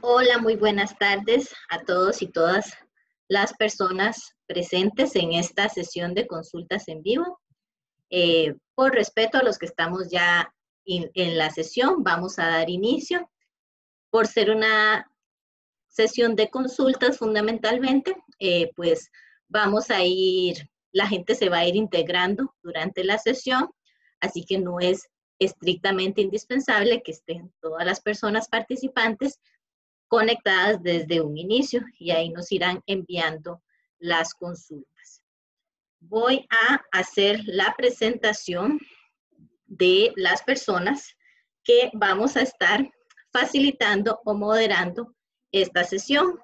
Hola, muy buenas tardes a todos y todas las personas presentes en esta sesión de consultas en vivo. Eh, por respeto a los que estamos ya en la sesión, vamos a dar inicio. Por ser una sesión de consultas fundamentalmente, eh, pues vamos a ir, la gente se va a ir integrando durante la sesión, así que no es estrictamente indispensable que estén todas las personas participantes conectadas desde un inicio y ahí nos irán enviando las consultas. Voy a hacer la presentación de las personas que vamos a estar facilitando o moderando esta sesión.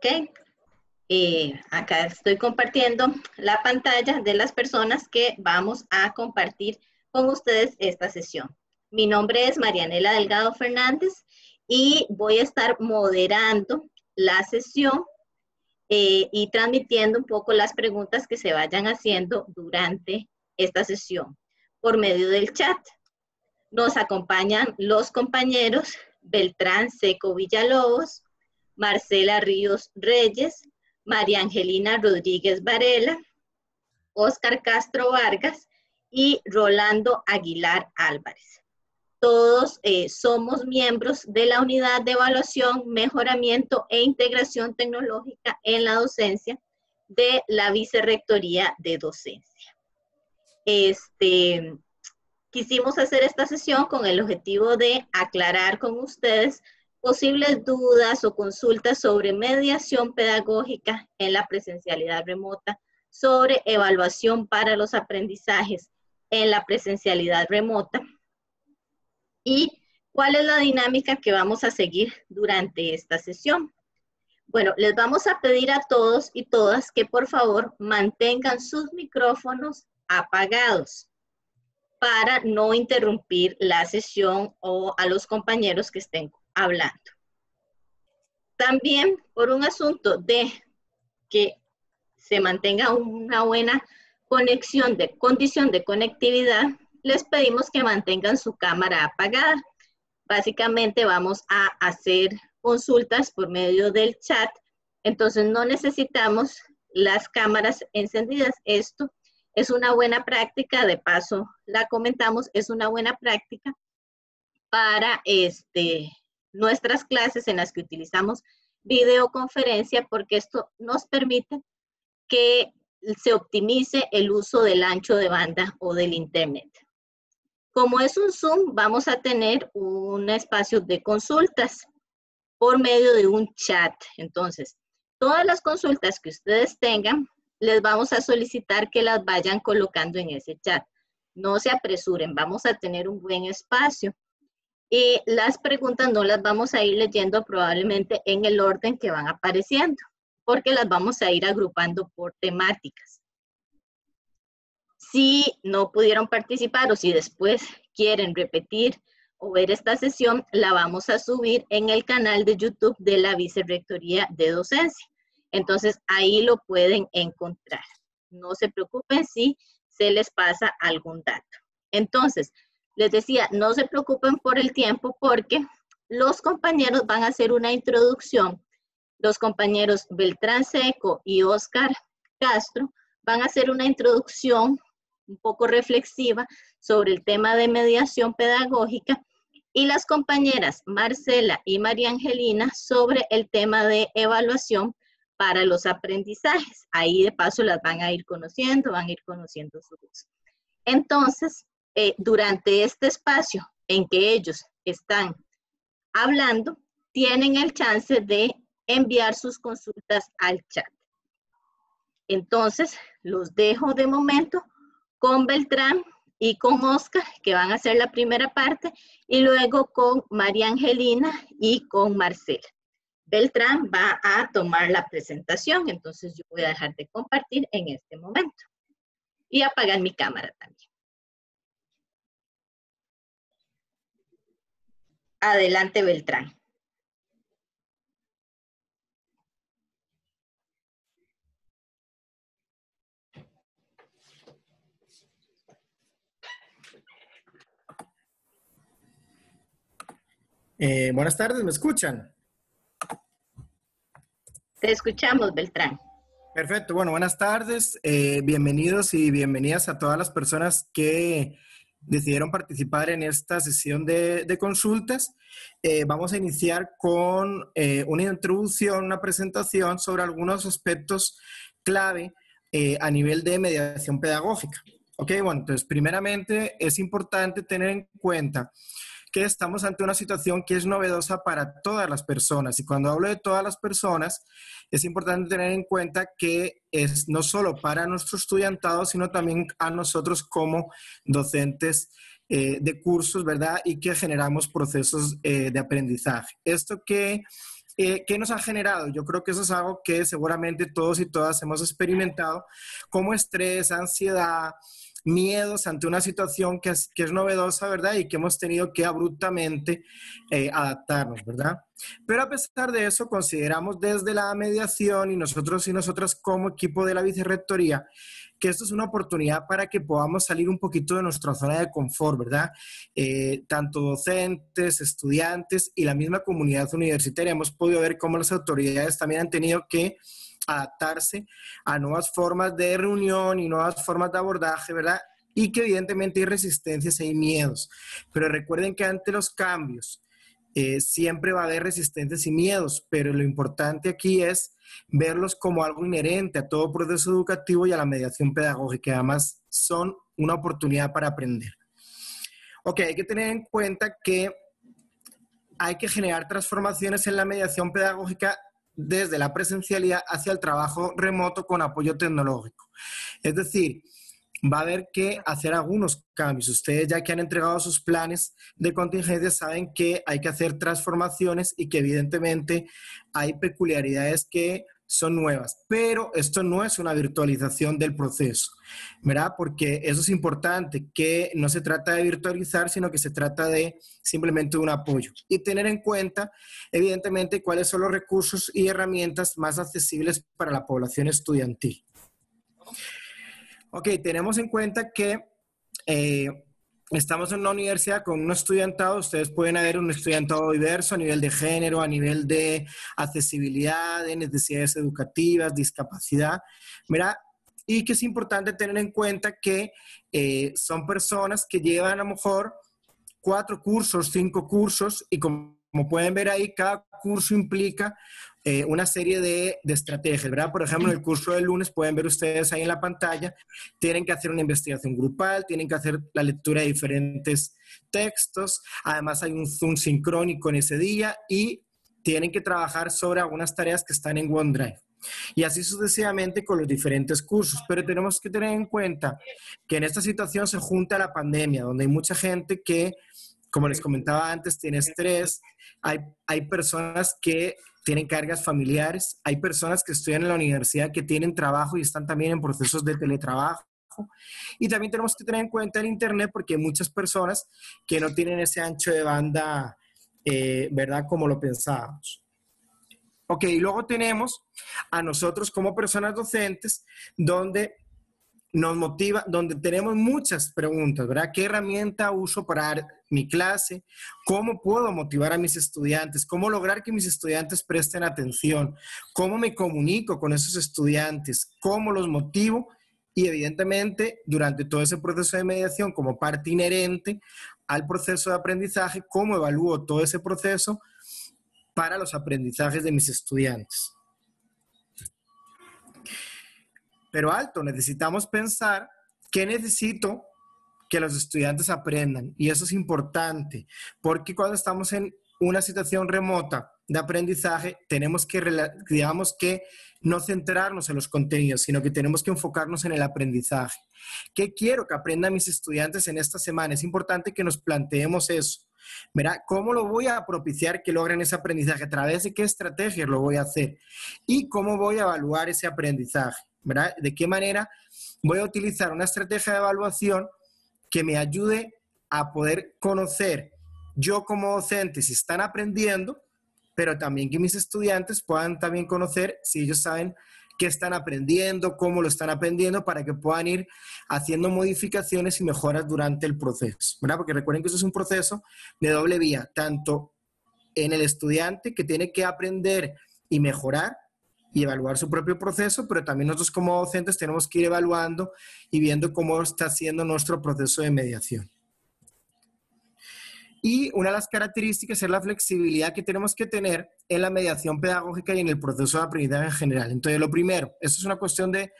¿Ok? Eh, acá estoy compartiendo la pantalla de las personas que vamos a compartir con ustedes esta sesión. Mi nombre es Marianela Delgado Fernández y voy a estar moderando la sesión eh, y transmitiendo un poco las preguntas que se vayan haciendo durante esta sesión por medio del chat. Nos acompañan los compañeros Beltrán Seco Villalobos, Marcela Ríos Reyes, María Angelina Rodríguez Varela, Óscar Castro Vargas y Rolando Aguilar Álvarez. Todos eh, somos miembros de la Unidad de Evaluación, Mejoramiento e Integración Tecnológica en la Docencia de la Vicerrectoría de Docencia. Este, quisimos hacer esta sesión con el objetivo de aclarar con ustedes posibles dudas o consultas sobre mediación pedagógica en la presencialidad remota, sobre evaluación para los aprendizajes en la presencialidad remota y cuál es la dinámica que vamos a seguir durante esta sesión. Bueno, les vamos a pedir a todos y todas que por favor mantengan sus micrófonos apagados para no interrumpir la sesión o a los compañeros que estén hablando. También por un asunto de que se mantenga una buena conexión de condición de conectividad, les pedimos que mantengan su cámara apagada. Básicamente vamos a hacer consultas por medio del chat, entonces no necesitamos las cámaras encendidas. Esto es una buena práctica, de paso la comentamos, es una buena práctica para este, nuestras clases en las que utilizamos videoconferencia porque esto nos permite que se optimice el uso del ancho de banda o del Internet. Como es un Zoom, vamos a tener un espacio de consultas por medio de un chat. Entonces, todas las consultas que ustedes tengan, les vamos a solicitar que las vayan colocando en ese chat. No se apresuren, vamos a tener un buen espacio. Y las preguntas no las vamos a ir leyendo probablemente en el orden que van apareciendo, porque las vamos a ir agrupando por temáticas. Si no pudieron participar o si después quieren repetir o ver esta sesión, la vamos a subir en el canal de YouTube de la Vicerrectoría de Docencia. Entonces, ahí lo pueden encontrar. No se preocupen si se les pasa algún dato. Entonces, les decía, no se preocupen por el tiempo porque los compañeros van a hacer una introducción. Los compañeros Beltrán Seco y Oscar Castro van a hacer una introducción un poco reflexiva sobre el tema de mediación pedagógica y las compañeras Marcela y María Angelina sobre el tema de evaluación para los aprendizajes. Ahí de paso las van a ir conociendo, van a ir conociendo su voz. Entonces, eh, durante este espacio en que ellos están hablando, tienen el chance de enviar sus consultas al chat. Entonces, los dejo de momento con Beltrán y con Oscar, que van a hacer la primera parte, y luego con María Angelina y con Marcela. Beltrán va a tomar la presentación, entonces yo voy a dejar de compartir en este momento. y apagar mi cámara también. Adelante, Beltrán. Eh, buenas tardes, ¿me escuchan? Te escuchamos, Beltrán. Perfecto, bueno, buenas tardes, eh, bienvenidos y bienvenidas a todas las personas que decidieron participar en esta sesión de, consultas. Eh, vamos a iniciar con una introducción, una presentación sobre algunos aspectos clave a nivel de mediación pedagógica. Ok, bueno, entonces primeramente es importante tener en cuenta que estamos ante una situación que es novedosa para todas las personas. Y cuando hablo de todas las personas, es importante tener en cuenta que es no solo para nuestro estudiantado, sino también a nosotros como docentes eh, de cursos, ¿verdad? Y que generamos procesos eh, de aprendizaje. Esto que... Eh, ¿Qué nos ha generado? Yo creo que eso es algo que seguramente todos y todas hemos experimentado, como estrés, ansiedad, miedos ante una situación que es, que es novedosa, ¿verdad? Y que hemos tenido que abruptamente eh, adaptarnos, ¿verdad? Pero a pesar de eso, consideramos desde la mediación y nosotros y nosotras como equipo de la vicerrectoría que esto es una oportunidad para que podamos salir un poquito de nuestra zona de confort, ¿verdad? Eh, tanto docentes, estudiantes y la misma comunidad universitaria hemos podido ver cómo las autoridades también han tenido que adaptarse a nuevas formas de reunión y nuevas formas de abordaje, ¿verdad? Y que evidentemente hay resistencias hay miedos. Pero recuerden que ante los cambios eh, siempre va a haber resistencias y miedos, pero lo importante aquí es verlos como algo inherente a todo proceso educativo y a la mediación pedagógica, además son una oportunidad para aprender. Ok, hay que tener en cuenta que hay que generar transformaciones en la mediación pedagógica desde la presencialidad hacia el trabajo remoto con apoyo tecnológico. Es decir, va a haber que hacer algunos cambios. Ustedes ya que han entregado sus planes de contingencia saben que hay que hacer transformaciones y que evidentemente hay peculiaridades que son nuevas, pero esto no es una virtualización del proceso, ¿verdad? Porque eso es importante, que no se trata de virtualizar, sino que se trata de simplemente un apoyo y tener en cuenta, evidentemente, cuáles son los recursos y herramientas más accesibles para la población estudiantil. Ok, tenemos en cuenta que eh, estamos en una universidad con un estudiantado, ustedes pueden haber un estudiantado diverso a nivel de género, a nivel de accesibilidad, de necesidades educativas, discapacidad, ¿verdad? Y que es importante tener en cuenta que eh, son personas que llevan a lo mejor cuatro cursos, cinco cursos, y como pueden ver ahí, cada curso implica eh, una serie de, estrategias, ¿verdad? Por ejemplo, en el curso del lunes pueden ver ustedes ahí en la pantalla, tienen que hacer una investigación grupal, tienen que hacer la lectura de diferentes textos, además hay un Zoom sincrónico en ese día y tienen que trabajar sobre algunas tareas que están en OneDrive. Y así sucesivamente con los diferentes cursos. Pero tenemos que tener en cuenta que en esta situación se junta la pandemia, donde hay mucha gente que, como les comentaba antes, tiene estrés. Hay, hay personas que tienen cargas familiares, hay personas que estudian en la universidad que tienen trabajo y están también en procesos de teletrabajo. Y también tenemos que tener en cuenta el Internet porque hay muchas personas que no tienen ese ancho de banda, eh, ¿verdad? Como lo pensábamos. Ok, y luego tenemos a nosotros como personas docentes, donde nos motiva, donde tenemos muchas preguntas, ¿verdad? ¿Qué herramienta uso para mi clase? ¿Cómo puedo motivar a mis estudiantes? ¿Cómo lograr que mis estudiantes presten atención? ¿Cómo me comunico con esos estudiantes? ¿Cómo los motivo? Y evidentemente, durante todo ese proceso de mediación, como parte inherente al proceso de aprendizaje, ¿cómo evalúo todo ese proceso para los aprendizajes de mis estudiantes? Pero alto, necesitamos pensar qué necesito que los estudiantes aprendan. Y eso es importante, porque cuando estamos en una situación remota de aprendizaje, tenemos que, digamos que, no centrarnos en los contenidos, sino que tenemos que enfocarnos en el aprendizaje. ¿Qué quiero que aprendan mis estudiantes en esta semana? Es importante que nos planteemos eso. Verá, ¿cómo lo voy a propiciar que logren ese aprendizaje? ¿A través de qué estrategias lo voy a hacer? ¿Y cómo voy a evaluar ese aprendizaje? ¿De qué manera voy a utilizar una estrategia de evaluación que me ayude a poder conocer yo como docente si están aprendiendo, pero también que mis estudiantes puedan también conocer si ellos saben qué están aprendiendo, cómo lo están aprendiendo, para que puedan ir haciendo modificaciones y mejoras durante el proceso, ¿verdad? Porque recuerden que eso es un proceso de doble vía, tanto en el estudiante que tiene que aprender y mejorar y evaluar su propio proceso, pero también nosotros como docentes tenemos que ir evaluando y viendo cómo está haciendo nuestro proceso de mediación. Y una de las características es la flexibilidad que tenemos que tener en la mediación pedagógica y en el proceso de aprendizaje en general. Entonces, lo primero, eso es una cuestión de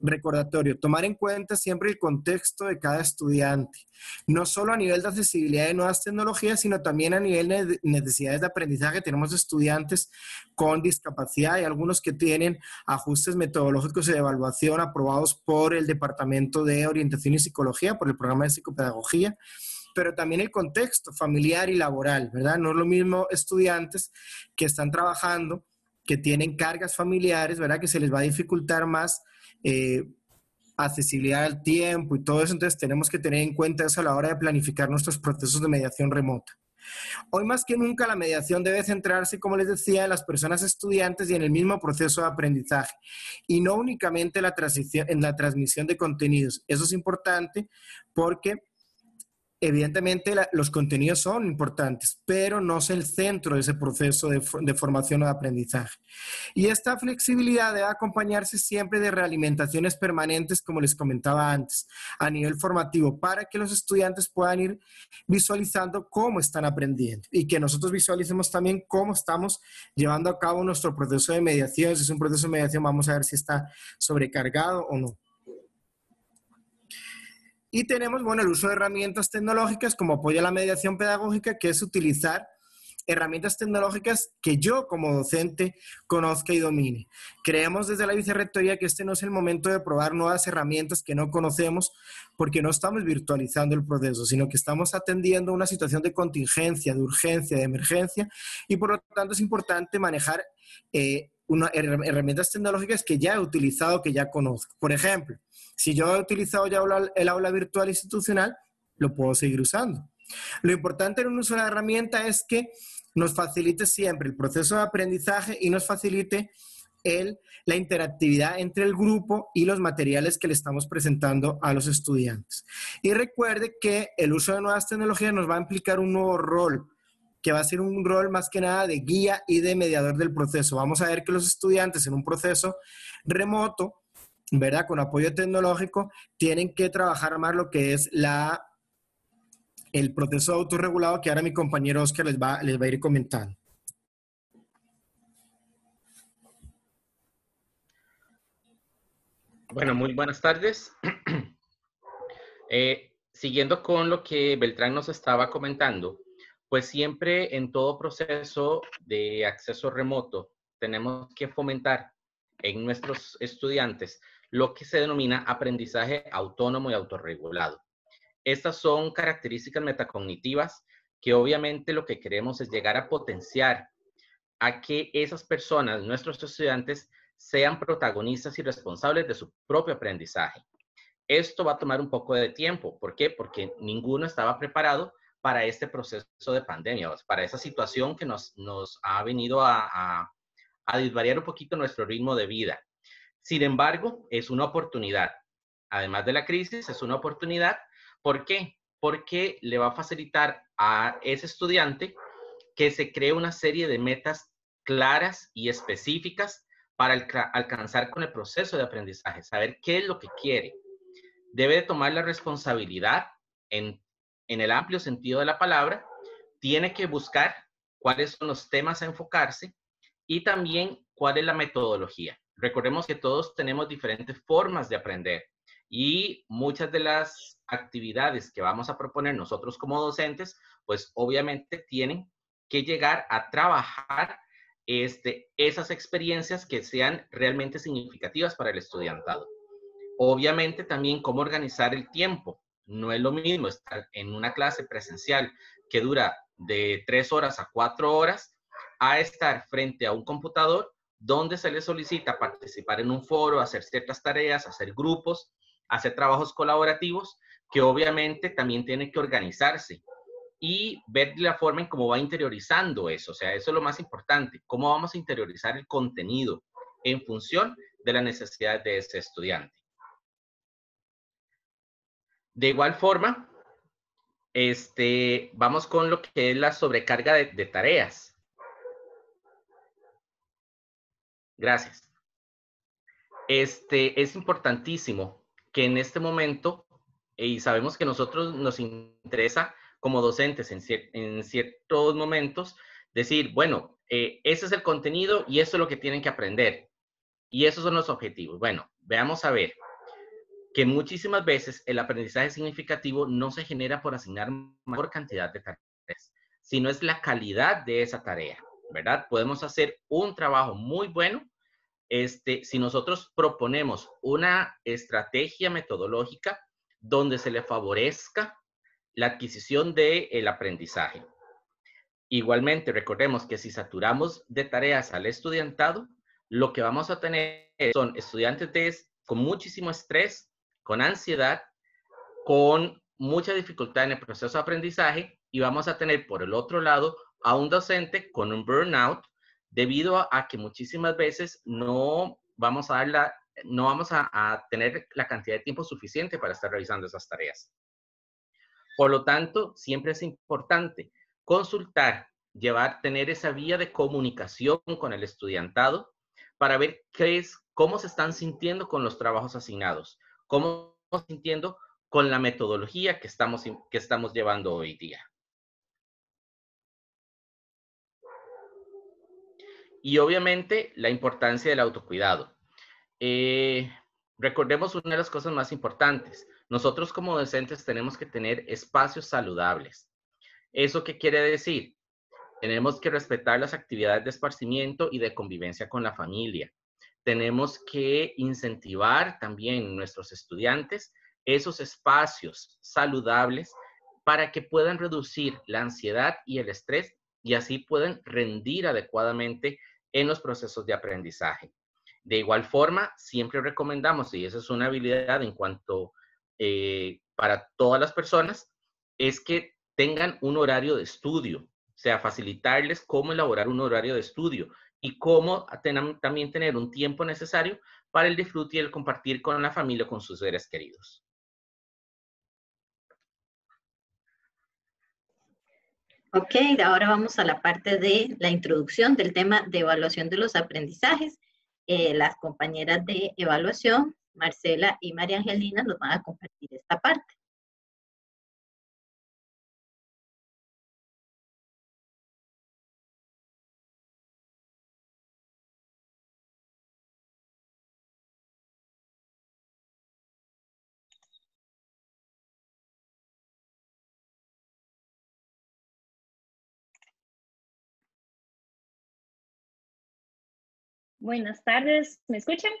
recordatorio, tomar en cuenta siempre el contexto de cada estudiante, no solo a nivel de accesibilidad de nuevas tecnologías, sino también a nivel de necesidades de aprendizaje. Tenemos estudiantes con discapacidad y algunos que tienen ajustes metodológicos de evaluación aprobados por el Departamento de Orientación y Psicología, por el programa de psicopedagogía pero también el contexto familiar y laboral, ¿verdad? No es lo mismo estudiantes que están trabajando, que tienen cargas familiares, ¿verdad? Que se les va a dificultar más eh, accesibilidad al tiempo y todo eso, entonces tenemos que tener en cuenta eso a la hora de planificar nuestros procesos de mediación remota. Hoy más que nunca la mediación debe centrarse, como les decía, en las personas estudiantes y en el mismo proceso de aprendizaje y no únicamente la en la transmisión de contenidos. Eso es importante porque evidentemente los contenidos son importantes, pero no es el centro de ese proceso de, formación o de aprendizaje. Y esta flexibilidad debe acompañarse siempre de realimentaciones permanentes, como les comentaba antes, a nivel formativo, para que los estudiantes puedan ir visualizando cómo están aprendiendo y que nosotros visualicemos también cómo estamos llevando a cabo nuestro proceso de mediación. Si es un proceso de mediación, vamos a ver si está sobrecargado o no. Y tenemos, bueno, el uso de herramientas tecnológicas como apoyo a la mediación pedagógica, que es utilizar herramientas tecnológicas que yo como docente conozca y domine. Creemos desde la vicerrectoría que este no es el momento de probar nuevas herramientas que no conocemos porque no estamos virtualizando el proceso, sino que estamos atendiendo una situación de contingencia, de urgencia, de emergencia y por lo tanto es importante manejar eh, herramientas tecnológicas que ya he utilizado, que ya conozco. Por ejemplo, si yo he utilizado ya el aula virtual institucional, lo puedo seguir usando. Lo importante en un uso de la herramienta es que nos facilite siempre el proceso de aprendizaje y nos facilite el, la interactividad entre el grupo y los materiales que le estamos presentando a los estudiantes. Y recuerde que el uso de nuevas tecnologías nos va a implicar un nuevo rol, que va a ser un rol más que nada de guía y de mediador del proceso. Vamos a ver que los estudiantes en un proceso remoto ¿verdad? Con apoyo tecnológico, tienen que trabajar más lo que es la, el proceso autorregulado que ahora mi compañero Oscar les va, les va a ir comentando. Bueno, muy buenas tardes. Eh, siguiendo con lo que Beltrán nos estaba comentando, pues siempre en todo proceso de acceso remoto tenemos que fomentar en nuestros estudiantes lo que se denomina aprendizaje autónomo y autorregulado. Estas son características metacognitivas que obviamente lo que queremos es llegar a potenciar a que esas personas, nuestros estudiantes, sean protagonistas y responsables de su propio aprendizaje. Esto va a tomar un poco de tiempo. ¿Por qué? Porque ninguno estaba preparado para este proceso de pandemia, para esa situación que nos, ha venido a, a, a disvariar un poquito nuestro ritmo de vida. Sin embargo, es una oportunidad. Además de la crisis, es una oportunidad. ¿Por qué? Porque le va a facilitar a ese estudiante que se cree una serie de metas claras y específicas para alcanzar con el proceso de aprendizaje, saber qué es lo que quiere. Debe de tomar la responsabilidad en, en el amplio sentido de la palabra, tiene que buscar cuáles son los temas a enfocarse y también cuál es la metodología. Recordemos que todos tenemos diferentes formas de aprender y muchas de las actividades que vamos a proponer nosotros como docentes, pues obviamente tienen que llegar a trabajar este, esas experiencias que sean realmente significativas para el estudiantado. Obviamente también cómo organizar el tiempo. No es lo mismo estar en una clase presencial que dura de tres horas a cuatro horas a estar frente a un computador donde se le solicita participar en un foro, hacer ciertas tareas, hacer grupos hacer trabajos colaborativos que obviamente también tienen que organizarse y ver la forma en cómo va interiorizando eso. O sea, eso es lo más importante, cómo vamos a interiorizar el contenido en función de la necesidad de ese estudiante. De igual forma, este, vamos con lo que es la sobrecarga de tareas. Gracias. Este, es importantísimo que en este momento, y sabemos que nosotros nos interesa como docentes en, ciertos momentos, decir, bueno, eh, ese es el contenido y eso es lo que tienen que aprender. Y esos son los objetivos. Bueno, veamos a ver que muchísimas veces el aprendizaje significativo no se genera por asignar mayor cantidad de tareas, sino es la calidad de esa tarea, ¿verdad? Podemos hacer un trabajo muy bueno este, si nosotros proponemos una estrategia metodológica donde se le favorezca la adquisición del el aprendizaje. Igualmente, recordemos que si saturamos de tareas al estudiantado, lo que vamos a tener son estudiantes con muchísimo estrés, con ansiedad, con mucha dificultad en el proceso de aprendizaje y vamos a tener por el otro lado a un docente con un burnout debido a, que muchísimas veces no vamos a dar la, no vamos a tener la cantidad de tiempo suficiente para estar realizando esas tareas. Por lo tanto, siempre es importante consultar, llevar, tener esa vía de comunicación con el estudiantado para ver qué es, cómo se están sintiendo con los trabajos asignados, cómo se están sintiendo con la metodología que estamos, que estamos llevando hoy día. Y obviamente la importancia del autocuidado. Eh, recordemos una de las cosas más importantes. Nosotros como docentes tenemos que tener espacios saludables. ¿Eso qué quiere decir? Tenemos que respetar las actividades de esparcimiento y de convivencia con la familia. Tenemos que incentivar también nuestros estudiantes esos espacios saludables para que puedan reducir la ansiedad y el estrés y así puedan rendir adecuadamente en los procesos de aprendizaje. De igual forma, siempre recomendamos, y esa es una habilidad en cuanto eh, para todas las personas es que tengan un horario de estudio, o sea, facilitarles cómo elaborar un horario de estudio y cómo también tener un tiempo necesario para el disfrute y el compartir con la familia con sus seres queridos. Ok, ahora vamos a la parte de la introducción del tema de evaluación de los aprendizajes. Eh, las compañeras de evaluación Marcela y María Angelina nos van a compartir esta parte. Buenas tardes, ¿me escuchan?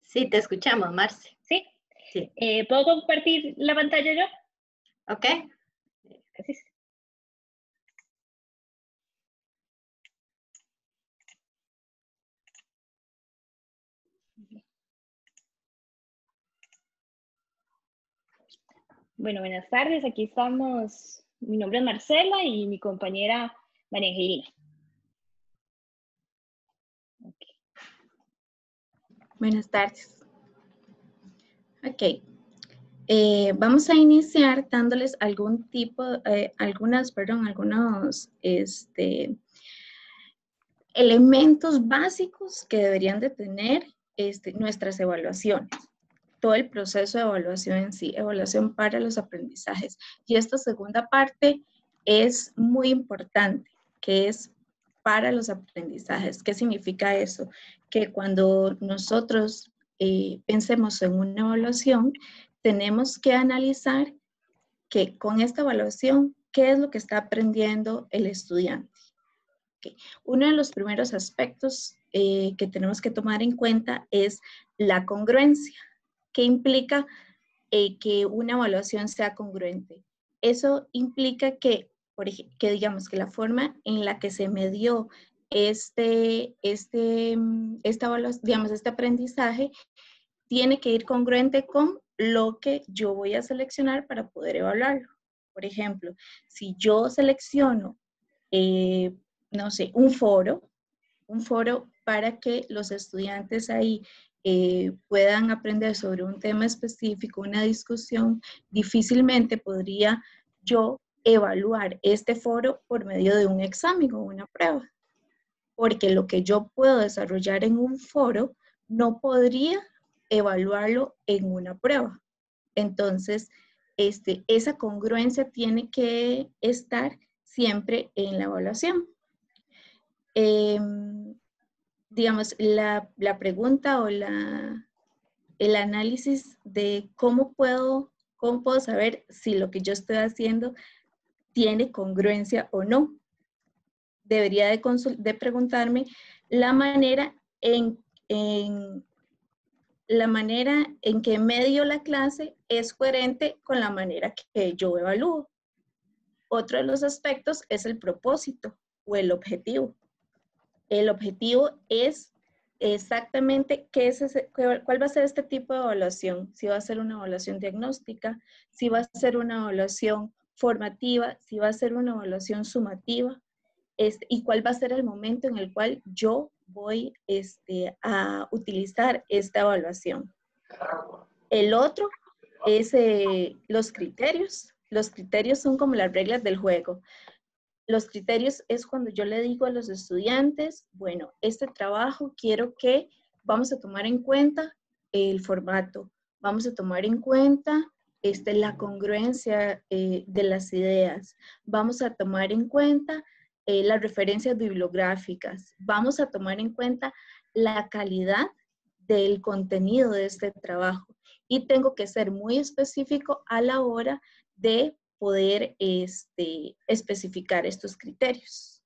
Sí, te escuchamos, Marce. ¿Sí? Sí. Eh, ¿Puedo compartir la pantalla yo? Ok. Gracias. Bueno, buenas tardes. Aquí estamos. Mi nombre es Marcela y mi compañera María Angelina. Buenas tardes. Ok. Eh, vamos a iniciar dándoles algún tipo, eh, algunas, perdón, algunos este, elementos básicos que deberían de tener este, nuestras evaluaciones. Todo el proceso de evaluación en sí, evaluación para los aprendizajes. Y esta segunda parte es muy importante, que es para los aprendizajes. ¿Qué significa eso? Que cuando nosotros eh, pensemos en una evaluación, tenemos que analizar que con esta evaluación, ¿qué es lo que está aprendiendo el estudiante? Uno de los primeros aspectos eh, que tenemos que tomar en cuenta es la congruencia, que implica eh, que una evaluación sea congruente. Eso implica que que digamos que la forma en la que se medió este, este, mm, esta, digamos, este aprendizaje tiene que ir congruente con lo que yo voy a seleccionar para poder evaluarlo. Por ejemplo, si yo selecciono, eh, no sé, un foro, un foro para que los estudiantes ahí eh, puedan aprender sobre un tema específico, una discusión, difícilmente podría yo evaluar este foro por medio de un examen o una prueba. Porque lo que yo puedo desarrollar en un foro no podría evaluarlo en una prueba. Entonces, este, esa congruencia tiene que estar siempre en la evaluación. Em, digamos, la, pregunta o la, el análisis de cómo puedo, cómo puedo saber si lo que yo estoy haciendo tiene congruencia o no. Debería de, preguntarme la manera en, en, la manera en que medio la clase es coherente con la manera que yo evalúo. Otro de los aspectos es el propósito o el objetivo. El objetivo es exactamente qué es cuál va a ser este tipo de evaluación. Si va a ser una evaluación diagnóstica, si va a ser una evaluación formativa, si va a ser una evaluación sumativa, este, y cuál va a ser el momento en el cual yo voy este, a utilizar esta evaluación. El otro es eh, los criterios. Los criterios son como las reglas del juego. Los criterios es cuando yo le digo a los estudiantes, bueno, este trabajo quiero que vamos a tomar en cuenta el formato, vamos a tomar en cuenta la congruencia eh, de las ideas, vamos a tomar en cuenta eh, las referencias bibliográficas, vamos a tomar en cuenta la calidad del contenido de este trabajo y tengo que ser muy específico a la hora de poder este, especificar estos criterios.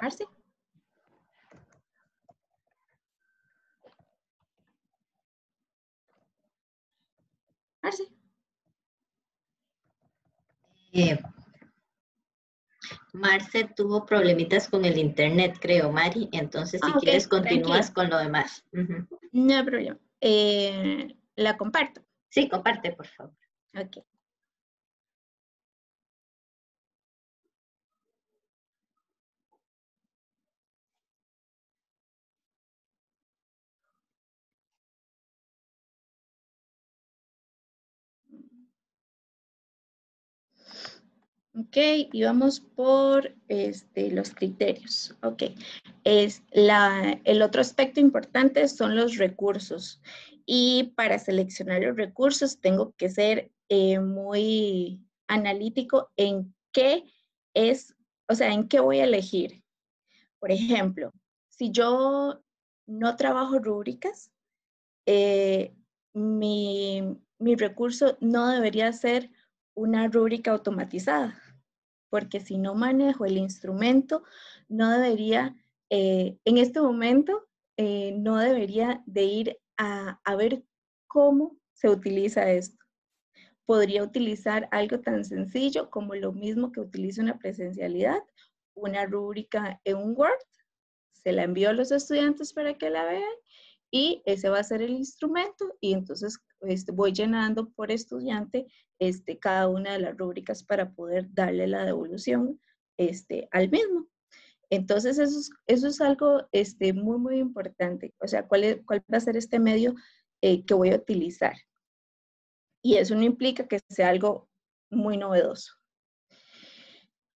Arce. Arce. Eh, Marce tuvo problemitas con el internet, creo, Mari. Entonces, si ah, quieres, continúas con lo demás. No hay problema. Eh, ¿La comparto? Sí, comparte, por favor. Ok. Ok, y vamos por este, los criterios. Ok, es la, el otro aspecto importante son los recursos. Y para seleccionar los recursos tengo que ser eh, muy analítico en qué es, o sea, en qué voy a elegir. Por ejemplo, si yo no trabajo rúbricas, eh, mi, mi recurso no debería ser una rúbrica automatizada porque si no manejo el instrumento, no debería, eh, en este momento, eh, no debería de ir a, ver cómo se utiliza esto. Podría utilizar algo tan sencillo como lo mismo que utiliza una presencialidad, una rúbrica en Word, se la envío a los estudiantes para que la vean y ese va a ser el instrumento y entonces este, voy llenando por estudiante este, cada una de las rúbricas para poder darle la devolución este, al mismo. Entonces, eso es, eso es algo este, muy, muy importante. O sea, ¿cuál, cuál va a ser este medio eh, que voy a utilizar? Y eso no implica que sea algo muy novedoso.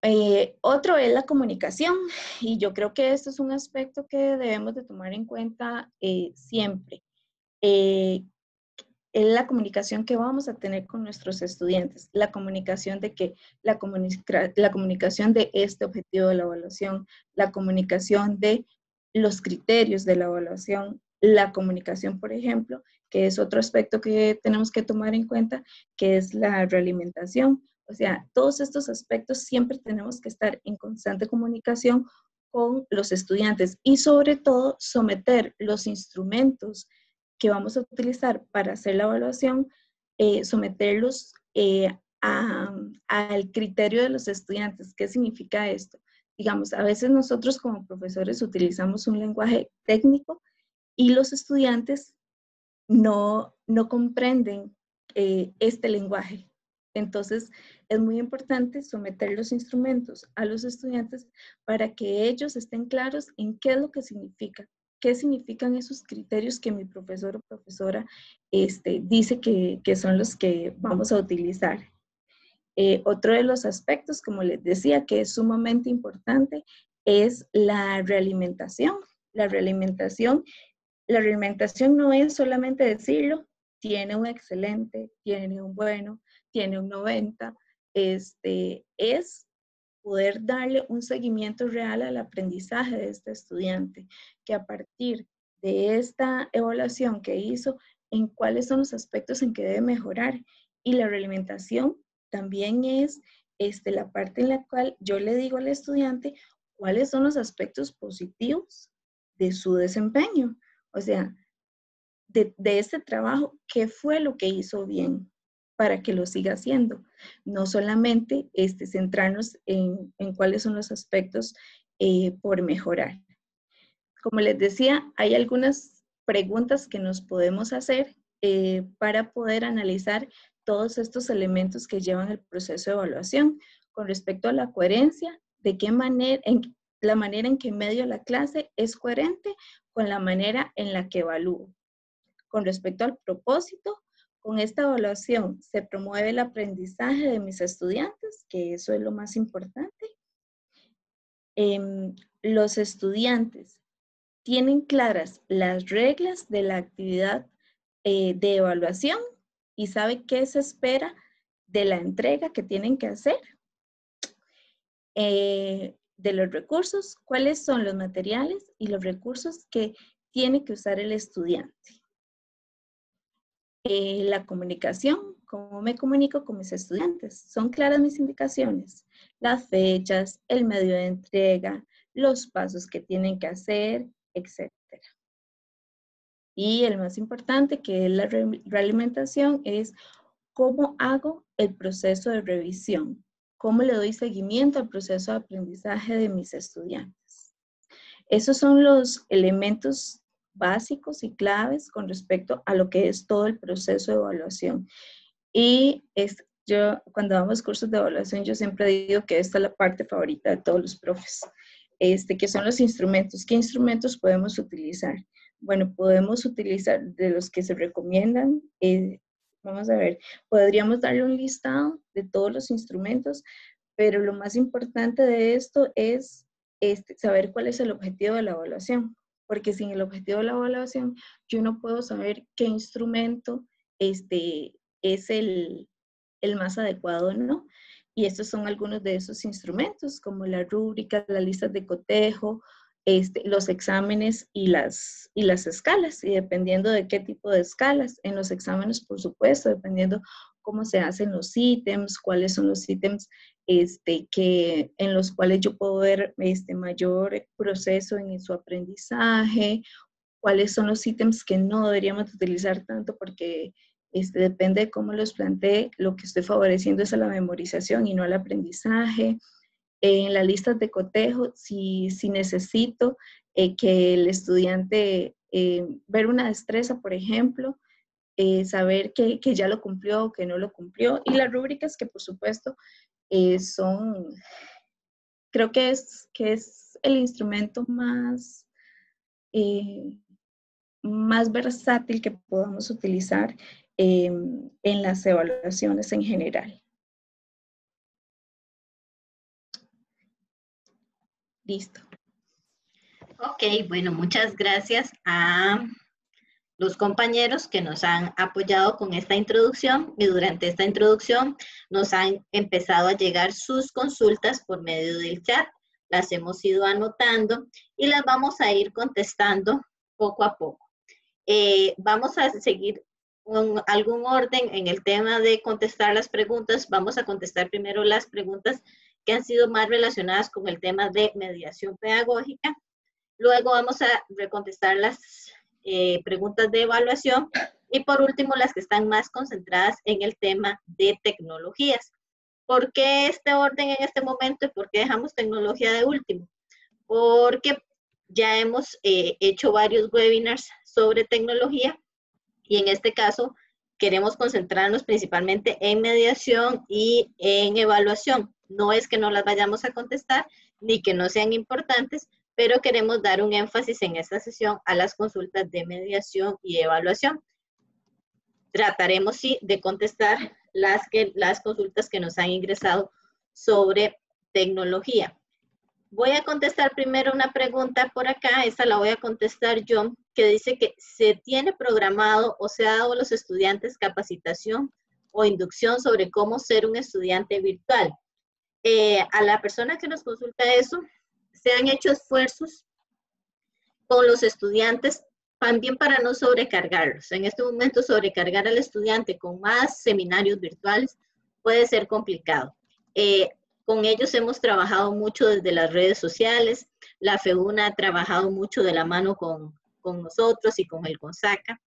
Eh, otro es la comunicación y yo creo que esto es un aspecto que debemos de tomar en cuenta eh, siempre. Eh, es la comunicación que vamos a tener con nuestros estudiantes, la comunicación de que la, la comunicación de este objetivo de la evaluación, la comunicación de los criterios de la evaluación, la comunicación, por ejemplo, que es otro aspecto que tenemos que tomar en cuenta, que es la realimentación. O sea, todos estos aspectos siempre tenemos que estar en constante comunicación con los estudiantes y sobre todo someter los instrumentos que vamos a utilizar para hacer la evaluación, eh, someterlos eh, al criterio de los estudiantes. ¿Qué significa esto? Digamos, a veces nosotros como profesores utilizamos un lenguaje técnico y los estudiantes no, no comprenden eh, este lenguaje. Entonces, es muy importante someter los instrumentos a los estudiantes para que ellos estén claros en qué es lo que significa, qué significan esos criterios que mi profesor o profesora este, dice que, que son los que vamos a utilizar. Eh, otro de los aspectos, como les decía, que es sumamente importante, es la realimentación. La realimentación, la realimentación no es solamente decirlo, tiene un excelente, tiene un bueno, tiene un 90, este, es poder darle un seguimiento real al aprendizaje de este estudiante, que a partir de esta evaluación que hizo, en cuáles son los aspectos en que debe mejorar. Y la realimentación también es este, la parte en la cual yo le digo al estudiante cuáles son los aspectos positivos de su desempeño. O sea, de, de este trabajo, ¿qué fue lo que hizo bien? Para que lo siga haciendo. No solamente este, centrarnos en, cuáles son los aspectos eh, por mejorar. Como les decía, hay algunas preguntas que nos podemos hacer eh, para poder analizar todos estos elementos que llevan el proceso de evaluación con respecto a la coherencia, de qué manera, en, la manera en que medio la clase es coherente con la manera en la que evalúo. Con respecto al propósito, con esta evaluación se promueve el aprendizaje de mis estudiantes, que eso es lo más importante. Em, los estudiantes tienen claras las reglas de la actividad eh, de evaluación y saben qué se espera de la entrega que tienen que hacer. Eh, de los recursos, cuáles son los materiales y los recursos que tiene que usar el estudiante. Eh, la comunicación, cómo me comunico con mis estudiantes. Son claras mis indicaciones, las fechas, el medio de entrega, los pasos que tienen que hacer, etc. Y el más importante, que es la realimentación, es cómo hago el proceso de revisión, cómo le doy seguimiento al proceso de aprendizaje de mis estudiantes. Esos son los elementos básicos y claves con respecto a lo que es todo el proceso de evaluación. Y es, yo, cuando damos cursos de evaluación, yo siempre digo que esta es la parte favorita de todos los profes, este, que son los instrumentos. ¿Qué instrumentos podemos utilizar? Bueno, podemos utilizar de los que se recomiendan. Eh, vamos a ver, podríamos darle un listado de todos los instrumentos, pero lo más importante de esto es este, saber cuál es el objetivo de la evaluación porque sin el objetivo de la evaluación yo no puedo saber qué instrumento este, es el, el más adecuado, ¿no? Y estos son algunos de esos instrumentos, como la rúbrica, las listas de cotejo, este, los exámenes y las, y las escalas, y dependiendo de qué tipo de escalas. En los exámenes, por supuesto, dependiendo cómo se hacen los ítems, cuáles son los ítems este, que, en los cuales yo puedo ver este, mayor proceso en su aprendizaje, cuáles son los ítems que no deberíamos utilizar tanto porque este, depende de cómo los plantee, lo que estoy favoreciendo es a la memorización y no al aprendizaje. En las listas de cotejo, si, si necesito eh, que el estudiante eh, ver una destreza, por ejemplo, eh, saber que, que, ya lo cumplió o que no lo cumplió. Y las rúbricas que por supuesto eh, son, creo que es, que es el instrumento más, eh, más versátil que podamos utilizar em, en las evaluaciones en general. Listo. Ok, bueno, muchas gracias a los compañeros que nos han apoyado con esta introducción y durante esta introducción nos han empezado a llegar sus consultas por medio del chat. Las hemos ido anotando y las vamos a ir contestando poco a poco. Eh, vamos a seguir con algún orden en el tema de contestar las preguntas. Vamos a contestar primero las preguntas que han sido más relacionadas con el tema de mediación pedagógica. Luego vamos a recontestar las eh, preguntas de evaluación Y por último, las que están más concentradas en el tema de tecnologías. ¿Por qué este orden en este momento y por qué dejamos tecnología de último? Porque ya hemos eh, hecho varios webinars sobre tecnología y en este caso queremos concentrarnos principalmente en mediación y en evaluación. No es que no las vayamos a contestar ni que no sean importantes, pero queremos dar un énfasis en esta sesión a las consultas de mediación y evaluación. Trataremos, sí, de contestar las, que, las consultas que nos han ingresado sobre tecnología. Voy a contestar primero una pregunta por acá, esta la voy a contestar yo, que dice que se tiene programado o se ha dado a los estudiantes capacitación o inducción sobre cómo ser un estudiante virtual. Eh, a la persona que nos consulta eso, se han hecho esfuerzos con los estudiantes también para no sobrecargarlos. En este momento sobrecargar al estudiante con más seminarios virtuales puede ser complicado. Eh, con ellos hemos trabajado mucho desde las redes sociales. La FEUNA ha trabajado mucho de la mano con, con nosotros y con el CONSACA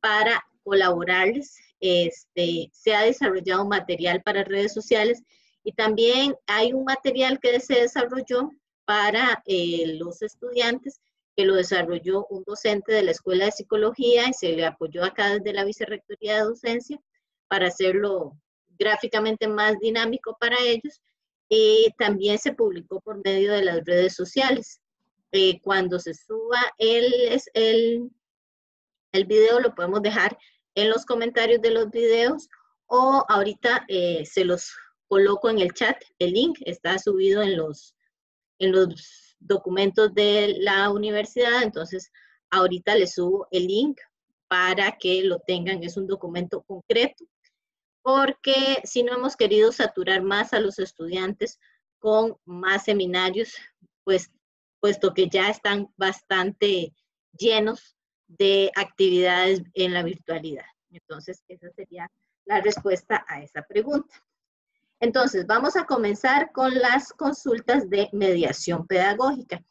para colaborarles. Este, se ha desarrollado material para redes sociales y también hay un material que se desarrolló para eh, los estudiantes, que lo desarrolló un docente de la Escuela de Psicología y se le apoyó acá desde la Vicerrectoría de Docencia para hacerlo gráficamente más dinámico para ellos. Y también se publicó por medio de las redes sociales. Eh, cuando se suba el, el, el video, lo podemos dejar en los comentarios de los videos o ahorita eh, se los coloco en el chat. El link está subido en los, en los documentos de la universidad, entonces ahorita les subo el link para que lo tengan, es un documento concreto, porque si no hemos querido saturar más a los estudiantes con más seminarios, pues puesto que ya están bastante llenos de actividades en la virtualidad. Entonces, esa sería la respuesta a esa pregunta. Entonces, vamos a comenzar con las consultas de mediación pedagógica.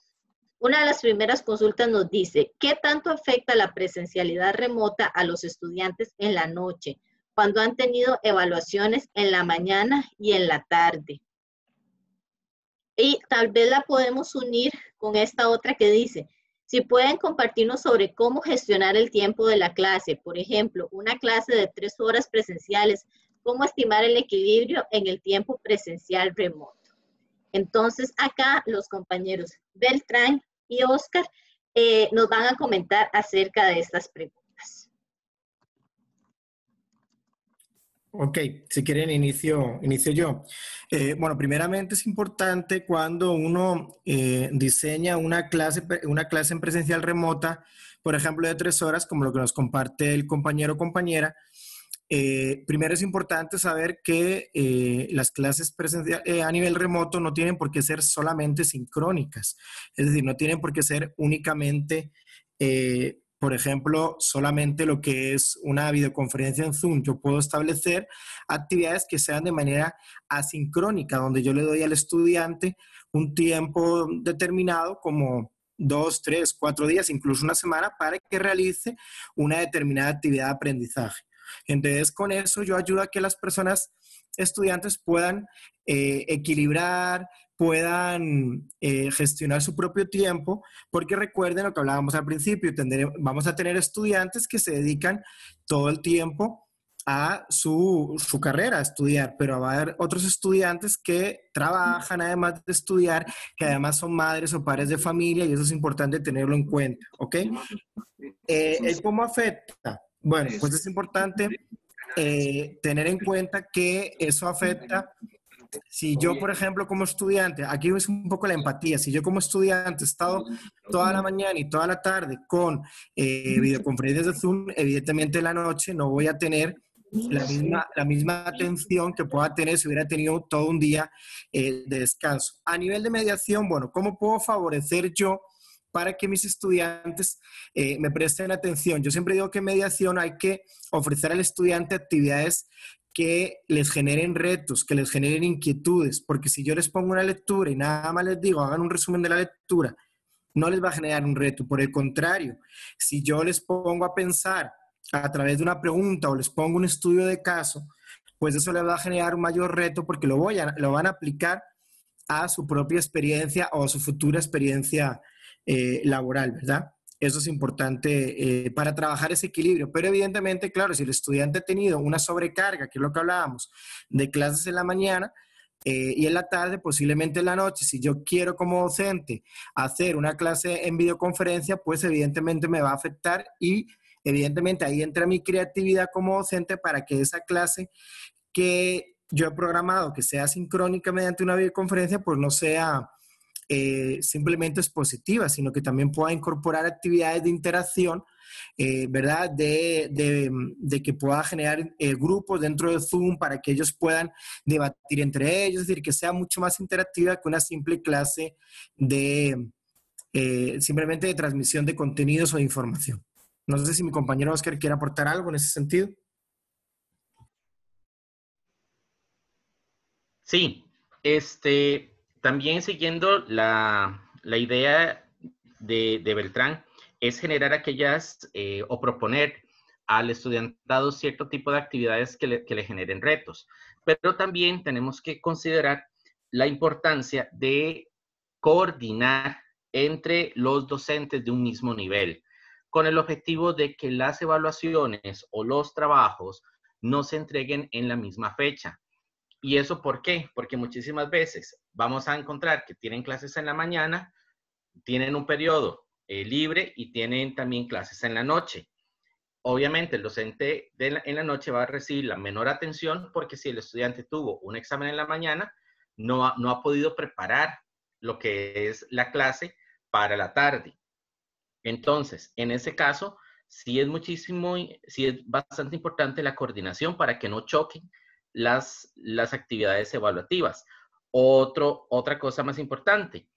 Una de las primeras consultas nos dice, ¿qué tanto afecta la presencialidad remota a los estudiantes en la noche cuando han tenido evaluaciones en la mañana y en la tarde? Y tal vez la podemos unir con esta otra que dice, si pueden compartirnos sobre cómo gestionar el tiempo de la clase, por ejemplo, una clase de tres horas presenciales cómo estimar el equilibrio en el tiempo presencial remoto. Entonces, acá los compañeros Beltrán y Oscar eh, nos van a comentar acerca de estas preguntas. Ok, si quieren inicio, inicio yo. Eh, bueno, primeramente es importante cuando uno eh, diseña una clase, una clase en presencial remota, por ejemplo, de tres horas, como lo que nos comparte el compañero o compañera, eh, primero es importante saber que eh, las clases eh, a nivel remoto no tienen por qué ser solamente sincrónicas, es decir, no tienen por qué ser únicamente, por ejemplo, solamente lo que es una videoconferencia en Zoom. Yo puedo establecer actividades que sean de manera asincrónica, donde yo le doy al estudiante un tiempo determinado como dos, tres, cuatro días, incluso una semana, para que realice una determinada actividad de aprendizaje. Entonces, con eso yo ayudo a que las personas, estudiantes, puedan eh, equilibrar, puedan eh, gestionar su propio tiempo, porque recuerden lo que hablábamos al principio, vamos a tener estudiantes que se dedican todo el tiempo a su, su, carrera, a estudiar, pero va a haber otros estudiantes que trabajan además de estudiar, que además son madres o padres de familia y eso es importante tenerlo en cuenta, ¿ok? Eh, ¿Cómo afecta? Bueno, pues es importante eh, tener en cuenta que eso afecta si yo, por ejemplo, como estudiante, aquí es un poco la empatía, si yo como estudiante he estado toda la mañana y toda la tarde con eh, videoconferencias de Zoom, evidentemente la noche no voy a tener la misma, la misma atención que pueda tener si hubiera tenido todo un día eh, de descanso. A nivel de mediación, bueno, ¿cómo puedo favorecer yo para que mis estudiantes eh, me presten atención. Yo siempre digo que en mediación hay que ofrecer al estudiante actividades que les generen retos, que les generen inquietudes, porque si yo les pongo una lectura y nada más les digo, hagan un resumen de la lectura, no les va a generar un reto. Por el contrario, si yo les pongo a pensar a través de una pregunta o les pongo un estudio de caso, pues eso les va a generar un mayor reto porque lo, voy a, lo van a aplicar a su propia experiencia o a su futura experiencia eh, laboral, ¿verdad? Eso es importante eh, para trabajar ese equilibrio. Pero evidentemente, claro, si el estudiante ha tenido una sobrecarga, que es lo que hablábamos, de clases en la mañana, eh, y en la tarde, posiblemente en la noche, si yo quiero como docente hacer una clase en videoconferencia, pues evidentemente me va a afectar y evidentemente ahí entra mi creatividad como docente para que esa clase que yo he programado que sea sincrónica mediante una videoconferencia, pues no sea eh, simplemente expositiva, sino que también pueda incorporar actividades de interacción, eh, ¿verdad? De, de, que pueda generar eh, grupos dentro de Zoom para que ellos puedan debatir entre ellos, es decir, que sea mucho más interactiva que una simple clase de simplemente de transmisión de contenidos o de información. No sé si mi compañero Oscar quiere aportar algo en ese sentido. Sí, este, también siguiendo la, idea de, Beltrán, es generar aquellas eh, o proponer al estudiantado cierto tipo de actividades que le, generen retos. Pero también tenemos que considerar la importancia de coordinar entre los docentes de un mismo nivel, con el objetivo de que las evaluaciones o los trabajos no se entreguen en la misma fecha. ¿Y eso por qué? Porque muchísimas veces vamos a encontrar que tienen clases en la mañana, tienen un periodo eh, libre y tienen también clases en la noche. Obviamente el docente en la noche va a recibir la menor atención porque si el estudiante tuvo un examen en la mañana, no no ha podido preparar lo que es la clase para la tarde. Entonces, en ese caso, sí es muchísimo, sí es bastante importante la coordinación para que no choquen las, las actividades evaluativas. Otro, otra cosa más importante,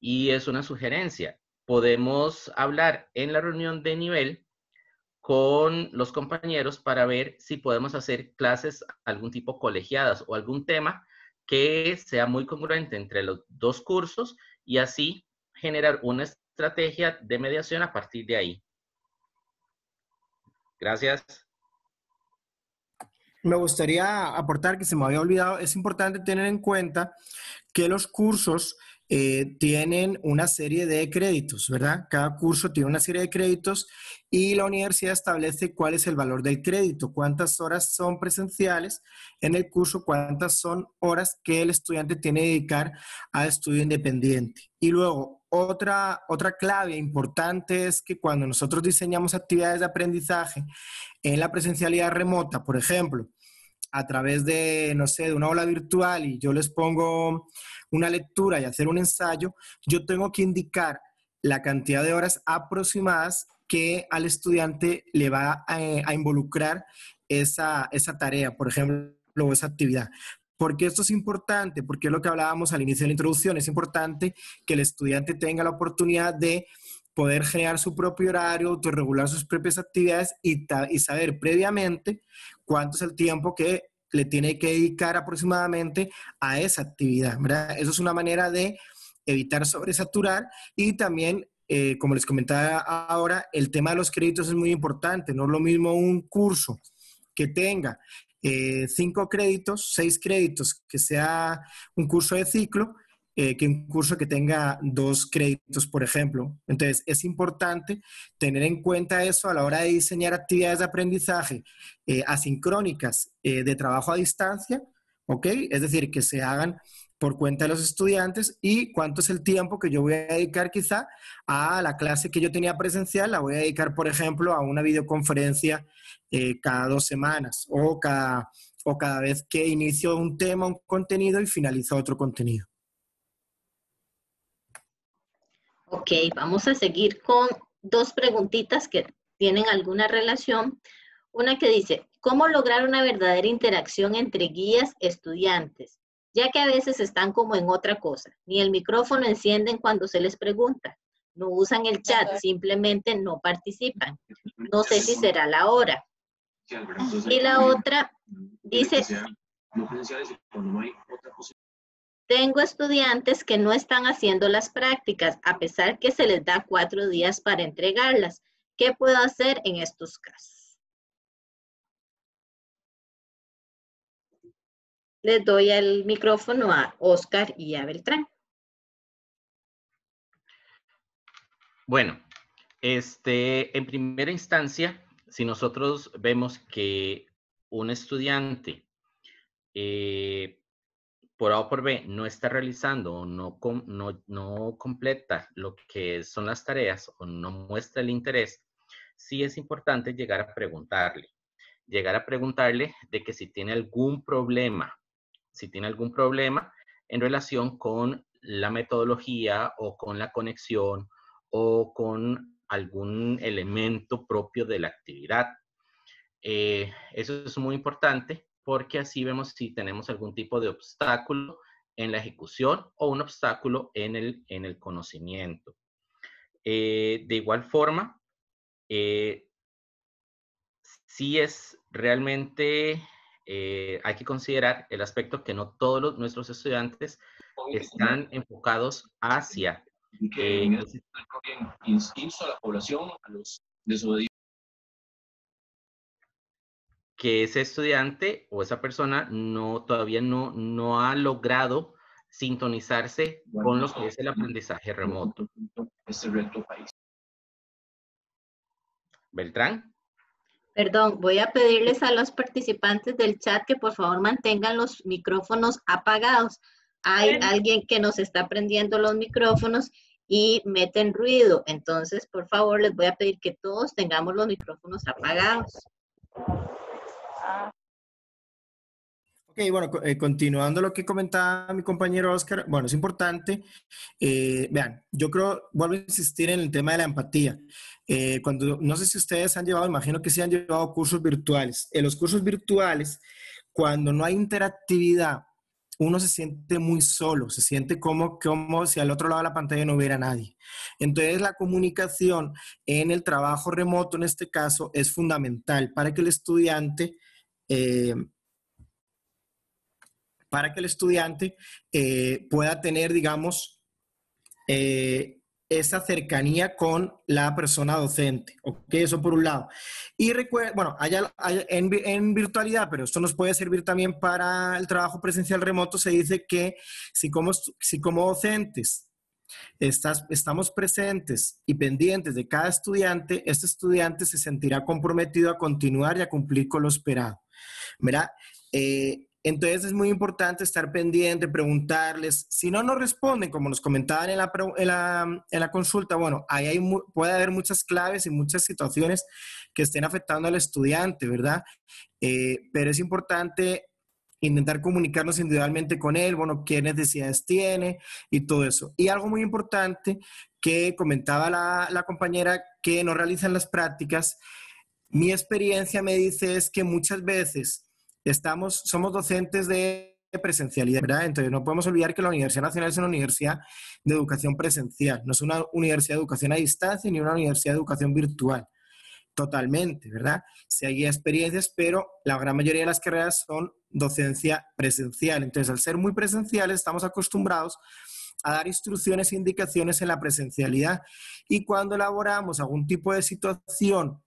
y es una sugerencia, podemos hablar en la reunión de nivel con los compañeros para ver si podemos hacer clases algún tipo colegiadas o algún tema que sea muy congruente entre los dos cursos y así generar una estrategia de mediación a partir de ahí. Gracias. Me gustaría aportar que se me había olvidado, es importante tener en cuenta que los cursos eh, tienen una serie de créditos, ¿verdad? Cada curso tiene una serie de créditos y la universidad establece cuál es el valor del crédito, cuántas horas son presenciales en el curso, cuántas son horas que el estudiante tiene que dedicar a estudio independiente. Y luego, otra, otra clave importante es que cuando nosotros diseñamos actividades de aprendizaje en la presencialidad remota, por ejemplo, a través de, no sé, de una aula virtual y yo les pongo una lectura y hacer un ensayo, yo tengo que indicar la cantidad de horas aproximadas que al estudiante le va a, involucrar esa, esa tarea, por ejemplo, o esa actividad. Porque esto es importante, porque es lo que hablábamos al inicio de la introducción, es importante que el estudiante tenga la oportunidad de poder generar su propio horario, autorregular sus propias actividades y saber previamente cuánto es el tiempo que le tiene que dedicar aproximadamente a esa actividad. ¿verdad? Eso es una manera de evitar sobresaturar y también, eh, como les comentaba ahora, el tema de los créditos es muy importante. No es lo mismo un curso que tenga eh, cinco créditos, seis créditos, que sea un curso de ciclo, eh, que un curso que tenga dos créditos, por ejemplo. Entonces, es importante tener en cuenta eso a la hora de diseñar actividades de aprendizaje eh, asincrónicas eh, de trabajo a distancia, ¿ok? Es decir, que se hagan por cuenta de los estudiantes y cuánto es el tiempo que yo voy a dedicar quizá a la clase que yo tenía presencial, la voy a dedicar, por ejemplo, a una videoconferencia cada dos semanas o cada, o cada vez que inicio un tema, un contenido y finalizo otro contenido. Ok, vamos a seguir con dos preguntitas que tienen alguna relación. Una que dice, ¿cómo lograr una verdadera interacción entre guías estudiantes? Ya que a veces están como en otra cosa. Ni el micrófono encienden cuando se les pregunta. No usan el chat, simplemente no participan. No sé si será la hora. Y la otra dice, tengo estudiantes que no están haciendo las prácticas, a pesar que se les da cuatro días para entregarlas. ¿Qué puedo hacer en estos casos? Les doy el micrófono a Oscar y a Beltrán. Bueno, este, en primera instancia, si nosotros vemos que un estudiante eh, por A o por B no está realizando o no, no, no completa lo que son las tareas o no muestra el interés, sí es importante llegar a preguntarle. Llegar a preguntarle de que si tiene algún problema, si tiene algún problema en relación con la metodología o con la conexión o con algún elemento propio de la actividad. Eh, eso es muy importante porque así vemos si tenemos algún tipo de obstáculo en la ejecución o un obstáculo en el, en el conocimiento. Eh, de igual forma, eh, si es realmente, hay que considerar el aspecto que no todos nuestros estudiantes están enfocados hacia que este insto a la población, a los desobedientes. Que ese estudiante o esa persona no, todavía no, no ha logrado sintonizarse con lo que es el aprendizaje remoto. Este reto país. Beltrán. Perdón, voy a pedirles a los participantes del chat que por favor mantengan los micrófonos apagados hay alguien que nos está prendiendo los micrófonos y meten ruido. Entonces, por favor, les voy a pedir que todos tengamos los micrófonos apagados. Ok, bueno, eh, continuando lo que comentaba mi compañero Oscar, bueno, es importante, eh, vean, yo creo, vuelvo a insistir en el tema de la empatía. Eh, cuando, no sé si ustedes han llevado, imagino que sí han llevado cursos virtuales. En los cursos virtuales, cuando no hay interactividad uno se siente muy solo, se siente como, como si al otro lado de la pantalla no hubiera nadie. Entonces la comunicación en el trabajo remoto, en este caso, es fundamental para que el estudiante... Eh, para que el estudiante eh, pueda tener, digamos, eh, esa cercanía con la persona docente. ¿Ok? Eso por un lado. Y recuerda, bueno, hay, en, virtualidad, pero esto nos puede servir también para el trabajo presencial remoto, se dice que si como, si como docentes Estás, estamos presentes y pendientes de cada estudiante, este estudiante se sentirá comprometido a continuar y a cumplir con lo esperado. Mira, eh, entonces es muy importante estar pendiente, preguntarles. Si no nos responden, como nos comentaban en la, en la, consulta, bueno, ahí hay, puede haber muchas claves y muchas situaciones que estén afectando al estudiante, ¿verdad? Eh, pero es importante intentar comunicarnos individualmente con él, bueno, qué necesidades tiene y todo eso. Y algo muy importante que comentaba la, la compañera que no realizan las prácticas, mi experiencia me dice es que muchas veces estamos, somos docentes de presencialidad, ¿verdad? Entonces no podemos olvidar que la Universidad Nacional es una universidad de educación presencial, no es una universidad de educación a distancia ni una universidad de educación virtual. Totalmente, ¿verdad? Si hay experiencias, pero la gran mayoría de las carreras son docencia presencial. Entonces, al ser muy presenciales, estamos acostumbrados a dar instrucciones e indicaciones en la presencialidad. Y cuando elaboramos algún tipo de situación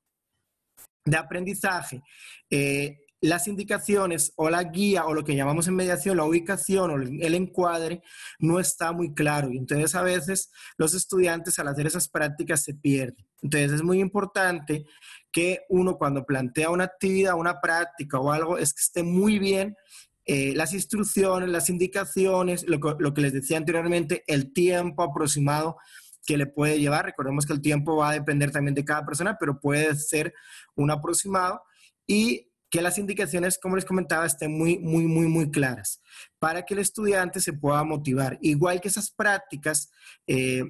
de aprendizaje, eh, las indicaciones o la guía o lo que llamamos en mediación la ubicación o el encuadre no está muy claro y entonces a veces los estudiantes al hacer esas prácticas se pierden. Entonces es muy importante que uno cuando plantea una actividad, una práctica o algo, es que esté muy bien eh, las instrucciones, las indicaciones, lo, lo que les decía anteriormente, el tiempo aproximado que le puede llevar. Recordemos que el tiempo va a depender también de cada persona, pero puede ser un aproximado. Y que las indicaciones, como les comentaba, estén muy, muy, muy, muy claras para que el estudiante se pueda motivar. Igual que esas prácticas, eh,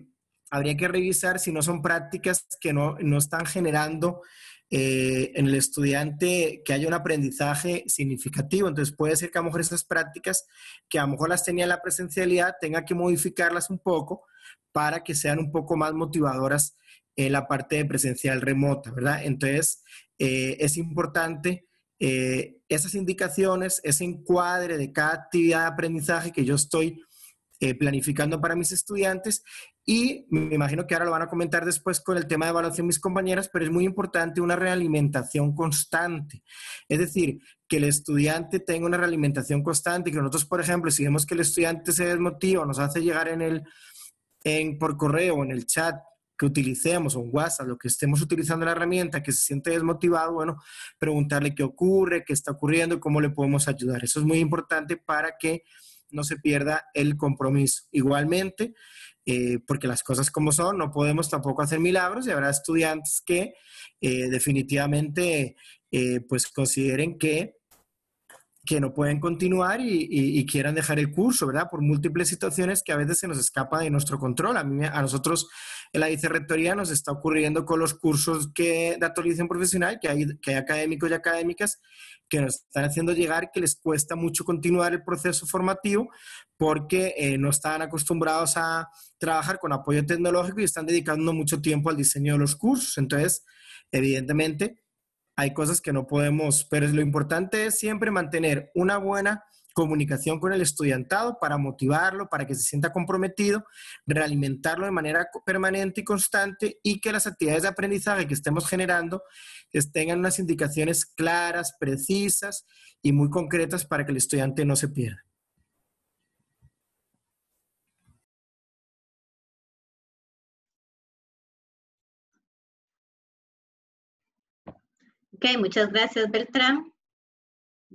habría que revisar si no son prácticas que no, no están generando eh, en el estudiante que haya un aprendizaje significativo. Entonces puede ser que a lo mejor esas prácticas que a lo mejor las tenía en la presencialidad tenga que modificarlas un poco para que sean un poco más motivadoras en la parte de presencial remota, ¿verdad? Entonces eh, es importante eh, esas indicaciones, ese encuadre de cada actividad de aprendizaje que yo estoy eh, planificando para mis estudiantes y me imagino que ahora lo van a comentar después con el tema de evaluación mis compañeras, pero es muy importante una realimentación constante. Es decir, que el estudiante tenga una realimentación constante que nosotros, por ejemplo, si vemos que el estudiante se desmotiva, nos hace llegar en el, en, por correo o en el chat que utilicemos o en WhatsApp, lo que estemos utilizando la herramienta, que se siente desmotivado, bueno, preguntarle qué ocurre, qué está ocurriendo cómo le podemos ayudar. Eso es muy importante para que no se pierda el compromiso. Igualmente, eh, porque las cosas como son, no podemos tampoco hacer milagros y habrá estudiantes que eh, definitivamente eh, pues consideren que que no pueden continuar y, quieran dejar el curso, ¿verdad? Por múltiples situaciones que a veces se nos escapa de nuestro control. A, mí, a nosotros en la vicerrectoría nos está ocurriendo con los cursos que, de actualización profesional, que hay, que hay académicos y académicas que nos están haciendo llegar que les cuesta mucho continuar el proceso formativo porque eh, no están acostumbrados a trabajar con apoyo tecnológico y están dedicando mucho tiempo al diseño de los cursos. Entonces, evidentemente, hay cosas que no podemos, pero lo importante es siempre mantener una buena comunicación con el estudiantado para motivarlo, para que se sienta comprometido, realimentarlo de manera permanente y constante y que las actividades de aprendizaje que estemos generando tengan unas indicaciones claras, precisas y muy concretas para que el estudiante no se pierda. Ok, muchas gracias, Beltrán.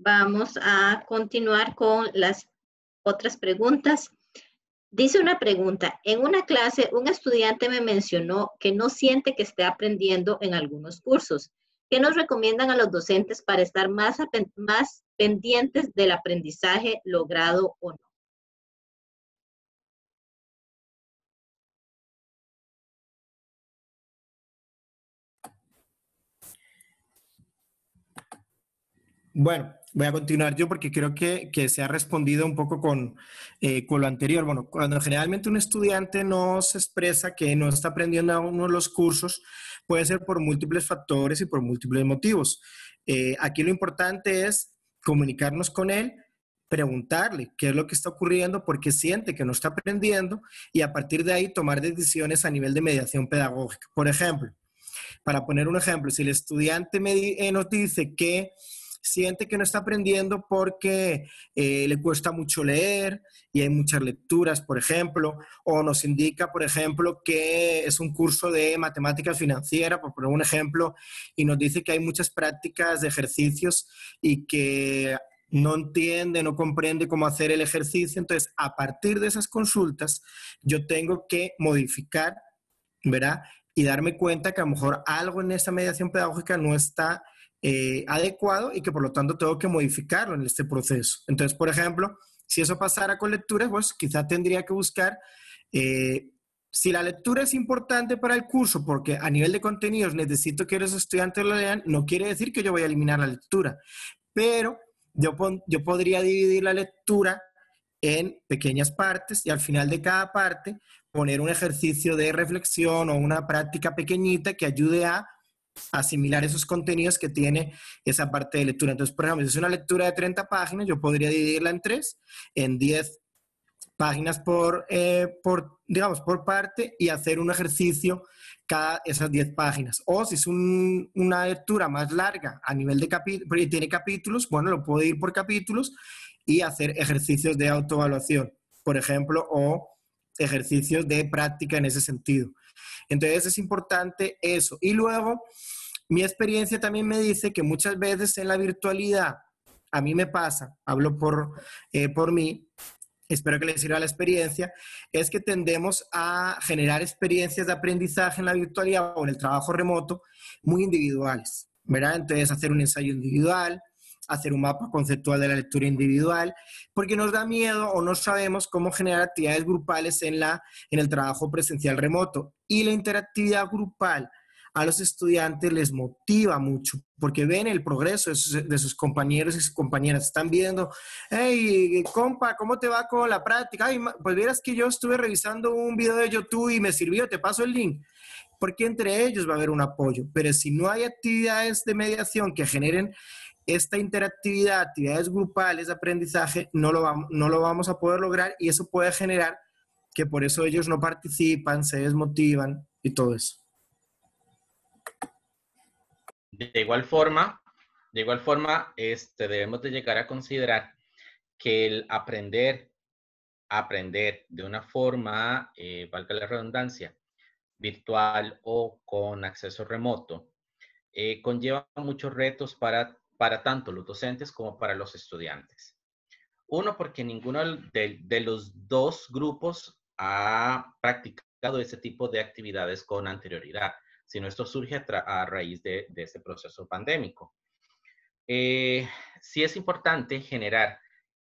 Vamos a continuar con las otras preguntas. Dice una pregunta, en una clase un estudiante me mencionó que no siente que esté aprendiendo en algunos cursos. ¿Qué nos recomiendan a los docentes para estar más, pendientes del aprendizaje logrado o no? Bueno, voy a continuar yo porque creo que, se ha respondido un poco con, eh, con, lo anterior. Bueno, cuando generalmente un estudiante no se expresa que no está aprendiendo a uno de los cursos, puede ser por múltiples factores y por múltiples motivos. Eh, aquí lo importante es comunicarnos con él, preguntarle qué es lo que está ocurriendo, por qué siente que no está aprendiendo y a partir de ahí tomar decisiones a nivel de mediación pedagógica. Por ejemplo, para poner un ejemplo, si el estudiante me, eh, nos dice que siente que no está aprendiendo porque eh, le cuesta mucho leer y hay muchas lecturas, por ejemplo, o nos indica, por ejemplo, que es un curso de matemática financiera, por poner un ejemplo, y nos dice que hay muchas prácticas de ejercicios y que no entiende, no comprende cómo hacer el ejercicio. Entonces, a partir de esas consultas, yo tengo que modificar, ¿verdad? Y darme cuenta que a lo mejor algo en esta mediación pedagógica no está eh, adecuado y que por lo tanto tengo que modificarlo en este proceso. Entonces, por ejemplo, si eso pasara con lecturas, pues quizá tendría que buscar eh, si la lectura es importante para el curso, porque a nivel de contenidos necesito que los estudiantes lo lean, no quiere decir que yo voy a eliminar la lectura, pero yo, yo podría dividir la lectura en pequeñas partes y al final de cada parte poner un ejercicio de reflexión o una práctica pequeñita que ayude a asimilar esos contenidos que tiene esa parte de lectura. Entonces, por ejemplo, si es una lectura de 30 páginas, yo podría dividirla en tres, en 10 páginas por, eh, por, digamos, por parte y hacer un ejercicio cada esas 10 páginas. O si es una lectura más larga a nivel de tiene capítulos, bueno, lo puedo ir por capítulos y hacer ejercicios de autoevaluación, por ejemplo, o ejercicios de práctica en ese sentido. Entonces es importante eso. Y luego, mi experiencia también me dice que muchas veces en la virtualidad, a mí me pasa, hablo por, eh, por mí, espero que les sirva la experiencia, es que tendemos a generar experiencias de aprendizaje en la virtualidad o en el trabajo remoto muy individuales, ¿verdad? Entonces, hacer un ensayo individual, hacer un mapa conceptual de la lectura individual, porque nos da miedo o no sabemos cómo generar actividades grupales en, la, en el trabajo presencial remoto. Y la interactividad grupal a los estudiantes les motiva mucho porque ven el progreso de sus, compañeros y sus compañeras. Están viendo, hey, compa, ¿cómo te va con la práctica? Ay, pues vieras que yo estuve revisando un video de YouTube y me sirvió, te paso el link. Porque entre ellos va a haber un apoyo. Pero si no hay actividades de mediación que generen esta interactividad, actividades grupales aprendizaje, no lo, vamos, no lo vamos a poder lograr y eso puede generar que por eso ellos no participan, se desmotivan y todo eso. De igual forma, de igual forma, este, debemos de llegar a considerar que el aprender, aprender de una forma, eh, valga la redundancia, virtual o con acceso remoto, eh, conlleva muchos retos para, para tanto los docentes como para los estudiantes. Uno, porque ninguno de, los dos grupos ha practicado ese tipo de actividades con anterioridad, sino esto surge a, raíz de, de, este proceso pandémico. Eh, sí es importante generar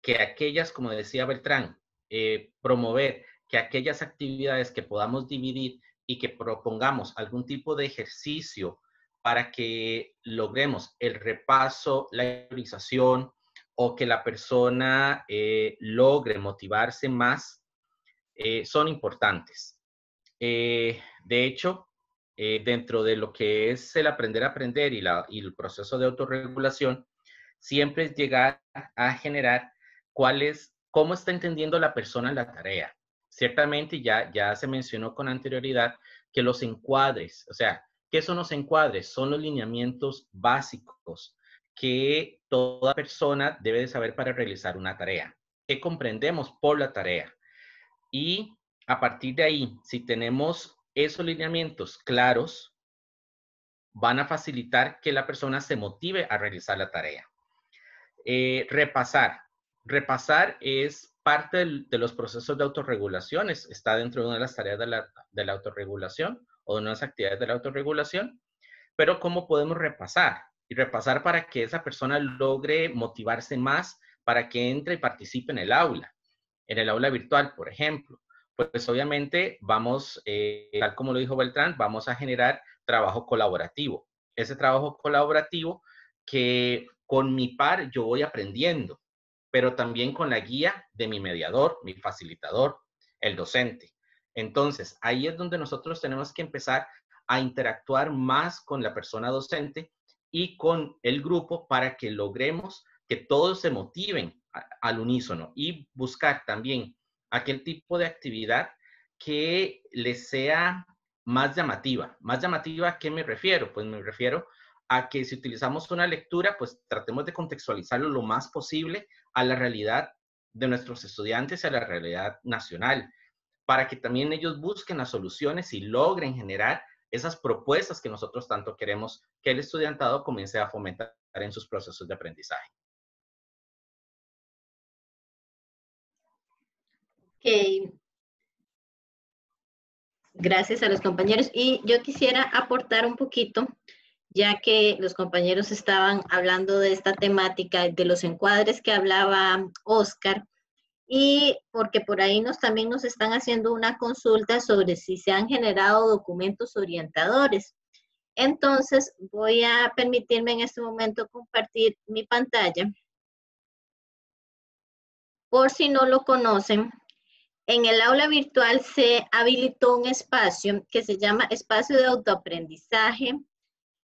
que aquellas, como decía Beltrán, eh, promover que aquellas actividades que podamos dividir y que propongamos algún tipo de ejercicio para que logremos el repaso, la priorización o que la persona eh, logre motivarse más, eh, son importantes. de hecho, dentro de lo que es el aprender a aprender y, la, y el proceso de autorregulación, siempre es llegar a generar cuál es, cómo está entendiendo la persona la tarea. Ciertamente ya, ya se mencionó con anterioridad que los encuadres, o sea, ¿qué son los encuadres? Son los lineamientos básicos que toda persona debe de saber para realizar una tarea. ¿Qué comprendemos por la tarea? Y a partir de ahí, si tenemos esos lineamientos claros, van a facilitar que la persona se motive a realizar la tarea. Eh, repasar repasar es parte de los procesos de autorregulación, está dentro de una de las tareas de la, autorregulación o de unas actividades de la autorregulación, pero ¿cómo podemos repasar? Y repasar para que esa persona logre motivarse más para que entre y participe en el aula, en el aula virtual, por ejemplo. Pues obviamente vamos, eh, tal como lo dijo Beltrán, vamos a generar trabajo colaborativo. Ese trabajo colaborativo que con mi par yo voy aprendiendo pero también con la guía de mi mediador, mi facilitador, el docente. Entonces, ahí es donde nosotros tenemos que empezar a interactuar más con la persona docente y con el grupo para que logremos que todos se motiven al unísono y buscar también aquel tipo de actividad que les sea más llamativa. Más llamativa, ¿a qué me refiero? Pues me refiero a que si utilizamos una lectura, pues tratemos de contextualizarlo lo más posible a la realidad de nuestros estudiantes, a la realidad nacional, para que también ellos busquen las soluciones y logren generar esas propuestas que nosotros tanto queremos que el estudiantado comience a fomentar en sus procesos de aprendizaje. Ok. Gracias a los compañeros. Y yo quisiera aportar un poquito ya que los compañeros estaban hablando de esta temática, de los encuadres que hablaba Oscar, y porque por ahí nos también nos están haciendo una consulta sobre si se han generado documentos orientadores. Entonces, voy a permitirme en este momento compartir mi pantalla. Por si no lo conocen, en el aula virtual se habilitó un espacio que se llama espacio de autoaprendizaje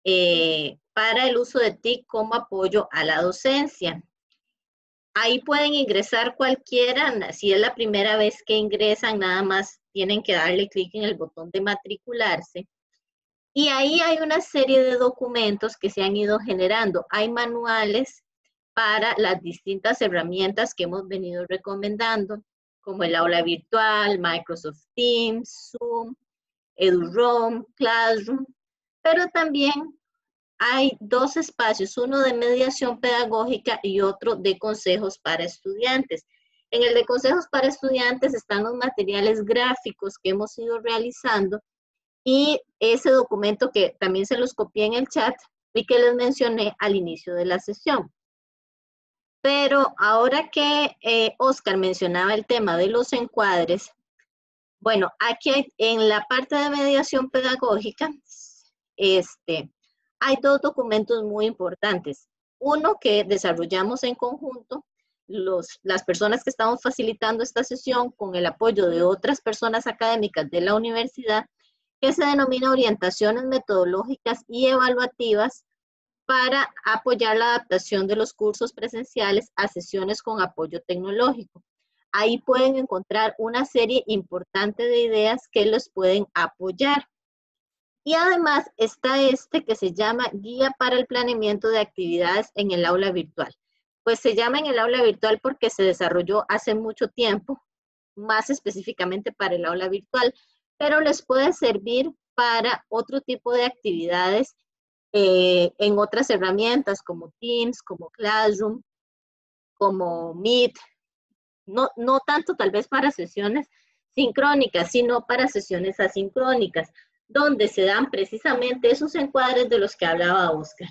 eh, para el uso de TIC como apoyo a la docencia. Ahí pueden ingresar cualquiera, si es la primera vez que ingresan, nada más tienen que darle clic en el botón de matricularse. Y ahí hay una serie de documentos que se han ido generando. Hay manuales para las distintas herramientas que hemos venido recomendando, como el aula virtual, Microsoft Teams, Zoom, EduRoam, Classroom, pero también hay dos espacios, uno de mediación pedagógica y otro de consejos para estudiantes. En el de consejos para estudiantes están los materiales gráficos que hemos ido realizando y ese documento que también se los copié en el chat y que les mencioné al inicio de la sesión. Pero ahora que eh, Oscar mencionaba el tema de los encuadres, bueno, aquí en la parte de mediación pedagógica este, hay dos documentos muy importantes. Uno que desarrollamos en conjunto, los, las personas que estamos facilitando esta sesión con el apoyo de otras personas académicas de la universidad, que se denomina orientaciones metodológicas y evaluativas para apoyar la adaptación de los cursos presenciales a sesiones con apoyo tecnológico. Ahí pueden encontrar una serie importante de ideas que los pueden apoyar. Y además está este que se llama Guía para el Planeamiento de Actividades en el Aula Virtual. Pues se llama en el aula virtual porque se desarrolló hace mucho tiempo, más específicamente para el aula virtual, pero les puede servir para otro tipo de actividades eh, en otras herramientas como Teams, como Classroom, como Meet. No, no tanto tal vez para sesiones sincrónicas, sino para sesiones asincrónicas donde se dan precisamente esos encuadres de los que hablaba Oscar.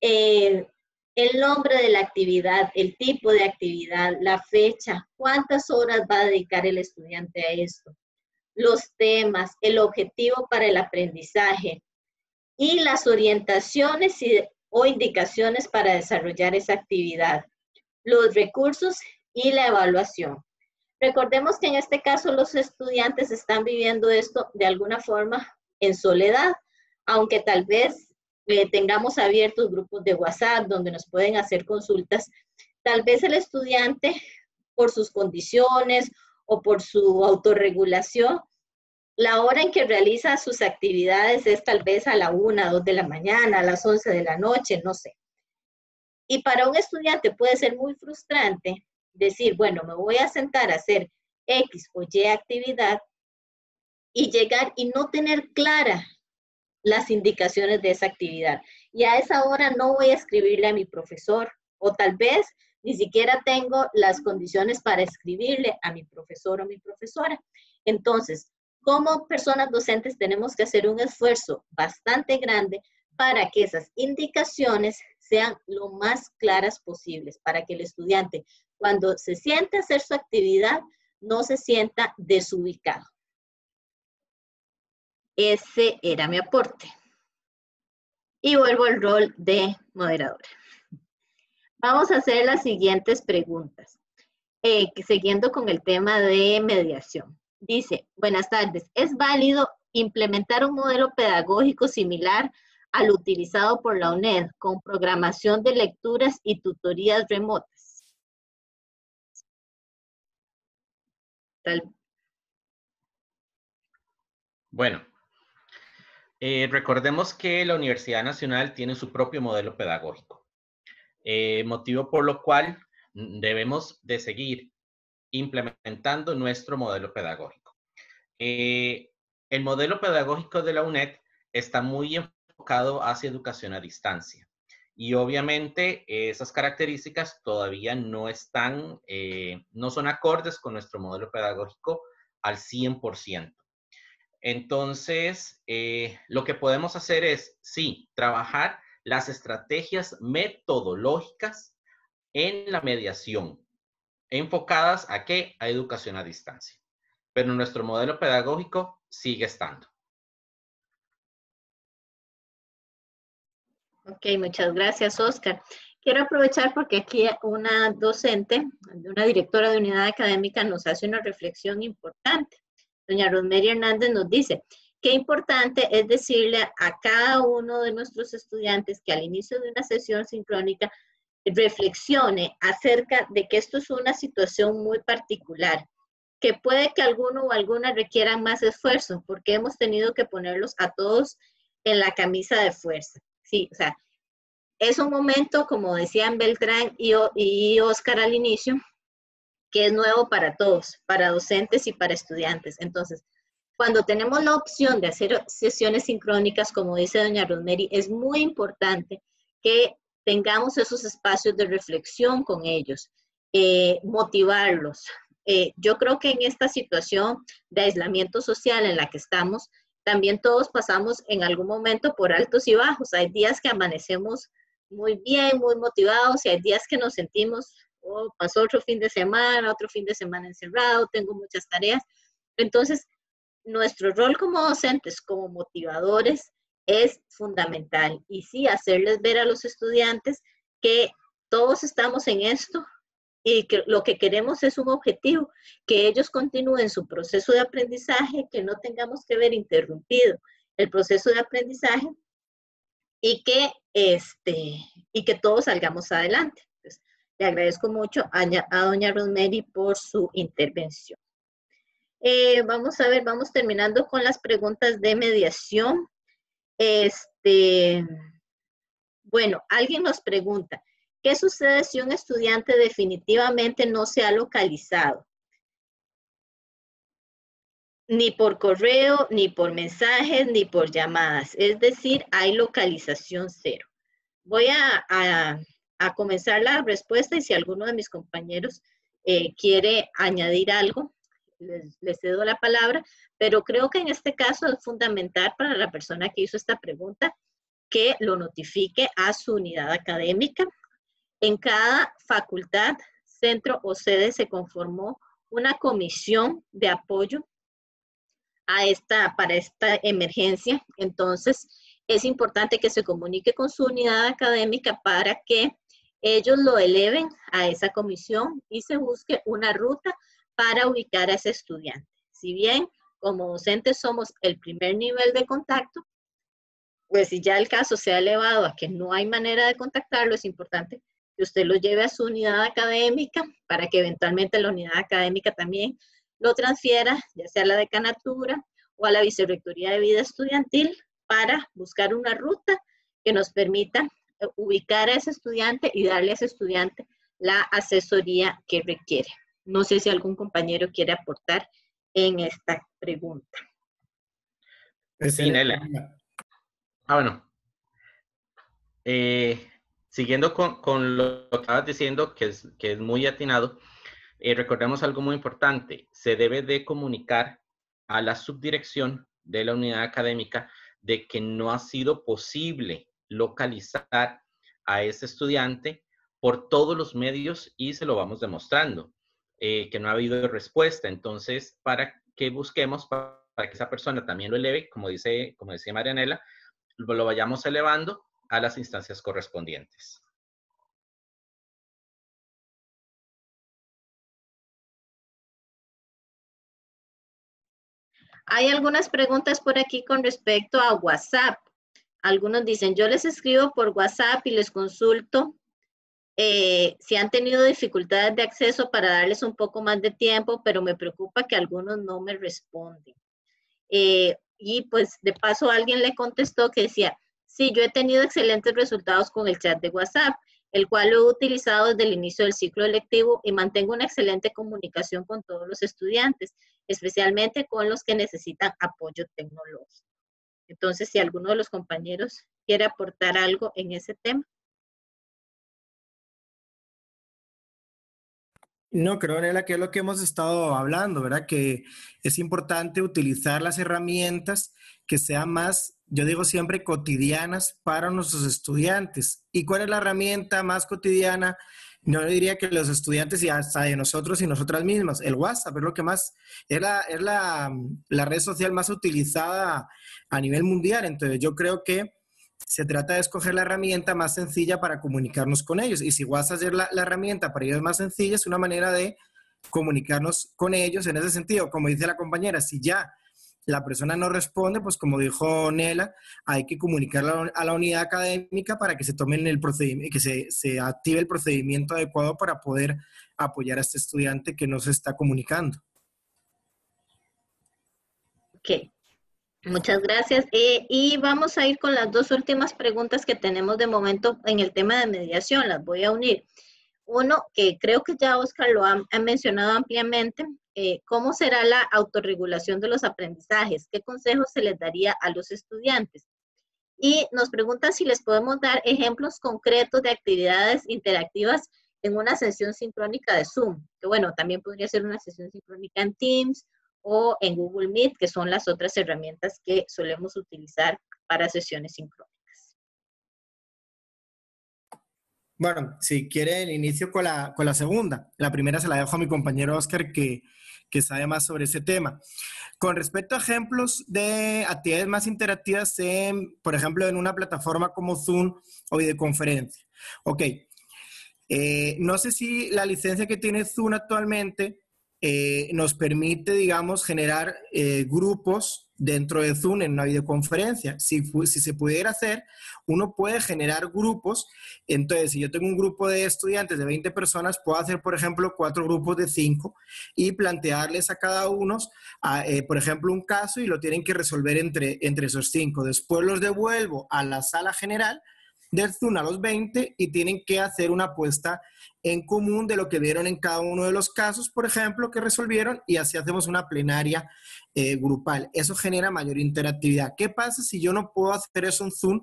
Eh, el nombre de la actividad, el tipo de actividad, la fecha, cuántas horas va a dedicar el estudiante a esto, los temas, el objetivo para el aprendizaje y las orientaciones o indicaciones para desarrollar esa actividad, los recursos y la evaluación. Recordemos que en este caso los estudiantes están viviendo esto de alguna forma en soledad, aunque tal vez eh, tengamos abiertos grupos de WhatsApp donde nos pueden hacer consultas, tal vez el estudiante por sus condiciones o por su autorregulación, la hora en que realiza sus actividades es tal vez a la una, dos de la mañana, a las 11 de la noche, no sé. Y para un estudiante puede ser muy frustrante decir, bueno, me voy a sentar a hacer X o Y actividad y llegar y no tener clara las indicaciones de esa actividad. Y a esa hora no voy a escribirle a mi profesor o tal vez ni siquiera tengo las condiciones para escribirle a mi profesor o mi profesora. Entonces, como personas docentes tenemos que hacer un esfuerzo bastante grande para que esas indicaciones sean lo más claras posibles, para que el estudiante cuando se siente hacer su actividad no se sienta desubicado. Ese era mi aporte. Y vuelvo al rol de moderadora. Vamos a hacer las siguientes preguntas, eh, siguiendo con el tema de mediación. Dice, buenas tardes, ¿es válido implementar un modelo pedagógico similar al utilizado por la UNED con programación de lecturas y tutorías remotas? Bueno, eh, recordemos que la Universidad Nacional tiene su propio modelo pedagógico, eh, motivo por lo cual debemos de seguir implementando nuestro modelo pedagógico. Eh, el modelo pedagógico de la UNED está muy enfocado hacia educación a distancia y obviamente esas características todavía no están, no son acordes con nuestro modelo pedagógico al 100%. Entonces, eh, lo que podemos hacer es, sí, trabajar las estrategias metodológicas en la mediación, enfocadas a qué? A educación a distancia. Pero nuestro modelo pedagógico sigue estando. Ok, muchas gracias, Oscar. Quiero aprovechar porque aquí una docente, una directora de unidad académica nos hace una reflexión importante doña Rosemary Hernández nos dice, qué importante es decirle a cada uno de nuestros estudiantes que al inicio de una sesión sincrónica reflexione acerca de que esto es una situación muy particular, que puede que alguno o alguna requieran más esfuerzo, porque hemos tenido que ponerlos a todos en la camisa de fuerza. Sí, o sea, es un momento, como decían Beltrán y, y Oscar al inicio, que es nuevo para todos, para docentes y para estudiantes. Entonces, cuando tenemos la opción de hacer sesiones sincrónicas, como dice doña Rosemary, es muy importante que tengamos esos espacios de reflexión con ellos, eh, motivarlos. Eh, yo creo que en esta situación de aislamiento social en la que estamos, también todos pasamos en algún momento por altos y bajos. Hay días que amanecemos muy bien, muy motivados y hay días que nos sentimos oh, pasó otro fin de semana, otro fin de semana encerrado, tengo muchas tareas. Entonces, nuestro rol como docentes, como motivadores, es fundamental. Y sí, hacerles ver a los estudiantes que todos estamos en esto y que lo que queremos es un objetivo, que ellos continúen su proceso de aprendizaje, que no tengamos que ver interrumpido el proceso de aprendizaje y que, este, y que todos salgamos adelante. Le agradezco mucho a, doña Rosemary por su intervención. Eh, vamos a ver, vamos terminando con las preguntas de mediación. Este, bueno, alguien nos pregunta, ¿qué sucede si un estudiante definitivamente no se ha localizado? Ni por correo, ni por mensajes, ni por llamadas. Es decir, hay localización cero. Voy a, comenzar la respuesta y si alguno de mis compañeros eh, quiere añadir algo, les, cedo la palabra, pero creo que en este caso es fundamental para la persona que hizo esta pregunta que lo notifique a su unidad académica. En cada facultad, centro o sede se conformó una comisión de apoyo a esta, para esta emergencia. Entonces, es importante que se comunique con su unidad académica para que ellos lo eleven a esa comisión y se busque una ruta para ubicar a ese estudiante. Si bien como docentes somos el primer nivel de contacto, pues si ya el caso se ha elevado a que no hay manera de contactarlo, es importante que usted lo lleve a su unidad académica para que eventualmente la unidad académica también lo transfiera, ya sea a la decanatura o a la vicerrectoría de vida estudiantil, para buscar una ruta que nos permita ubicar a ese estudiante y darle a ese estudiante la asesoría que requiere. No sé si algún compañero quiere aportar en esta pregunta. Sí, Nela. Ah, bueno. Eh, siguiendo con, lo que estabas diciendo, que es, que es muy atinado, eh, recordemos algo muy importante. Se debe de comunicar a la subdirección de la unidad académica de que no ha sido posible localizar a ese estudiante por todos los medios y se lo vamos demostrando. Eh, que no ha habido respuesta. Entonces, para que busquemos para, que esa persona también lo eleve, como, dice, como decía Marianela, lo vayamos elevando a las instancias correspondientes. Hay algunas preguntas por aquí con respecto a WhatsApp. Algunos dicen, yo les escribo por WhatsApp y les consulto eh, si han tenido dificultades de acceso para darles un poco más de tiempo, pero me preocupa que algunos no me responden. Eh, y pues de paso alguien le contestó que decía, sí, yo he tenido excelentes resultados con el chat de WhatsApp, el cual lo he utilizado desde el inicio del ciclo lectivo y mantengo una excelente comunicación con todos los estudiantes, especialmente con los que necesitan apoyo tecnológico. Entonces, si alguno de los compañeros quiere aportar algo en ese tema. No, creo, Nela, que es lo que hemos estado hablando, ¿verdad? Que es importante utilizar las herramientas que sean más, yo digo siempre, cotidianas para nuestros estudiantes. ¿Y cuál es la herramienta más cotidiana? No diría que los estudiantes y hasta de nosotros y nosotras mismas. El WhatsApp es lo que más, es la, es la, la red social más utilizada a nivel mundial. Entonces yo creo que se trata de escoger la herramienta más sencilla para comunicarnos con ellos. Y si WhatsApp es la, la herramienta para ellos más sencilla, es una manera de comunicarnos con ellos en ese sentido. Como dice la compañera, si ya la persona no responde, pues como dijo Nela, hay que comunicarla a la unidad académica para que se tomen el procedimiento, que se, active el procedimiento adecuado para poder apoyar a este estudiante que no se está comunicando. Ok, Muchas gracias. Eh, y vamos a ir con las dos últimas preguntas que tenemos de momento en el tema de mediación. Las voy a unir. Uno, que creo que ya Oscar lo ha, mencionado ampliamente, eh, ¿cómo será la autorregulación de los aprendizajes? ¿Qué consejos se les daría a los estudiantes? Y nos preguntan si les podemos dar ejemplos concretos de actividades interactivas en una sesión sincrónica de Zoom, que bueno, también podría ser una sesión sincrónica en Teams o en Google Meet, que son las otras herramientas que solemos utilizar para sesiones sincrónicas. Bueno, si quieren, inicio con la, con la segunda. La primera se la dejo a mi compañero Oscar, que, que sabe más sobre ese tema. Con respecto a ejemplos de actividades más interactivas, en, por ejemplo, en una plataforma como Zoom o videoconferencia. Ok, eh, no sé si la licencia que tiene Zoom actualmente eh, nos permite, digamos, generar eh, grupos dentro de Zoom en una videoconferencia. Si, si se pudiera hacer, uno puede generar grupos. Entonces, si yo tengo un grupo de estudiantes de 20 personas, puedo hacer, por ejemplo, cuatro grupos de 5 y plantearles a cada uno, eh, por ejemplo, un caso y lo tienen que resolver entre, entre esos cinco. Después los devuelvo a la sala general del Zoom a los 20 y tienen que hacer una apuesta en común de lo que vieron en cada uno de los casos, por ejemplo, que resolvieron y así hacemos una plenaria eh, grupal. Eso genera mayor interactividad. ¿Qué pasa si yo no puedo hacer eso en Zoom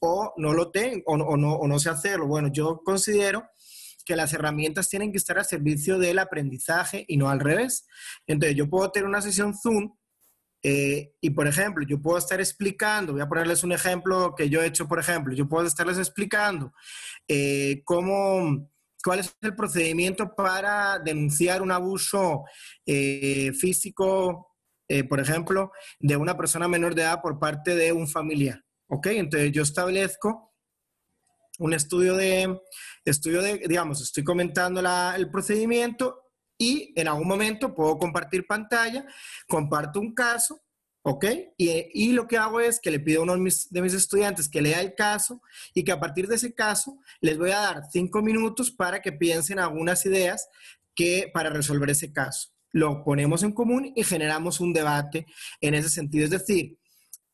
o no lo tengo o, no, o sé hacerlo? Bueno, yo considero que las herramientas tienen que estar al servicio del aprendizaje y no al revés. Entonces, yo puedo tener una sesión Zoom eh, y por ejemplo, yo puedo estar explicando, voy a ponerles un ejemplo que yo he hecho, por ejemplo, yo puedo estarles explicando eh, cómo, cuál es el procedimiento para denunciar un abuso eh, físico, por ejemplo, de una persona menor de edad por parte de un familiar. ¿Ok? Entonces yo establezco un estudio de, estudio de digamos, estoy comentando el procedimiento y en algún momento puedo compartir pantalla, comparto un caso, ¿ok? Y, lo que hago es que le pido a uno de mis, estudiantes que lea el caso y que a partir de ese caso les voy a dar cinco minutos para que piensen algunas ideas que, para resolver ese caso. Lo ponemos en común y generamos un debate en ese sentido. Es decir,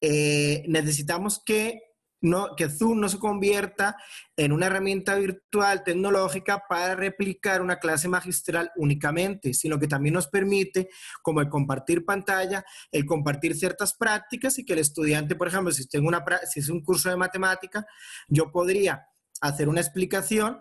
eh, necesitamos que no, que Zoom no se convierta en una herramienta virtual tecnológica para replicar una clase magistral únicamente, sino que también nos permite, como el compartir pantalla, el compartir ciertas prácticas y que el estudiante, por ejemplo, si, tengo una, si es un curso de matemática, yo podría hacer una explicación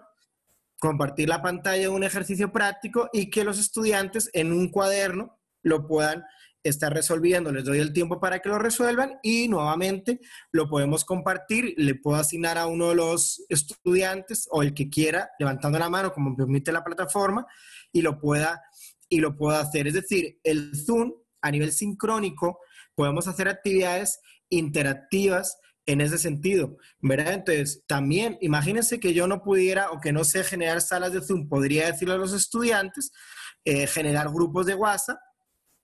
compartir la pantalla de un ejercicio práctico y que los estudiantes en un cuaderno lo puedan está resolviendo, les doy el tiempo para que lo resuelvan y nuevamente lo podemos compartir, le puedo asignar a uno de los estudiantes o el que quiera, levantando la mano como permite la plataforma y lo pueda, y lo pueda hacer. Es decir, el Zoom a nivel sincrónico podemos hacer actividades interactivas en ese sentido, ¿verdad? Entonces, también imagínense que yo no pudiera o que no sé generar salas de Zoom, podría decirle a los estudiantes, eh, generar grupos de WhatsApp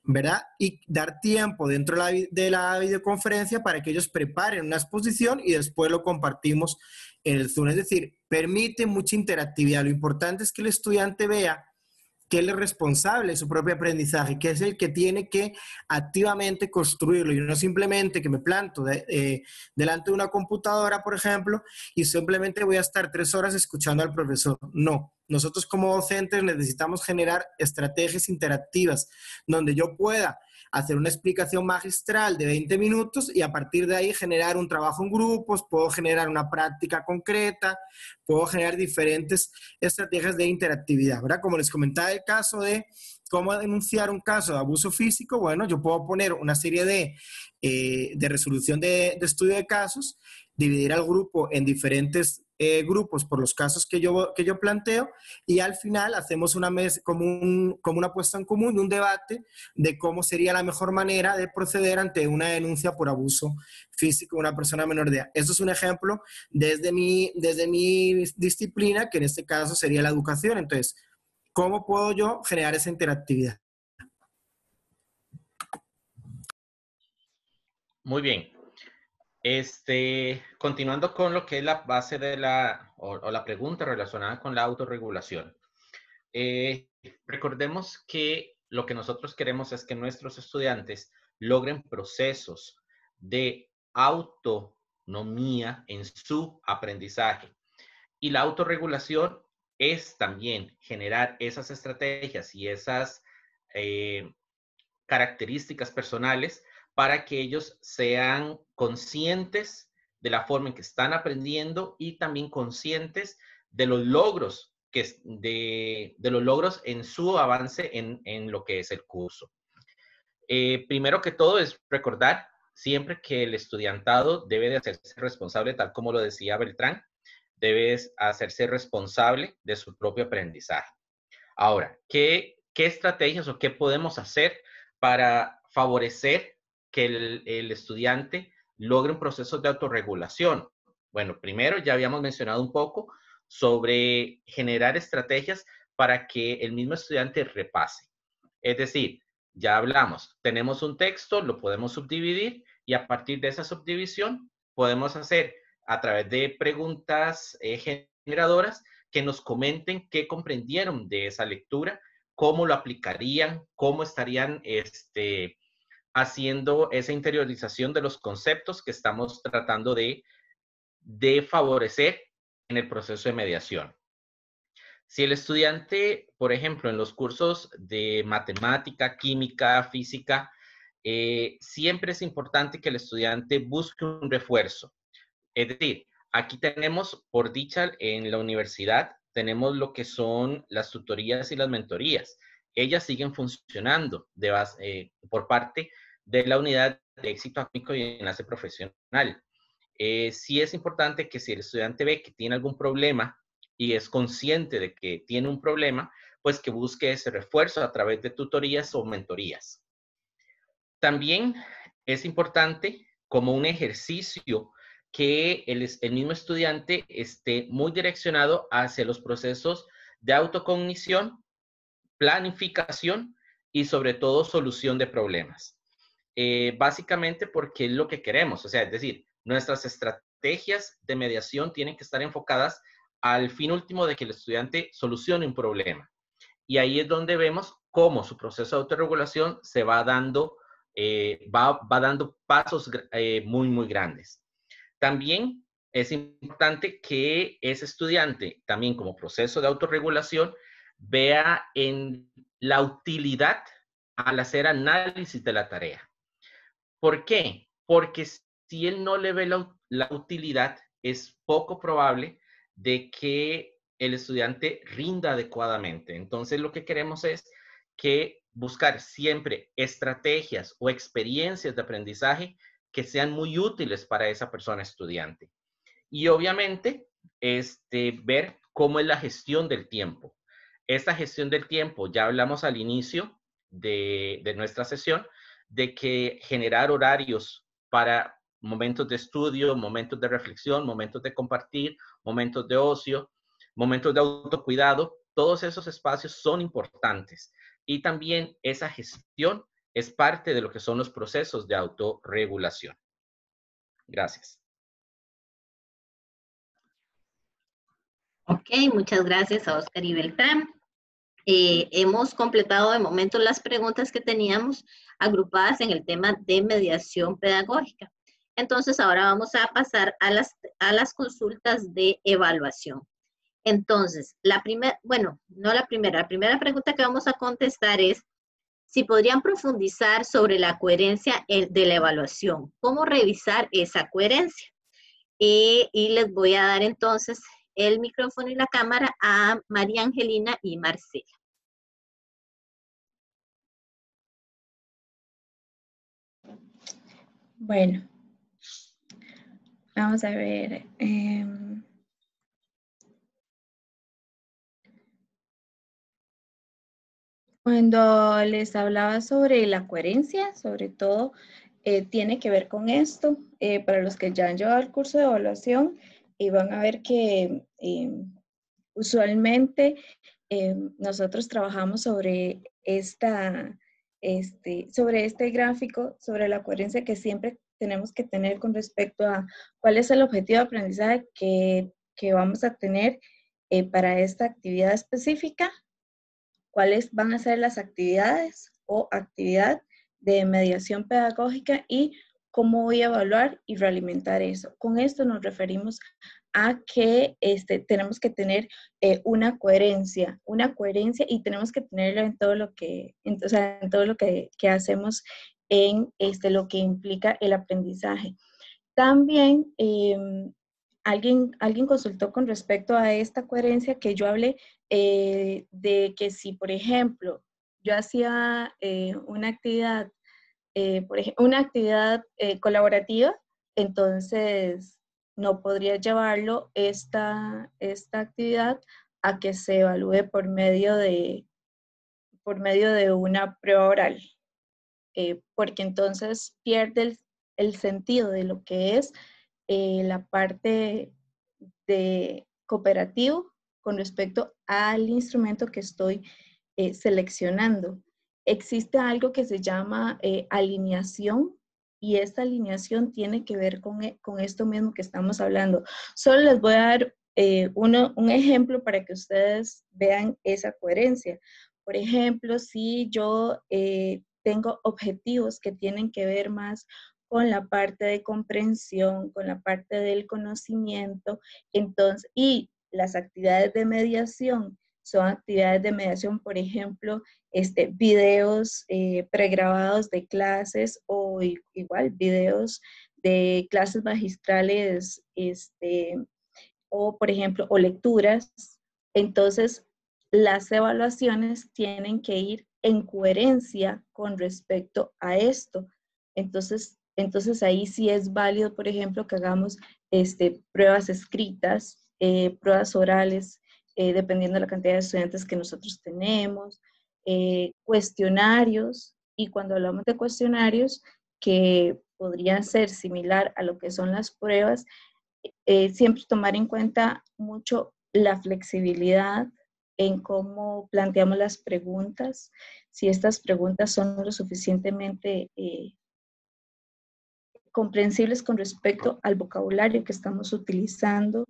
¿verdad? Y dar tiempo dentro de la, videoconferencia para que ellos preparen una exposición y después lo compartimos en el Zoom. Es decir, permite mucha interactividad. Lo importante es que el estudiante vea que él es responsable de su propio aprendizaje, que es el que tiene que activamente construirlo y no simplemente que me planto eh, delante de una computadora, por ejemplo, y simplemente voy a estar tres horas escuchando al profesor. No, nosotros como docentes necesitamos generar estrategias interactivas donde yo pueda hacer una explicación magistral de 20 minutos y a partir de ahí generar un trabajo en grupos, puedo generar una práctica concreta, puedo generar diferentes estrategias de interactividad, ¿verdad? Como les comentaba el caso de cómo denunciar un caso de abuso físico, bueno, yo puedo poner una serie de, eh, de resolución de, de estudio de casos, dividir al grupo en diferentes eh, grupos por los casos que yo, que yo planteo y al final hacemos una mesa, como, un, como una puesta en común, un debate de cómo sería la mejor manera de proceder ante una denuncia por abuso físico de una persona menor de edad. Eso es un ejemplo desde mi, desde mi disciplina, que en este caso sería la educación. Entonces, ¿cómo puedo yo generar esa interactividad? Muy bien. Este, continuando con lo que es la base de la, o, la pregunta relacionada con la autorregulación. Eh, recordemos que lo que nosotros queremos es que nuestros estudiantes logren procesos de autonomía en su aprendizaje. Y la autorregulación es también generar esas estrategias y esas eh, características personales para que ellos sean conscientes de la forma en que están aprendiendo y también conscientes de los logros que de, los logros en su avance en, en lo que es el curso. Eh, primero que todo es recordar siempre que el estudiantado debe de hacerse responsable, tal como lo decía Beltrán, debe hacerse responsable de su propio aprendizaje. Ahora, ¿qué, qué estrategias o qué podemos hacer para favorecer que el, estudiante logre un proceso de autorregulación? Bueno, primero ya habíamos mencionado un poco sobre generar estrategias para que el mismo estudiante repase. Es decir, ya hablamos, tenemos un texto, lo podemos subdividir y a partir de esa subdivisión podemos hacer a través de preguntas eh, generadoras que nos comenten qué comprendieron de esa lectura, cómo lo aplicarían, cómo estarían este, haciendo esa interiorización de los conceptos que estamos tratando de, de favorecer en el proceso de mediación. Si el estudiante, por ejemplo, en los cursos de matemática, química, física, eh, siempre es importante que el estudiante busque un refuerzo. Es decir, aquí tenemos, por dicha, en la universidad, tenemos lo que son las tutorías y las mentorías. Ellas siguen funcionando de eh, por parte de la unidad de éxito académico y enlace profesional. Eh, sí es importante que si el estudiante ve que tiene algún problema y es consciente de que tiene un problema, pues que busque ese refuerzo a través de tutorías o mentorías. También es importante como un ejercicio que el, el, mismo estudiante esté muy direccionado hacia los procesos de autocognición, planificación y sobre todo solución de problemas. Eh, básicamente porque es lo que queremos, o sea, es decir, nuestras estrategias de mediación tienen que estar enfocadas al fin último de que el estudiante solucione un problema. Y ahí es donde vemos cómo su proceso de autorregulación se va dando, eh, va, dando pasos eh, muy, muy grandes. También es importante que ese estudiante, también como proceso de autorregulación, vea en la utilidad al hacer análisis de la tarea. ¿Por qué? Porque si él no le ve la, utilidad, es poco probable de que el estudiante rinda adecuadamente. Entonces, lo que queremos es que buscar siempre estrategias o experiencias de aprendizaje que sean muy útiles para esa persona estudiante. Y obviamente, este, ver cómo es la gestión del tiempo. Esta gestión del tiempo, ya hablamos al inicio de, de nuestra sesión, de que generar horarios para momentos de estudio, momentos de reflexión, momentos de compartir, momentos de ocio, momentos de autocuidado, todos esos espacios son importantes. Y también esa gestión es parte de lo que son los procesos de autorregulación. Gracias. Ok, muchas gracias a Oscar y Beltrán. Eh, hemos completado de momento las preguntas que teníamos agrupadas en el tema de mediación pedagógica. Entonces, ahora vamos a pasar a las, a las consultas de evaluación. Entonces, la primera, bueno, no la primera, la primera pregunta que vamos a contestar es si podrían profundizar sobre la coherencia de la evaluación, cómo revisar esa coherencia. Eh, y les voy a dar entonces el micrófono y la cámara a María Angelina y Marcela. Bueno, vamos a ver. Em, cuando les hablaba sobre la coherencia, sobre todo, eh, tiene que ver con esto. Eh, para los que ya han llevado el curso de evaluación, y van a ver que em, usualmente em, nosotros trabajamos sobre esta este, sobre este gráfico, sobre la coherencia que siempre tenemos que tener con respecto a cuál es el objetivo de aprendizaje que, vamos a tener eh, para esta actividad específica, cuáles van a ser las actividades o actividad de mediación pedagógica y cómo voy a evaluar y realimentar eso. Con esto nos referimos a que este, tenemos que tener eh, una coherencia, una coherencia y tenemos que tenerlo en todo lo que, en, en todo lo que, que, hacemos en este, lo que implica el aprendizaje. También em, alguien, alguien consultó con respecto a esta coherencia que yo hablé eh, de que si, por ejemplo, yo hacía eh, una actividad, por ejemplo, una actividad colaborativa, entonces no podría llevarlo esta, esta actividad a que se evalúe por medio de, por medio de una prueba oral, eh, porque entonces pierde el, sentido de lo que es eh, la parte de cooperativo con respecto al instrumento que estoy eh, seleccionando. existe algo que se llama alineación y esta alineación tiene que ver con, e, con, esto mismo que estamos hablando. Solo les voy a dar eh, uno, un ejemplo para que ustedes vean esa coherencia. Por ejemplo, si yo eh, tengo objetivos que tienen que ver más con la parte de comprensión, con la parte del conocimiento, entonces, y las actividades de mediación son actividades de mediación, por ejemplo, este, videos eh, pregrabados de clases o igual videos de clases magistrales, este, o por ejemplo, o lecturas. Entonces, las evaluaciones tienen que ir en coherencia con respecto a esto. Entonces, entonces ahí sí es válido, por ejemplo, que hagamos este, pruebas escritas, eh, pruebas orales, eh, dependiendo de la cantidad de estudiantes que nosotros tenemos, eh, cuestionarios, y cuando hablamos de cuestionarios, que podrían ser similar a lo que son las pruebas, siempre tomar en cuenta mucho la flexibilidad en cómo planteamos las preguntas, si estas preguntas son lo suficientemente eh, comprensibles con respecto al vocabulario que estamos utilizando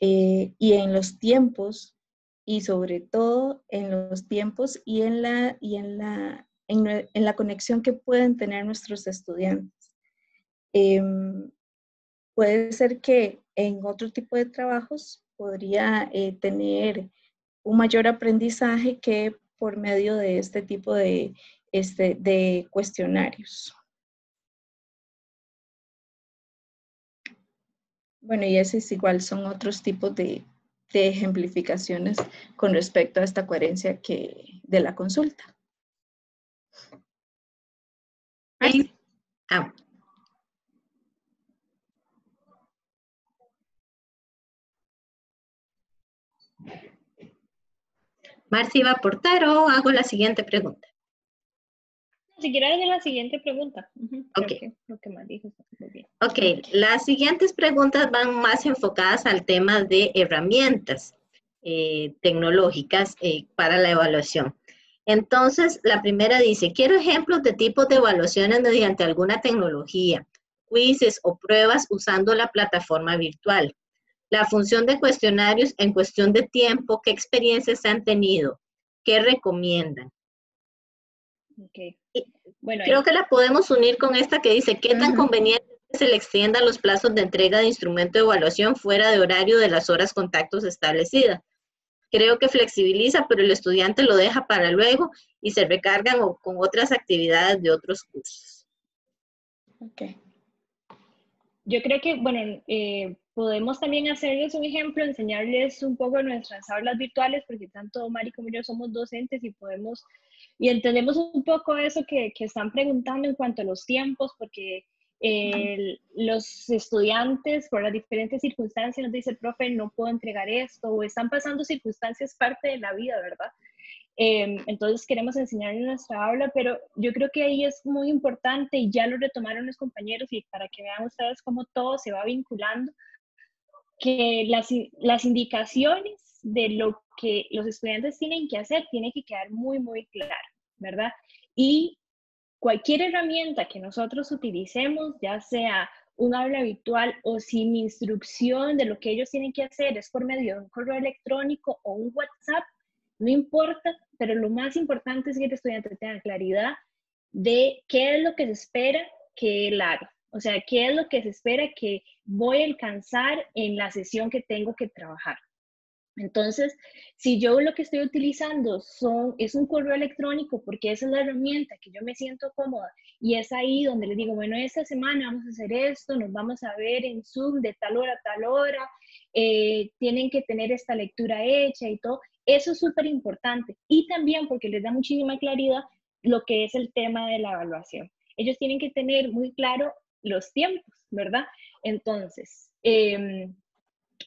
eh, y en los tiempos y sobre todo en los tiempos y en la, y en la, en, la conexión que pueden tener nuestros estudiantes. Em, puede ser que en otro tipo de trabajos podría eh, tener un mayor aprendizaje que por medio de este tipo de, este, de cuestionarios. Bueno, y ese es igual, son otros tipos de, ejemplificaciones con respecto a esta coherencia que, de la consulta. Ah. Marci va a aportar o hago la siguiente pregunta. Si quieres la siguiente pregunta. ok. Ok, las siguientes preguntas van más enfocadas al tema de herramientas eh, tecnológicas eh, para la evaluación. Entonces, la primera dice, quiero ejemplos de tipos de evaluaciones mediante alguna tecnología, quizzes o pruebas usando la plataforma virtual la función de cuestionarios en cuestión de tiempo, qué experiencias han tenido, qué recomiendan. Okay. Bueno, Creo que la podemos unir con esta que dice, ¿qué tan conveniente se le extienda los plazos de entrega de instrumento de evaluación fuera de horario de las horas contactos establecidas? Creo que flexibiliza, pero el estudiante lo deja para luego y se recargan con otras actividades de otros cursos. Okay. Yo creo que, bueno, eh, podemos también hacerles un ejemplo, enseñarles un poco nuestras aulas virtuales, porque tanto Mari como yo somos docentes y podemos, y entendemos un poco eso que, que están preguntando en cuanto a los tiempos, porque los estudiantes, por las diferentes circunstancias, nos dicen, profe, no puedo entregar esto, o están pasando circunstancias parte de la vida, ¿verdad? Em, entonces queremos enseñar en nuestra aula, pero yo creo que ahí es muy importante y ya lo retomaron los compañeros y para que vean ustedes cómo todo se va vinculando, que las, las indicaciones de lo que los estudiantes tienen que hacer tiene que quedar muy, muy claro, ¿verdad? Y cualquier herramienta que nosotros utilicemos, ya sea un aula virtual o si mi instrucción de lo que ellos tienen que hacer es por medio de un correo electrónico o un WhatsApp, no importa, pero lo más importante es que el estudiante tenga claridad de qué es lo que se espera que él haga. O sea, qué es lo que se espera que voy a alcanzar en la sesión que tengo que trabajar. Entonces, si yo lo que estoy utilizando son, es un correo electrónico, porque esa es la herramienta que yo me siento cómoda, y es ahí donde les digo, bueno, esta semana vamos a hacer esto, nos vamos a ver en Zoom de tal hora a tal hora, eh, tienen que tener esta lectura hecha y todo, eso es súper importante. Y también porque les da muchísima claridad lo que es el tema de la evaluación. Ellos tienen que tener muy claro los tiempos, ¿verdad? Entonces, em,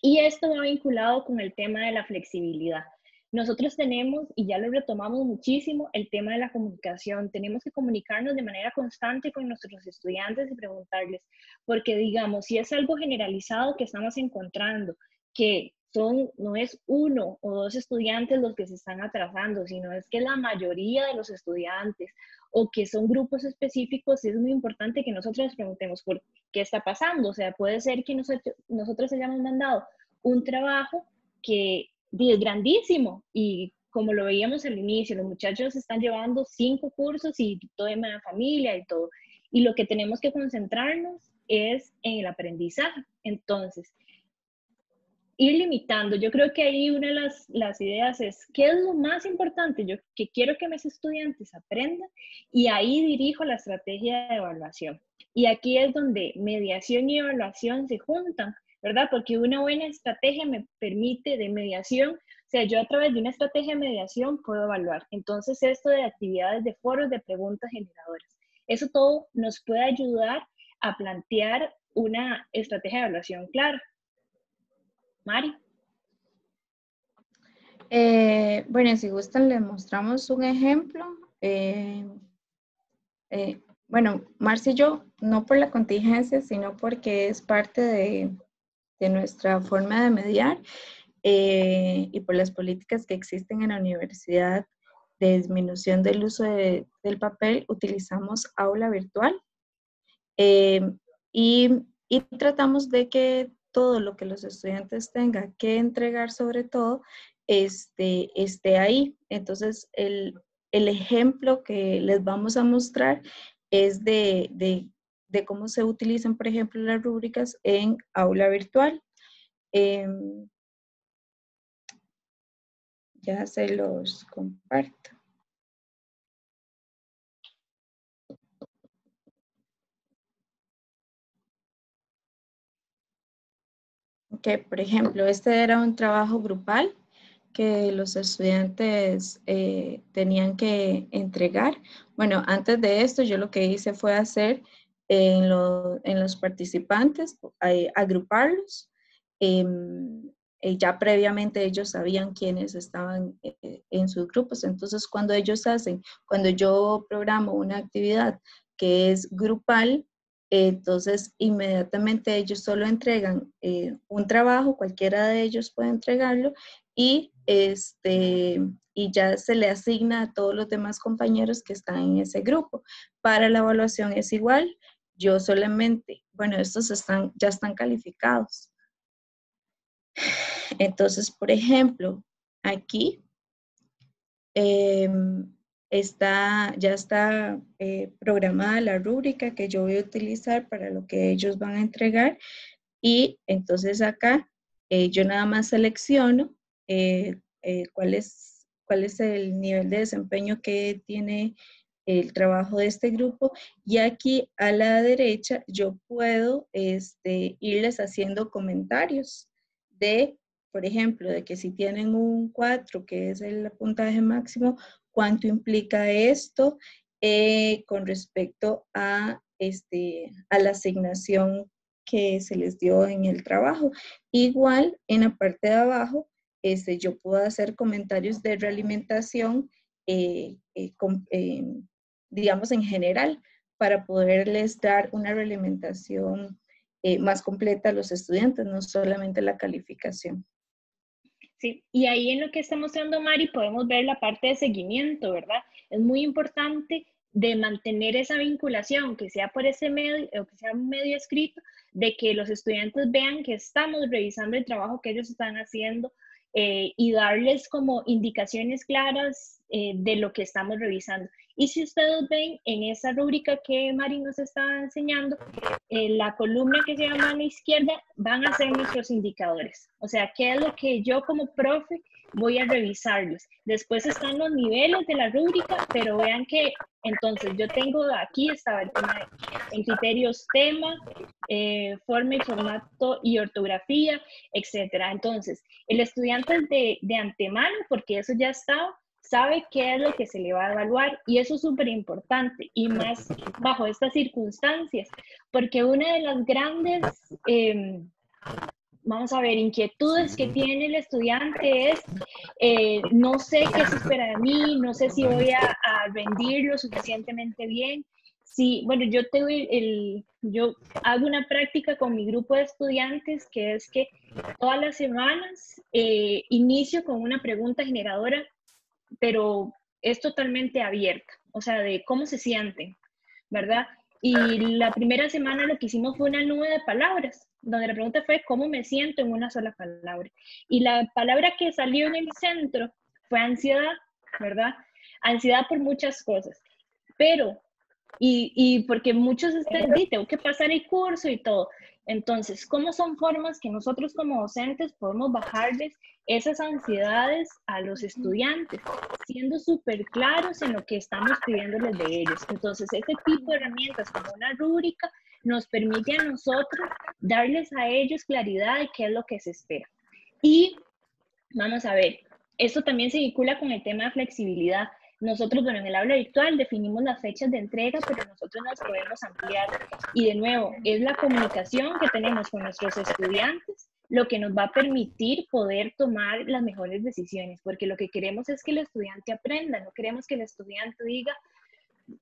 y esto va vinculado con el tema de la flexibilidad. Nosotros tenemos, y ya lo retomamos muchísimo, el tema de la comunicación. Tenemos que comunicarnos de manera constante con nuestros estudiantes y preguntarles, porque digamos, si es algo generalizado que estamos encontrando, que son, no es uno o dos estudiantes los que se están atrasando, sino es que la mayoría de los estudiantes o que son grupos específicos, es muy importante que nosotros preguntemos por qué está pasando. O sea, puede ser que nosotros, nosotros hayamos mandado un trabajo que es grandísimo y como lo veíamos al inicio, los muchachos están llevando cinco cursos y todo en familia y todo. Y lo que tenemos que concentrarnos es en el aprendizaje. Entonces, ir limitando. Yo creo que ahí una de las, ideas es, ¿qué es lo más importante? Yo que quiero que mis estudiantes aprendan y ahí dirijo la estrategia de evaluación. Y aquí es donde mediación y evaluación se juntan, ¿verdad? Porque una buena estrategia me permite de mediación, o sea, yo a través de una estrategia de mediación puedo evaluar. Entonces, esto de actividades de foros de preguntas generadoras, eso todo nos puede ayudar a plantear una estrategia de evaluación clara. Mari. Eh, bueno, si gustan, les mostramos un ejemplo. Eh, eh, bueno, Marci y yo, no por la contingencia, sino porque es parte de, nuestra forma de mediar y por las políticas que existen en la universidad de disminución del uso del papel, utilizamos aula virtual y, y tratamos de que todo lo que los estudiantes tengan que entregar sobre todo este, esté ahí. Entonces, el, ejemplo que les vamos a mostrar es de, cómo se utilizan, por ejemplo, las rúbricas en aula virtual. Em, ya se los comparto. Que, por ejemplo, este era un trabajo grupal que los estudiantes eh, tenían que entregar. Bueno, antes de esto yo lo que hice fue hacer en, en los participantes, eh, agruparlos. Em, eh, ya previamente ellos sabían quiénes estaban en sus grupos. Entonces, cuando ellos hacen, cuando yo programo una actividad que es grupal, entonces, inmediatamente ellos solo entregan eh, un trabajo, cualquiera de ellos puede entregarlo y, este, y ya se le asigna a todos los demás compañeros que están en ese grupo. Para la evaluación es igual, yo solamente, bueno, estos están, ya están calificados. Entonces, por ejemplo, aquí em, está, ya está eh, programada la rúbrica que yo voy a utilizar para lo que ellos van a entregar. Y entonces acá eh, yo nada más selecciono eh, cuál, es, cuál es el nivel de desempeño que tiene el trabajo de este grupo. Y aquí a la derecha yo puedo este, irles haciendo comentarios de, por ejemplo, de que si tienen un 4, que es el puntaje máximo, cuánto implica esto eh, con respecto a, este, a la asignación que se les dio en el trabajo. Igual, en la parte de abajo, este, yo puedo hacer comentarios de realimentación, eh, eh, digamos, en general, para poderles dar una realimentación más completa a los estudiantes, no solamente la calificación. Y ahí en lo que está mostrando Mari podemos ver la parte de seguimiento, ¿verdad? Es muy importante de mantener esa vinculación, que sea por ese medio o que sea un medio escrito, de que los estudiantes vean que estamos revisando el trabajo que ellos están haciendo eh, y darles como indicaciones claras eh, de lo que estamos revisando. Y si ustedes ven en esa rúbrica que Mari nos está enseñando, en la columna que se llama a la izquierda van a ser nuestros indicadores. O sea, qué es lo que yo como profe voy a revisarlos. Después están los niveles de la rúbrica, pero vean que entonces yo tengo aquí estaba el tema en criterios tema, eh, forma y formato y ortografía, etcétera. Entonces, el estudiante de, de antemano, porque eso ya estaba, sabe qué es lo que se le va a evaluar y eso es súper importante y más bajo estas circunstancias, porque una de las grandes, em, vamos a ver, inquietudes que tiene el estudiante es, eh, no sé qué se espera de mí, no sé si voy a, a rendir lo suficientemente bien. Sí, bueno, yo tengo el, yo hago una práctica con mi grupo de estudiantes que es que todas las semanas eh, inicio con una pregunta generadora, pero es totalmente abierta, o sea, de cómo se sienten, ¿verdad? Y la primera semana lo que hicimos fue una nube de palabras, donde la pregunta fue cómo me siento en una sola palabra. Y la palabra que salió en el centro fue ansiedad, ¿verdad? Ansiedad por muchas cosas. Pero y, y porque muchos están, tengo que pasar el curso y todo. Entonces, ¿cómo son formas que nosotros como docentes podemos bajarles esas ansiedades a los estudiantes, siendo súper claros en lo que estamos pidiéndoles de ellos? Entonces, ese tipo de herramientas como una rúbrica nos permite a nosotros darles a ellos claridad de qué es lo que se espera. Y vamos a ver, esto también se vincula con el tema de flexibilidad. Nosotros, bueno, en el aula virtual definimos las fechas de entrega, pero nosotros las podemos ampliar. Y de nuevo, es la comunicación que tenemos con nuestros estudiantes lo que nos va a permitir poder tomar las mejores decisiones, porque lo que queremos es que el estudiante aprenda, no queremos que el estudiante diga,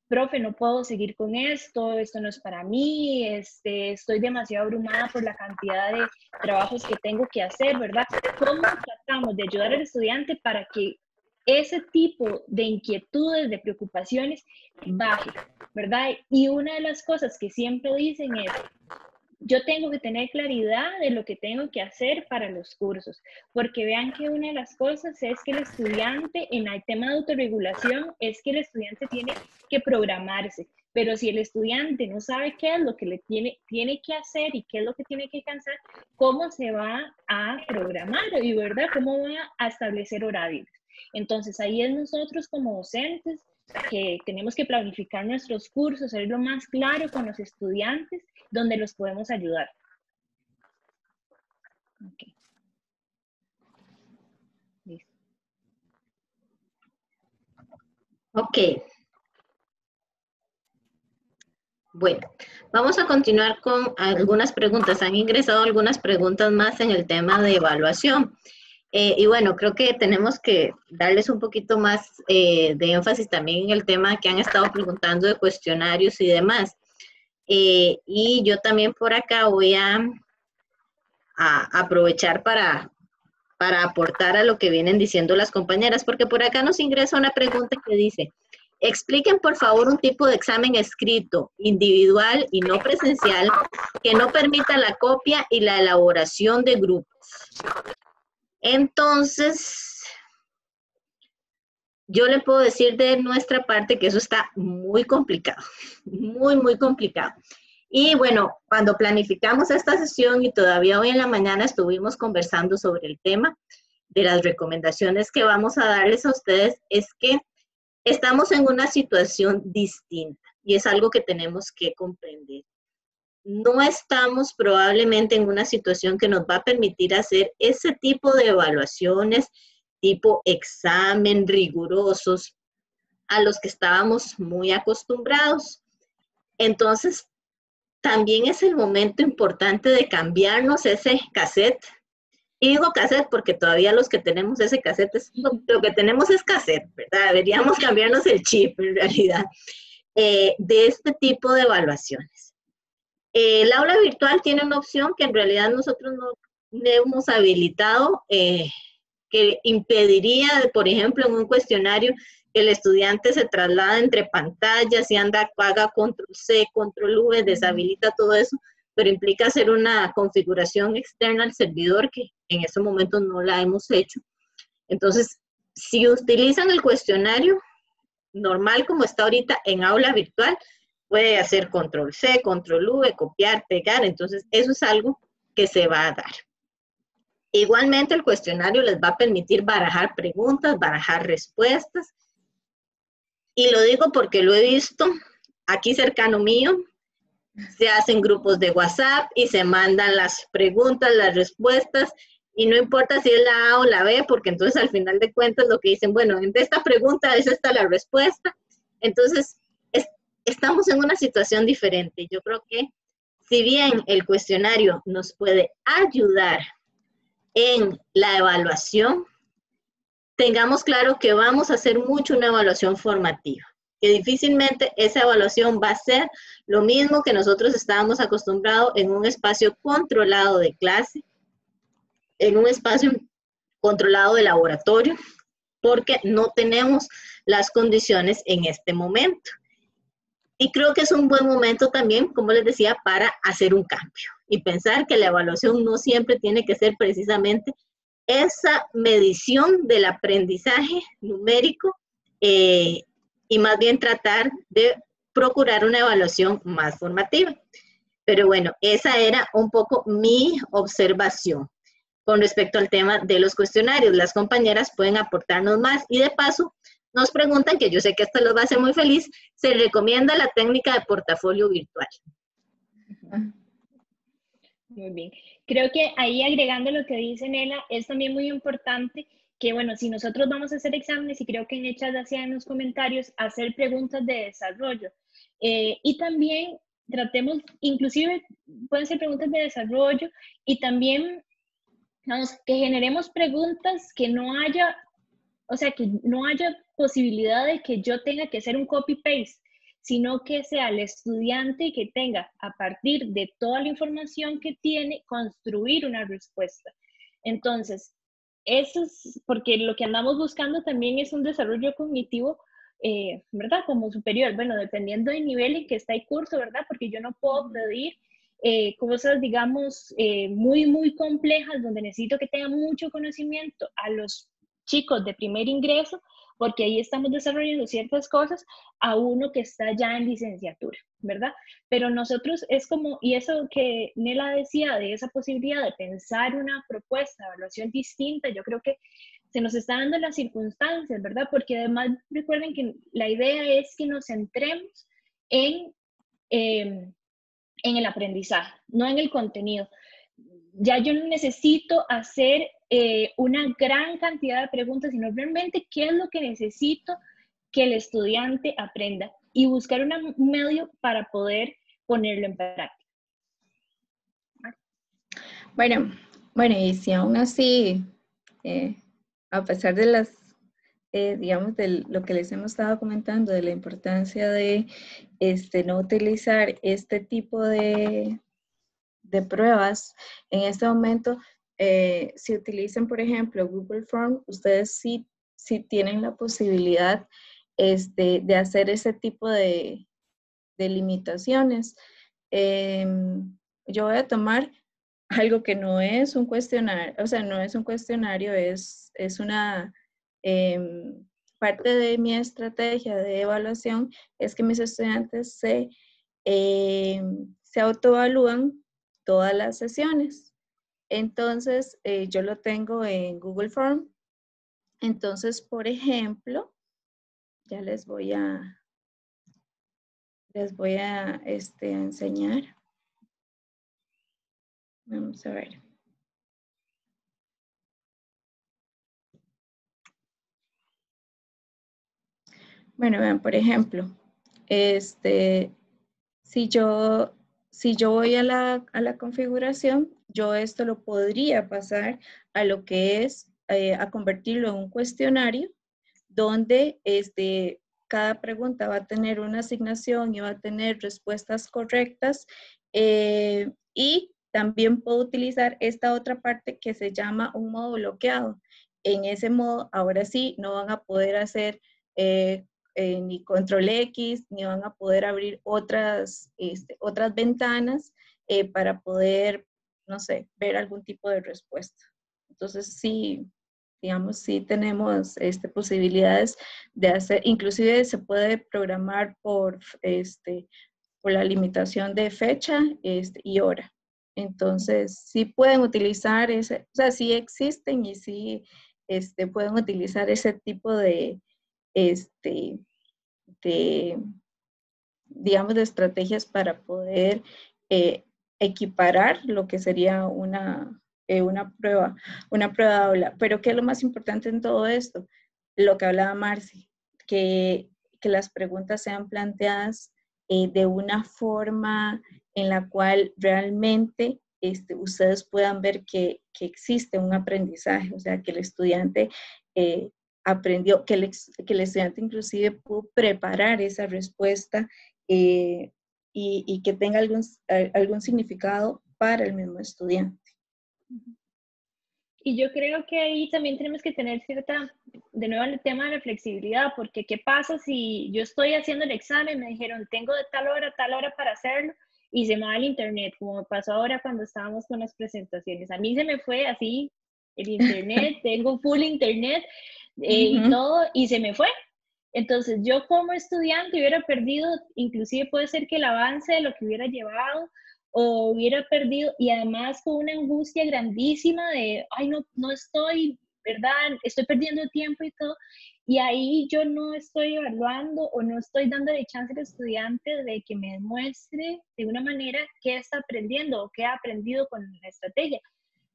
profe, no puedo seguir con esto, esto no es para mí, este, estoy demasiado abrumada por la cantidad de trabajos que tengo que hacer, ¿verdad? ¿Cómo tratamos de ayudar al estudiante para que ese tipo de inquietudes, de preocupaciones, baje, ¿verdad? Y una de las cosas que siempre dicen es, yo tengo que tener claridad de lo que tengo que hacer para los cursos, porque vean que una de las cosas es que el estudiante, en el tema de autorregulación, es que el estudiante tiene que programarse, pero si el estudiante no sabe qué es lo que le tiene, tiene que hacer y qué es lo que tiene que alcanzar, ¿cómo se va a programar y verdad? ¿Cómo va a establecer horarios? Entonces ahí es nosotros como docentes que tenemos que planificar nuestros cursos, ser lo más claro con los estudiantes, donde los podemos ayudar. Okay. Ok. Bueno, vamos a continuar con algunas preguntas. Han ingresado algunas preguntas más en el tema de evaluación. Eh, y bueno, creo que tenemos que darles un poquito más eh, de énfasis también en el tema que han estado preguntando de cuestionarios y demás. Eh, y yo también por acá voy a, a, aprovechar para, para aportar a lo que vienen diciendo las compañeras, porque por acá nos ingresa una pregunta que dice, expliquen por favor un tipo de examen escrito, individual y no presencial, que no permita la copia y la elaboración de grupos. Entonces, yo le puedo decir de nuestra parte que eso está muy complicado, muy, muy complicado. Y bueno, cuando planificamos esta sesión y todavía hoy en la mañana estuvimos conversando sobre el tema de las recomendaciones que vamos a darles a ustedes, es que estamos en una situación distinta y es algo que tenemos que comprender no estamos probablemente en una situación que nos va a permitir hacer ese tipo de evaluaciones, tipo examen rigurosos, a los que estábamos muy acostumbrados. Entonces, también es el momento importante de cambiarnos ese cassette. Y digo cassette porque todavía los que tenemos ese cassette, lo, que tenemos es cassette, ¿verdad? Deberíamos cambiarnos el chip en realidad eh, de este tipo de evaluaciones. El aula virtual tiene una opción que en realidad nosotros no hemos habilitado, eh, que impediría, por ejemplo, en un cuestionario, que el estudiante se traslade entre pantallas y anda, haga control C, control V, deshabilita todo eso, pero implica hacer una configuración externa al servidor que en ese momento no la hemos hecho. Entonces, si utilizan el cuestionario normal como está ahorita en aula virtual, puede hacer control C, control V, copiar, pegar, entonces eso es algo que se va a dar. Igualmente el cuestionario les va a permitir barajar preguntas, barajar respuestas. Y lo digo porque lo he visto aquí cercano mío. Se hacen grupos de WhatsApp y se mandan las preguntas, las respuestas, y no importa si es la A o la B, porque entonces al final de cuentas lo que dicen, bueno, en esta pregunta es esta la respuesta. Entonces, estamos en una situación diferente. Yo creo que si bien el cuestionario nos puede ayudar en la evaluación, tengamos claro que vamos a hacer mucho una evaluación formativa. que difícilmente esa evaluación va a ser lo mismo que nosotros estábamos acostumbrados en un espacio controlado de clase, en un espacio controlado de laboratorio, porque no tenemos las condiciones en este momento. Y creo que es un buen momento también, como les decía, para hacer un cambio y pensar que la evaluación no siempre tiene que ser precisamente esa medición del aprendizaje numérico eh, y más bien tratar de procurar una evaluación más formativa. Pero bueno, esa era un poco mi observación con respecto al tema de los cuestionarios. Las compañeras pueden aportarnos más y de paso nos preguntan, que yo sé que esto los va a hacer muy feliz, se recomienda la técnica de portafolio virtual. Muy bien. Creo que ahí agregando lo que dice Nela, es también muy importante que, bueno, si nosotros vamos a hacer exámenes, y creo que en Hechas hacía en los comentarios, hacer preguntas de desarrollo. Eh, y también tratemos, inclusive pueden ser preguntas de desarrollo y también que generemos preguntas que no haya, o sea, que no haya posibilidad de que yo tenga que hacer un copy-paste, sino que sea el estudiante que tenga, a partir de toda la información que tiene, construir una respuesta. Entonces, eso es porque lo que andamos buscando también es un desarrollo cognitivo, eh, ¿verdad? Como superior, bueno, dependiendo del nivel en que está el curso, ¿verdad? Porque yo no puedo pedir eh, cosas, digamos, eh, muy, muy complejas, donde necesito que tengan mucho conocimiento a los chicos de primer ingreso, porque ahí estamos desarrollando ciertas cosas a uno que está ya en licenciatura, ¿verdad? Pero nosotros es como, y eso que Nela decía de esa posibilidad de pensar una propuesta evaluación distinta, yo creo que se nos está dando las circunstancias, ¿verdad? Porque además recuerden que la idea es que nos centremos en, em, en el aprendizaje, no en el contenido. Ya yo necesito hacer eh, una gran cantidad de preguntas, sino realmente qué es lo que necesito que el estudiante aprenda y buscar un medio para poder ponerlo en práctica. Bueno, bueno, y si aún así, eh, a pesar de las, eh, digamos, de lo que les hemos estado comentando, de la importancia de este, no utilizar este tipo de, de pruebas, en este momento eh, si utilizan, por ejemplo, Google Form, ustedes sí, tienen la posibilidad este, de hacer ese tipo de, limitaciones. Em, yo voy a tomar algo que no es un cuestionario, o sea, no es un cuestionario, es, es una em, parte de mi estrategia de evaluación, es que mis estudiantes se, em, se autoevalúan todas las sesiones. Entonces, eh, yo lo tengo en Google Form. Entonces, por ejemplo, ya les voy a, les voy a este, enseñar. Vamos a ver. Bueno, vean, por ejemplo, este, si yo, si yo voy a la, a la configuración, yo esto lo podría pasar a lo que es, eh, a convertirlo en un cuestionario donde este, cada pregunta va a tener una asignación y va a tener respuestas correctas. Eh, y también puedo utilizar esta otra parte que se llama un modo bloqueado. En ese modo, ahora sí, no van a poder hacer eh, ni control X, ni van a poder abrir otras, este, otras ventanas para poder no sé, ver algún tipo de respuesta. Entonces, sí, digamos, sí tenemos este, posibilidades de hacer, inclusive se puede programar por, este, por la limitación de fecha este, y hora. Entonces, sí pueden utilizar ese, o sea, sí existen y sí este, pueden utilizar ese tipo de, este, de, digamos, de estrategias para poder eh, equiparar lo que sería una, eh, una prueba, una prueba de aula. Pero ¿qué es lo más importante en todo esto? Lo que hablaba Marci, que, que las preguntas sean planteadas eh, de una forma en la cual realmente este, ustedes puedan ver que, que, existe un aprendizaje, o sea, que el estudiante aprendió, que el, que el estudiante inclusive pudo preparar esa respuesta eh, y, y, que tenga algún, algún significado para el mismo estudiante. Y yo creo que ahí también tenemos que tener cierta, de nuevo el tema de la flexibilidad, porque ¿qué pasa si yo estoy haciendo el examen, me dijeron, tengo de tal hora, tal hora para hacerlo, y se me va el internet, como me pasó ahora cuando estábamos con las presentaciones. A mí se me fue así el internet, tengo full internet eh, y todo, y se me fue. Entonces yo como estudiante hubiera perdido, inclusive puede ser que el avance de lo que hubiera llevado, o hubiera perdido, y además con una angustia grandísima de, ay, no, no estoy, ¿verdad? Estoy perdiendo tiempo y todo. Y ahí yo no estoy evaluando o no estoy dando de chance al estudiante de que me demuestre de una manera qué está aprendiendo o qué ha aprendido con la estrategia,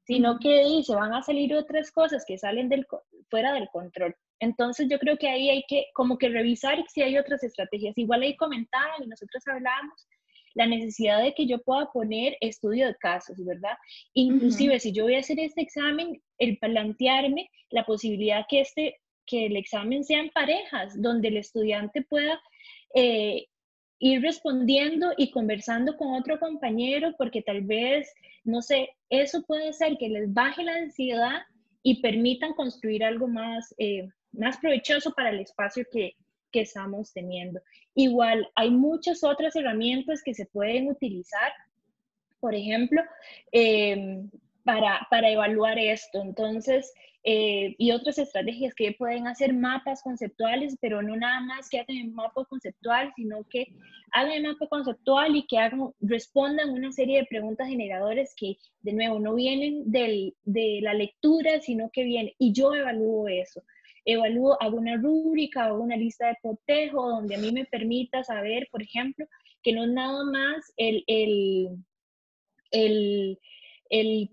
sino que dice, van a salir otras cosas que salen del, fuera del control. Entonces yo creo que ahí hay que como que revisar si hay otras estrategias. Igual ahí comentaban y nosotros hablamos la necesidad de que yo pueda poner estudio de casos, ¿verdad? Inclusive si yo voy a hacer este examen, el plantearme la posibilidad que, este, que el examen sea en parejas, donde el estudiante pueda eh, ir respondiendo y conversando con otro compañero, porque tal vez, no sé, eso puede ser que les baje la ansiedad y permitan construir algo más, eh, más provechoso para el espacio que, que estamos teniendo. Igual, hay muchas otras herramientas que se pueden utilizar, por ejemplo, em, para, para, evaluar esto. Entonces, eh, y otras estrategias que pueden hacer mapas conceptuales, pero no nada más que hagan el mapa conceptual, sino que hagan el mapa conceptual y que hagan, respondan una serie de preguntas generadores que, de nuevo, no vienen del, de la lectura, sino que vienen, y yo evalúo eso. Evalúo, hago una rúbrica, hago una lista de cotejo donde a mí me permita saber, por ejemplo, que no es nada más el, el, el, el,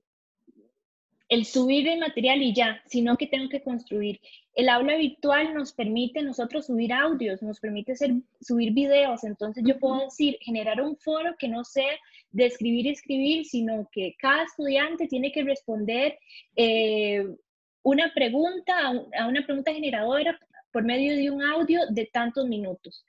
el subir el material y ya, sino que tengo que construir. El aula virtual nos permite nosotros subir audios, nos permite hacer, subir videos, entonces yo puedo decir, generar un foro que no sea de escribir y escribir, sino que cada estudiante tiene que responder eh, una pregunta, a una pregunta generadora por medio de un audio de tantos minutos.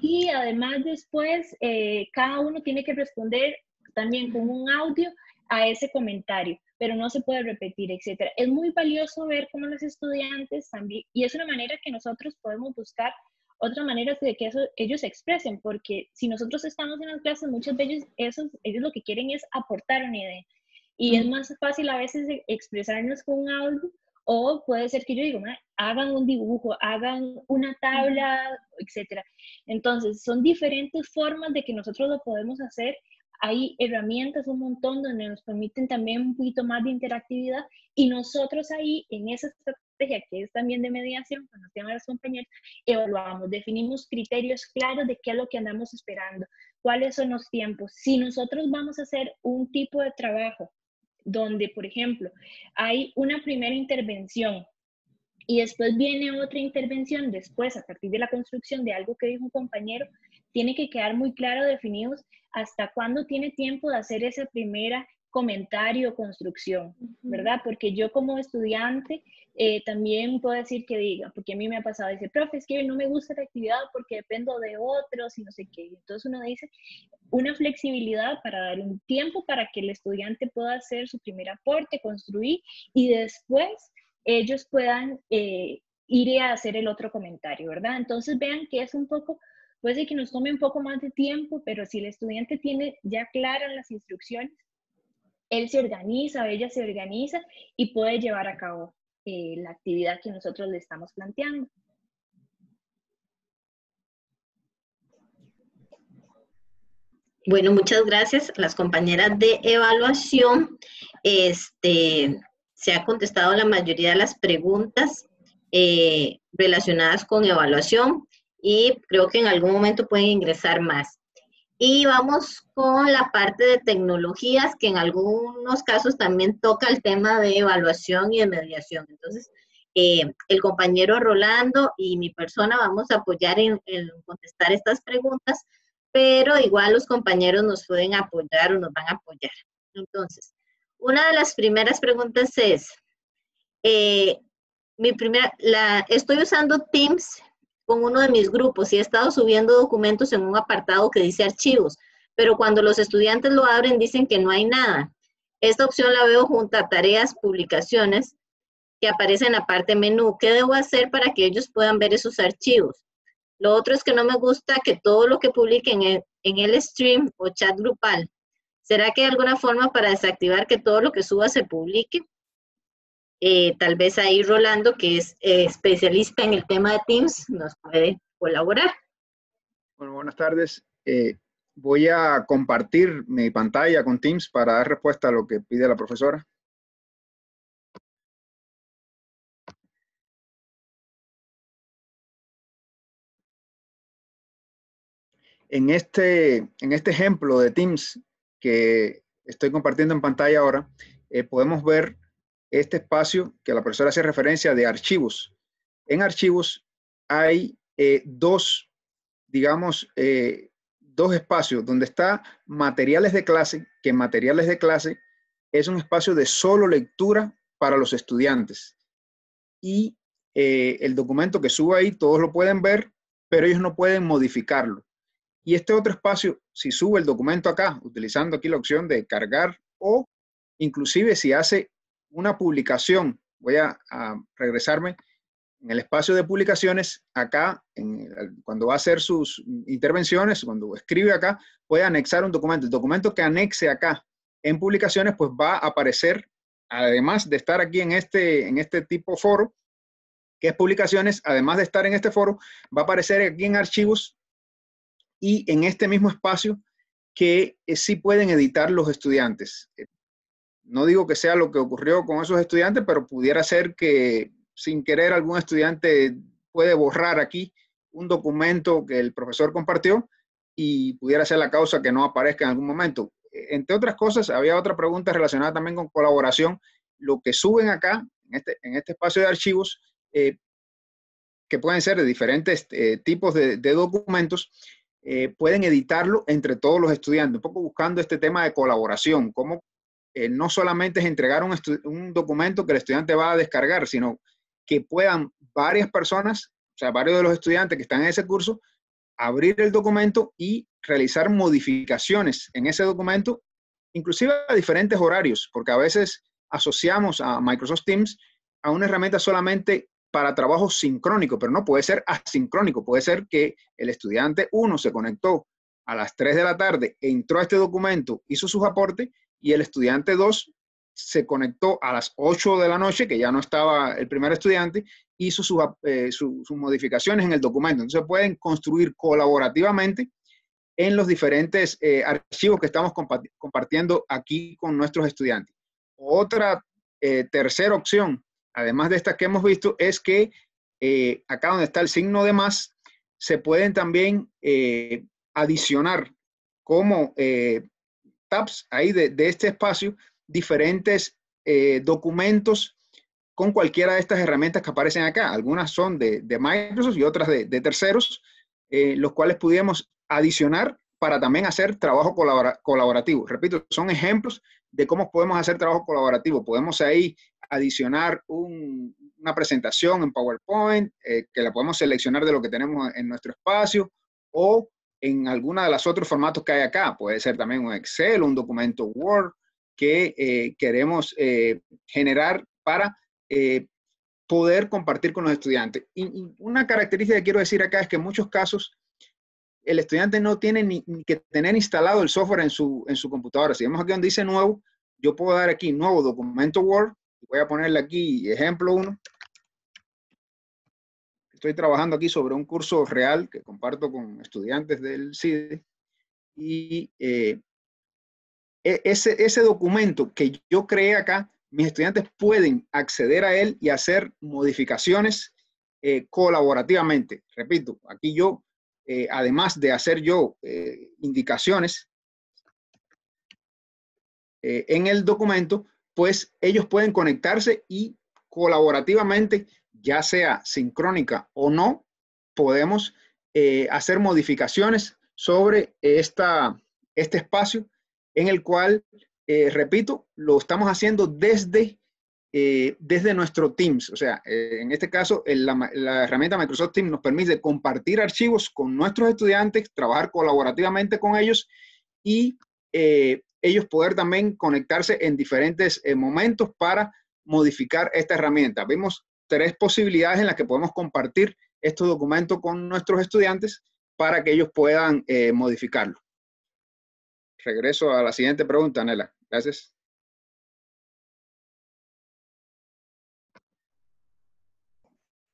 Y además después eh, cada uno tiene que responder también con un audio a ese comentario, pero no se puede repetir, etc. Es muy valioso ver cómo los estudiantes también, y es una manera que nosotros podemos buscar otras maneras de que eso, ellos se expresen, porque si nosotros estamos en las clases, muchas veces esos, ellos lo que quieren es aportar una idea. Y es más fácil a veces expresarnos con audio o puede ser que yo diga, hagan un dibujo, hagan una tabla, etc. Entonces, son diferentes formas de que nosotros lo podemos hacer. Hay herramientas un montón donde nos permiten también un poquito más de interactividad y nosotros ahí en esa estrategia que es también de mediación con los temas de los compañeros, evaluamos, definimos criterios claros de qué es lo que andamos esperando, cuáles son los tiempos. Si nosotros vamos a hacer un tipo de trabajo donde, por ejemplo, hay una primera intervención y después viene otra intervención, después, a partir de la construcción de algo que dijo un compañero, tiene que quedar muy claro, definidos hasta cuándo tiene tiempo de hacer esa primera comentario o construcción, ¿verdad? Porque yo como estudiante eh, también puedo decir que diga, porque a mí me ha pasado, dice, profe, es que no me gusta la actividad porque dependo de otros y no sé qué. Entonces uno dice, una flexibilidad para dar un tiempo para que el estudiante pueda hacer su primer aporte, construir y después ellos puedan eh, ir a hacer el otro comentario, ¿verdad? Entonces vean que es un poco, puede ser que nos tome un poco más de tiempo, pero si el estudiante tiene ya claras las instrucciones, él se organiza, ella se organiza y puede llevar a cabo eh, la actividad que nosotros le estamos planteando. Bueno, muchas gracias las compañeras de evaluación. Este, se ha contestado la mayoría de las preguntas eh, relacionadas con evaluación y creo que en algún momento pueden ingresar más. Y vamos con la parte de tecnologías, que en algunos casos también toca el tema de evaluación y de mediación. Entonces, eh, el compañero Rolando y mi persona vamos a apoyar en, contestar estas preguntas, pero igual los compañeros nos pueden apoyar o nos van a apoyar. Entonces, una de las primeras preguntas es, eh, mi primera, la, estoy usando Teams con uno de mis grupos y he estado subiendo documentos en un apartado que dice archivos, pero cuando los estudiantes lo abren dicen que no hay nada. Esta opción la veo junto a tareas, publicaciones, que aparecen en la parte menú. ¿Qué debo hacer para que ellos puedan ver esos archivos? Lo otro es que no me gusta que todo lo que publiquen en, en el stream o chat grupal. ¿Será que hay alguna forma para desactivar que todo lo que suba se publique? Eh, tal vez ahí Rolando, que es eh, especialista en el tema de Teams, nos puede colaborar. Bueno, buenas tardes. Eh, voy a compartir mi pantalla con Teams para dar respuesta a lo que pide la profesora. En este, en este ejemplo de Teams que estoy compartiendo en pantalla ahora, podemos ver este espacio que la profesora hace referencia de archivos. En archivos hay eh, dos, digamos, eh, dos espacios donde está materiales de clase, que materiales de clase es un espacio de solo lectura para los estudiantes. Y eh, el documento que subo ahí, todos lo pueden ver, pero ellos no pueden modificarlo. Y este otro espacio, si sube el documento acá, utilizando aquí la opción de cargar o inclusive si hace una publicación, voy a, regresarme en el espacio de publicaciones, acá, cuando va a hacer sus intervenciones, cuando escribe acá, puede anexar un documento. El documento que anexe acá en publicaciones, pues va a aparecer, además de estar aquí en este, en este tipo foro, que es publicaciones, además de estar en este foro, va a aparecer aquí en archivos y en este mismo espacio que eh, sí pueden editar los estudiantes. No digo que sea lo que ocurrió con esos estudiantes, pero pudiera ser que sin querer algún estudiante puede borrar aquí un documento que el profesor compartió y pudiera ser la causa que no aparezca en algún momento. Entre otras cosas, había otra pregunta relacionada también con colaboración. Lo que suben acá, en este, este espacio de archivos, eh, que pueden ser de diferentes eh, tipos de, documentos, eh, pueden editarlo entre todos los estudiantes, un poco buscando este tema de colaboración, cómo eh, no solamente es entregar un, documento que el estudiante va a descargar, sino que puedan varias personas, o sea, varios de los estudiantes que están en ese curso, abrir el documento y realizar modificaciones en ese documento, inclusive a diferentes horarios, porque a veces asociamos a Microsoft Teams a una herramienta solamente para trabajo sincrónico, pero no puede ser asincrónico, puede ser que el estudiante 1 se conectó a las 3 de la tarde, entró a este documento, hizo sus aportes y el estudiante 2 se conectó a las 8 de la noche, que ya no estaba el primer estudiante, hizo eh, sus modificaciones en el documento. Entonces pueden construir colaborativamente en los diferentes eh, archivos que estamos compartiendo aquí con nuestros estudiantes. Otra eh, tercera opción, además de esta que hemos visto, es que acá donde está el signo de más, se pueden también adicionar como tabs ahí de, este espacio diferentes eh, documentos con cualquiera de estas herramientas que aparecen acá. Algunas son de, Microsoft y otras de, terceros, eh, los cuales pudiéramos adicionar para también hacer trabajo colaborativo. Repito, son ejemplos de cómo podemos hacer trabajo colaborativo. Podemos ahí adicionar una presentación en PowerPoint, eh, que la podemos seleccionar de lo que tenemos en nuestro espacio, o en alguna de los otros formatos que hay acá. Puede ser también un Excel, un documento Word que eh, queremos eh, generar para eh, poder compartir con los estudiantes. Y, una característica que quiero decir acá es que en muchos casos el estudiante no tiene ni, que tener instalado el software en su, en su computadora. Si vemos aquí donde dice nuevo, yo puedo dar aquí nuevo documento Word. Voy a ponerle aquí ejemplo 1 Estoy trabajando aquí sobre un curso real que comparto con estudiantes del CIDE y eh, e, ese, ese documento que yo creé acá, mis estudiantes pueden acceder a él y hacer modificaciones eh, colaborativamente. Repito, aquí yo, eh, además de hacer yo indicaciones en el documento, pues ellos pueden conectarse y colaborativamente ya sea sincrónica o no, podemos eh, hacer modificaciones sobre esta, este espacio en el cual, eh, repito, lo estamos haciendo desde eh, desde nuestro Teams. O sea, en este caso, la, la, herramienta Microsoft Teams nos permite compartir archivos con nuestros estudiantes, trabajar colaborativamente con ellos y ellos poder también conectarse en diferentes momentos para modificar esta herramienta. Vemos tres posibilidades en las que podemos compartir estos documentos con nuestros estudiantes para que ellos puedan modificarlo. Regreso a la siguiente pregunta, Nela. Gracias.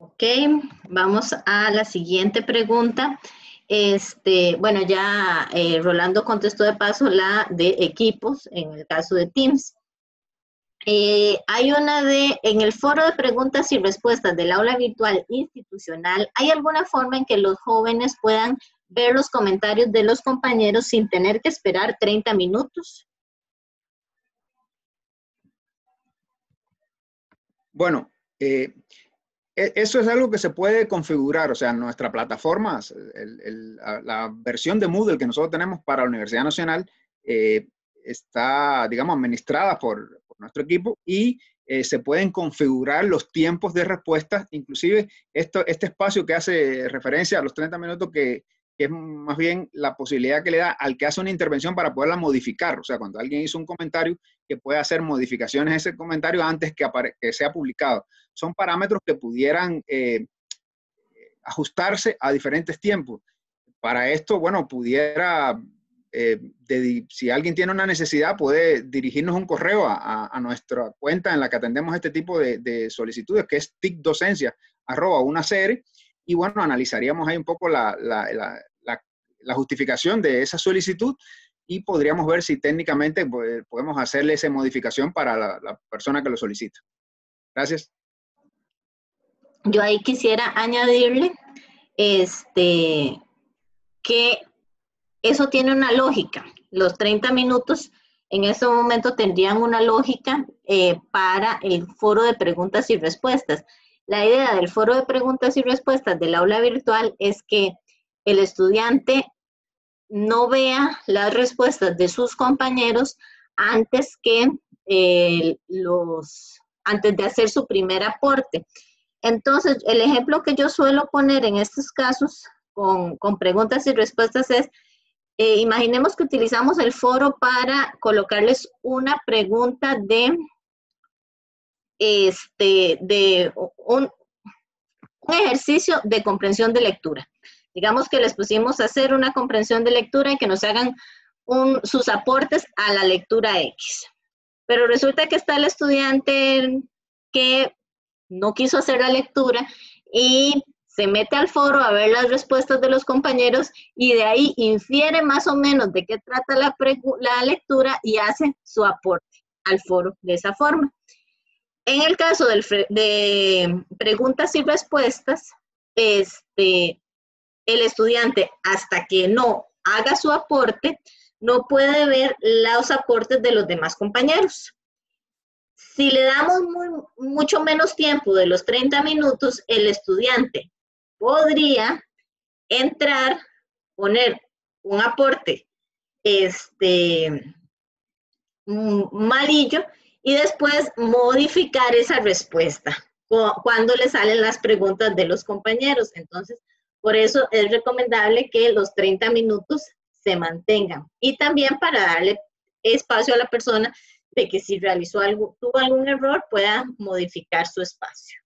Ok, vamos a la siguiente pregunta. Este, bueno, ya eh, Rolando contestó de paso la de equipos, en el caso de Teams. Eh, hay una de, en el foro de preguntas y respuestas del aula virtual institucional, ¿hay alguna forma en que los jóvenes puedan ver los comentarios de los compañeros sin tener que esperar 30 minutos? Bueno, eh, e, eso es algo que se puede configurar, o sea, nuestra plataforma, la, versión de Moodle que nosotros tenemos para la Universidad Nacional eh, está, digamos, administrada por, nuestro equipo y eh, se pueden configurar los tiempos de respuesta, inclusive esto, este espacio que hace referencia a los 30 minutos que, es más bien la posibilidad que le da al que hace una intervención para poderla modificar. O sea, cuando alguien hizo un comentario, que puede hacer modificaciones a ese comentario antes que, que sea publicado. Son parámetros que pudieran eh, ajustarse a diferentes tiempos. Para esto, bueno, pudiera, eh, si alguien tiene una necesidad, puede dirigirnos un correo a, nuestra cuenta en la que atendemos este tipo de, solicitudes, que es ticdocencia, arroba una serie, y bueno, analizaríamos ahí un poco la, la justificación de esa solicitud y podríamos ver si técnicamente pues, podemos hacerle esa modificación para la, persona que lo solicita. Gracias. Yo ahí quisiera añadirle este, que eso tiene una lógica. Los 30 minutos en ese momento tendrían una lógica eh, para el foro de preguntas y respuestas. La idea del foro de preguntas y respuestas del aula virtual es que el estudiante no vea las respuestas de sus compañeros antes que eh, los, antes de hacer su primer aporte. Entonces, el ejemplo que yo suelo poner en estos casos con, preguntas y respuestas es, eh, imaginemos que utilizamos el foro para colocarles una pregunta de, este, de un, un ejercicio de comprensión de lectura. Digamos que les pusimos a hacer una comprensión de lectura y que nos hagan sus aportes a la lectura X. Pero resulta que está el estudiante que no quiso hacer la lectura y se mete al foro a ver las respuestas de los compañeros y de ahí infiere más o menos de qué trata la, lectura y hace su aporte al foro de esa forma. En el caso de preguntas y respuestas, este, el estudiante, hasta que no haga su aporte, no puede ver los aportes de los demás compañeros. Si le damos mucho menos tiempo de los 30 minutos, el estudiante podría entrar, poner un aporte este, malillo y después modificar esa respuesta cuando le salen las preguntas de los compañeros. Entonces, por eso es recomendable que los 30 minutos se mantengan. Y también para darle espacio a la persona de que si realizó algo, tuvo algún error, pueda modificar su espacio.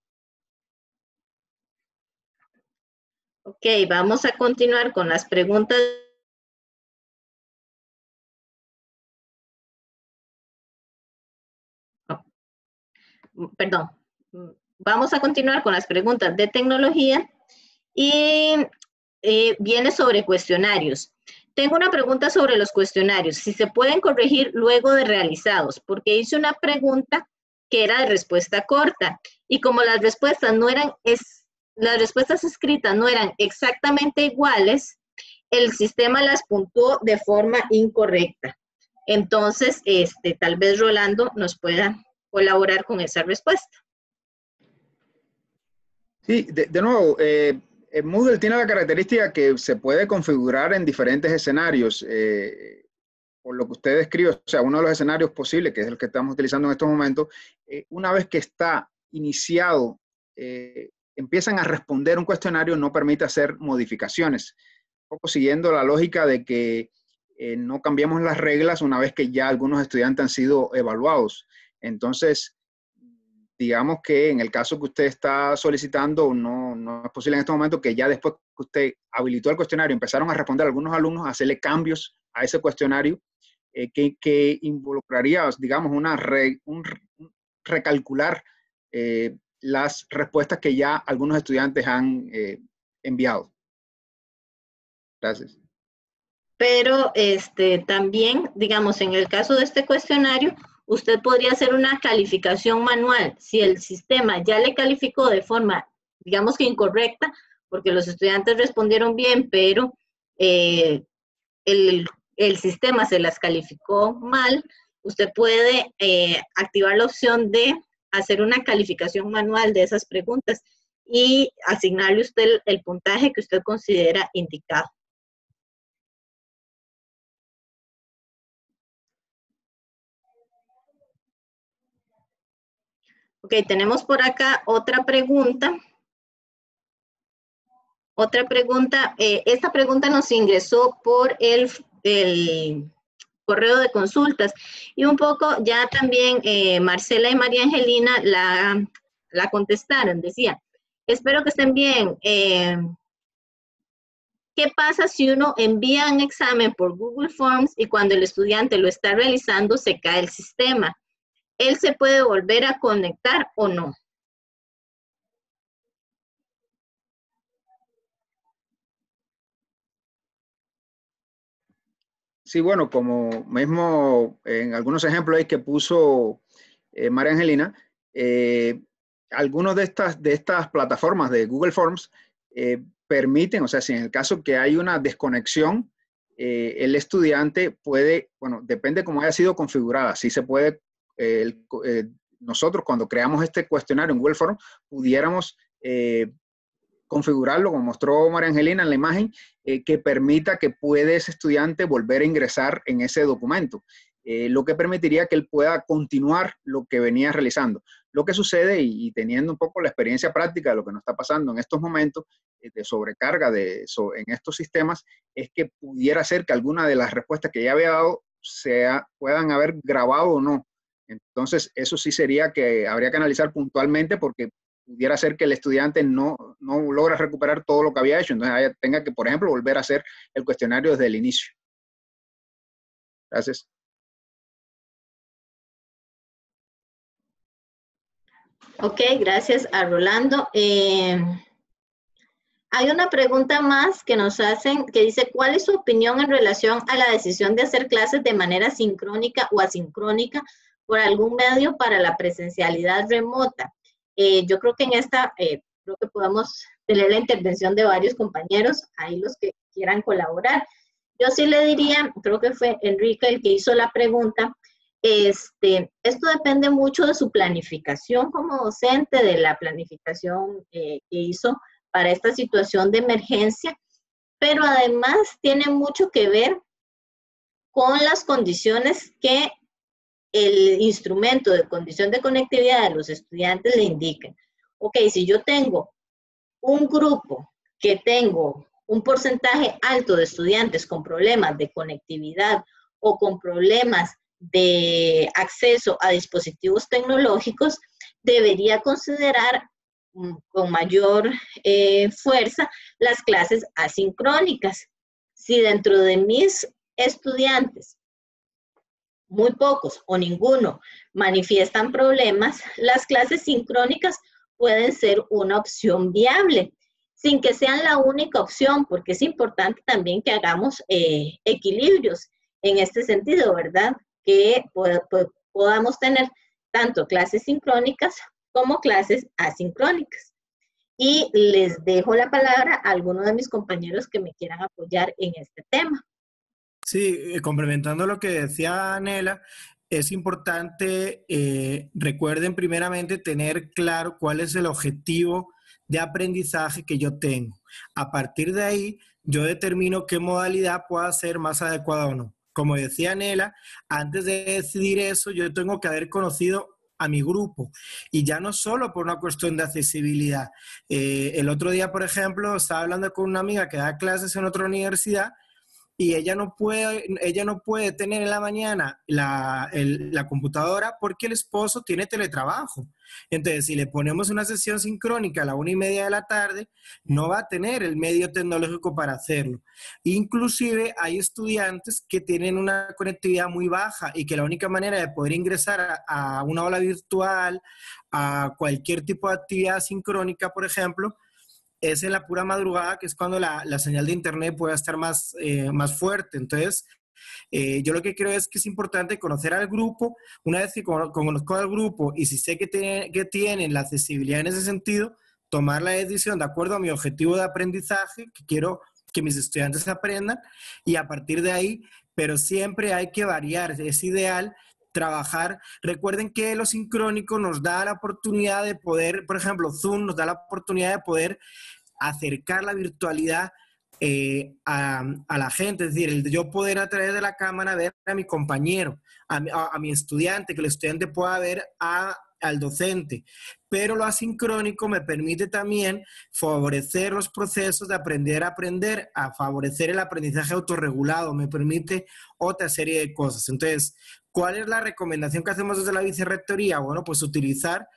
Ok, vamos a continuar con las preguntas. perdón, vamos a continuar con las preguntas de tecnología y eh, viene sobre cuestionarios. Tengo una pregunta sobre los cuestionarios, si se pueden corregir luego de realizados, porque hice una pregunta que era de respuesta corta y como las respuestas no eran, es, las respuestas escritas no eran exactamente iguales, el sistema las puntuó de forma incorrecta. Entonces, este, tal vez Rolando nos pueda colaborar con esa respuesta. Sí, de, nuevo, eh, eh, Moodle tiene la característica que se puede configurar en diferentes escenarios. Eh, por lo que usted describe, o sea, uno de los escenarios posibles, que es el que estamos utilizando en estos momentos, eh, una vez que está iniciado, empiezan a responder un cuestionario, no permite hacer modificaciones. Un poco siguiendo la lógica de que eh, no cambiamos las reglas una vez que ya algunos estudiantes han sido evaluados. Entonces, digamos que en el caso que usted está solicitando, no, no es posible en este momento que ya después que usted habilitó el cuestionario, empezaron a responder algunos alumnos, a hacerle cambios a ese cuestionario eh, que, que, involucraría, digamos, una un, recalcular eh, las respuestas que ya algunos estudiantes han eh, enviado. Gracias. Pero este, también, digamos, en el caso de este cuestionario, usted podría hacer una calificación manual. Si el sistema ya le calificó de forma, digamos que incorrecta, porque los estudiantes respondieron bien, pero eh, el, sistema se las calificó mal, usted puede eh, activar la opción de hacer una calificación manual de esas preguntas y asignarle usted el puntaje que usted considera indicado. Ok, tenemos por acá otra pregunta. Otra pregunta, eh, esta pregunta nos ingresó por el, correo de consultas y un poco ya también eh, Marcela y María Angelina la, la, contestaron. Decía, espero que estén bien. Eh, ¿Qué pasa si uno envía un examen por Google Forms y cuando el estudiante lo está realizando se cae el sistema? él se puede volver a conectar o no. Sí, bueno, como mismo en algunos ejemplos que puso eh, María Angelina, eh, algunos de estas, de estas plataformas de Google Forms eh, permiten, o sea, si en el caso que hay una desconexión, el estudiante puede, bueno, depende cómo haya sido configurada, si se puede nosotros cuando creamos este cuestionario en Google Form pudiéramos configurarlo, como mostró María Angelina en la imagen, eh, que permita que puede ese estudiante volver a ingresar en ese documento, lo que permitiría que él pueda continuar lo que venía realizando. Lo que sucede, y, teniendo un poco la experiencia práctica de lo que nos está pasando en estos momentos de sobrecarga de, en estos sistemas, es que pudiera ser que alguna de las respuestas que ya había dado sea, puedan haber grabado o no entonces, eso sí sería que habría que analizar puntualmente porque pudiera ser que el estudiante no, no logra recuperar todo lo que había hecho, entonces tenga que, por ejemplo, volver a hacer el cuestionario desde el inicio. Gracias. Ok, gracias a Rolando. Eh, hay una pregunta más que nos hacen que dice, ¿cuál es su opinión en relación a la decisión de hacer clases de manera sincrónica o asincrónica por algún medio para la presencialidad remota. Eh, yo creo que en esta, eh, creo que podemos tener la intervención de varios compañeros, ahí los que quieran colaborar. Yo sí le diría, creo que fue Enrique el que hizo la pregunta, este, esto depende mucho de su planificación como docente, de la planificación eh, que hizo para esta situación de emergencia, pero además tiene mucho que ver con las condiciones que el instrumento de condición de conectividad de los estudiantes le indiquen, ok, si yo tengo un grupo que tengo un porcentaje alto de estudiantes con problemas de conectividad o con problemas de acceso a dispositivos tecnológicos, debería considerar mm, con mayor eh, fuerza las clases asincrónicas. Si dentro de mis estudiantes muy pocos o ninguno manifiestan problemas, las clases sincrónicas pueden ser una opción viable, sin que sean la única opción, porque es importante también que hagamos eh, equilibrios en este sentido, ¿verdad? Que podamos tener tanto clases sincrónicas como clases asincrónicas. Y les dejo la palabra a algunos de mis compañeros que me quieran apoyar en este tema. Sí, eh, complementando lo que decía Anela, es importante, eh, recuerden primeramente tener claro cuál es el objetivo de aprendizaje que yo tengo. A partir de ahí, yo determino qué modalidad pueda ser más adecuada o no. como decía Nela, antes de decidir eso, yo tengo que haber conocido a mi grupo. Y ya no solo por una cuestión de accesibilidad. Eh, el otro día, por ejemplo, estaba hablando con una amiga que da clases en otra universidad y ella no puede, ella no puede tener en la mañana la, la, computadora porque el esposo tiene teletrabajo. Entonces, si le ponemos una sesión sincrónica a la una y media de la tarde, no va a tener el medio tecnológico para hacerlo. Inclusive hay estudiantes que tienen una conectividad muy baja y que la única manera de poder ingresar a, a una aula virtual, a cualquier tipo de actividad sincrónica, por ejemplo, es en la pura madrugada, que es cuando la, señal de internet puede estar más, eh, más fuerte. Entonces, eh, yo lo que creo es que es importante conocer al grupo. Una vez que conozco al grupo y si sé que, que tienen la accesibilidad en ese sentido, tomar la decisión de acuerdo a mi objetivo de aprendizaje, que quiero que mis estudiantes aprendan, y a partir de ahí, pero siempre hay que variar. Es ideal trabajar. Recuerden que lo sincrónico nos da la oportunidad de poder, por ejemplo, Zoom nos da la oportunidad de poder acercar la virtualidad eh, a, la gente, es decir, yo poder a través de la cámara ver a mi compañero, a mi, estudiante, que el estudiante pueda ver al docente. Pero lo asincrónico me permite también favorecer los procesos de aprender a aprender, a favorecer el aprendizaje autorregulado, me permite otra serie de cosas. Entonces, ¿cuál es la recomendación que hacemos desde la vicerrectoría? Bueno, pues utilizar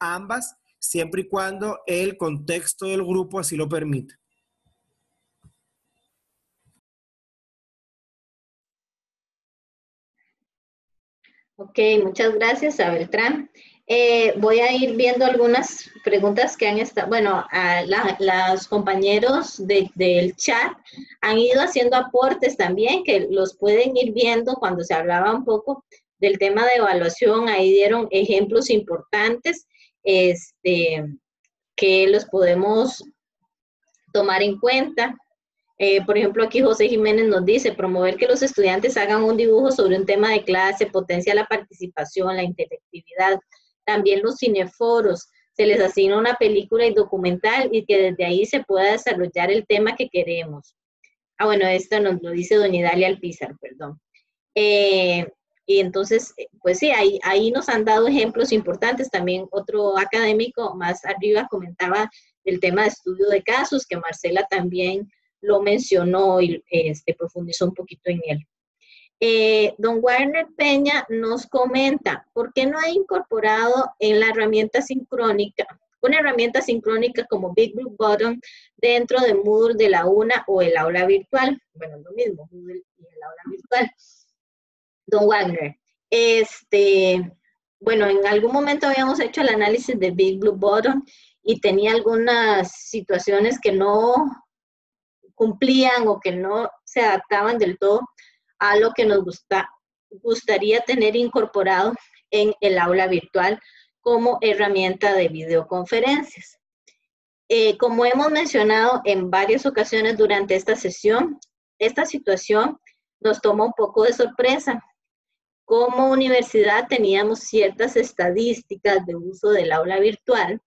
ambas siempre y cuando el contexto del grupo así lo permita. Ok, muchas gracias a Beltrán. Eh, voy a ir viendo algunas preguntas que han estado, bueno, a los compañeros del chat han ido haciendo aportes también, que los pueden ir viendo cuando se hablaba un poco del tema de evaluación, ahí dieron ejemplos importantes este, que los podemos tomar en cuenta. Eh, por ejemplo, aquí José Jiménez nos dice, promover que los estudiantes hagan un dibujo sobre un tema de clase, potencia la participación, la interactividad. También los cineforos, se les asigna una película y documental y que desde ahí se pueda desarrollar el tema que queremos. Ah, bueno, esto nos lo dice doña Dalia Alpizar, perdón. Eh, y entonces, eh, pues sí, ahí, ahí nos han dado ejemplos importantes. También otro académico más arriba comentaba el tema de estudio de casos, que Marcela también lo mencionó y este, profundizó un poquito en él. Eh, don Warner Peña nos comenta, ¿por qué no ha incorporado en la herramienta sincrónica, una herramienta sincrónica como Big Blue Button dentro de Moodle de la UNA o el aula virtual? Bueno, lo mismo, Moodle y el aula virtual. Don Wagner, este, bueno, en algún momento habíamos hecho el análisis de Big Blue Bottom y tenía algunas situaciones que no cumplían o que no se adaptaban del todo a lo que nos gusta, gustaría tener incorporado en el aula virtual como herramienta de videoconferencias. Eh, como hemos mencionado en varias ocasiones durante esta sesión, esta situación nos toma un poco de sorpresa como universidad teníamos ciertas estadísticas de uso del aula virtual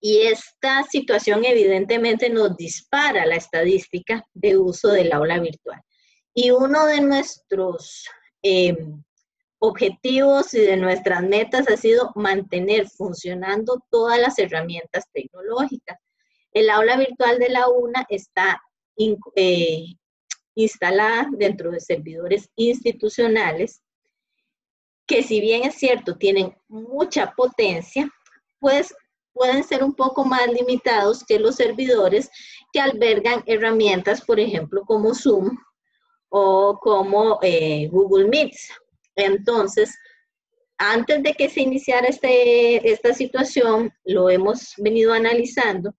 y esta situación evidentemente nos dispara la estadística de uso del aula virtual. Y uno de nuestros em, objetivos y de nuestras metas ha sido mantener funcionando todas las herramientas tecnológicas. El aula virtual de la UNA está eh, instalada dentro de servidores institucionales que si bien es cierto, tienen mucha potencia, pues pueden ser un poco más limitados que los servidores que albergan herramientas, por ejemplo, como Zoom o como eh, Google Meets. Entonces, antes de que se iniciara este, esta situación, lo hemos venido analizando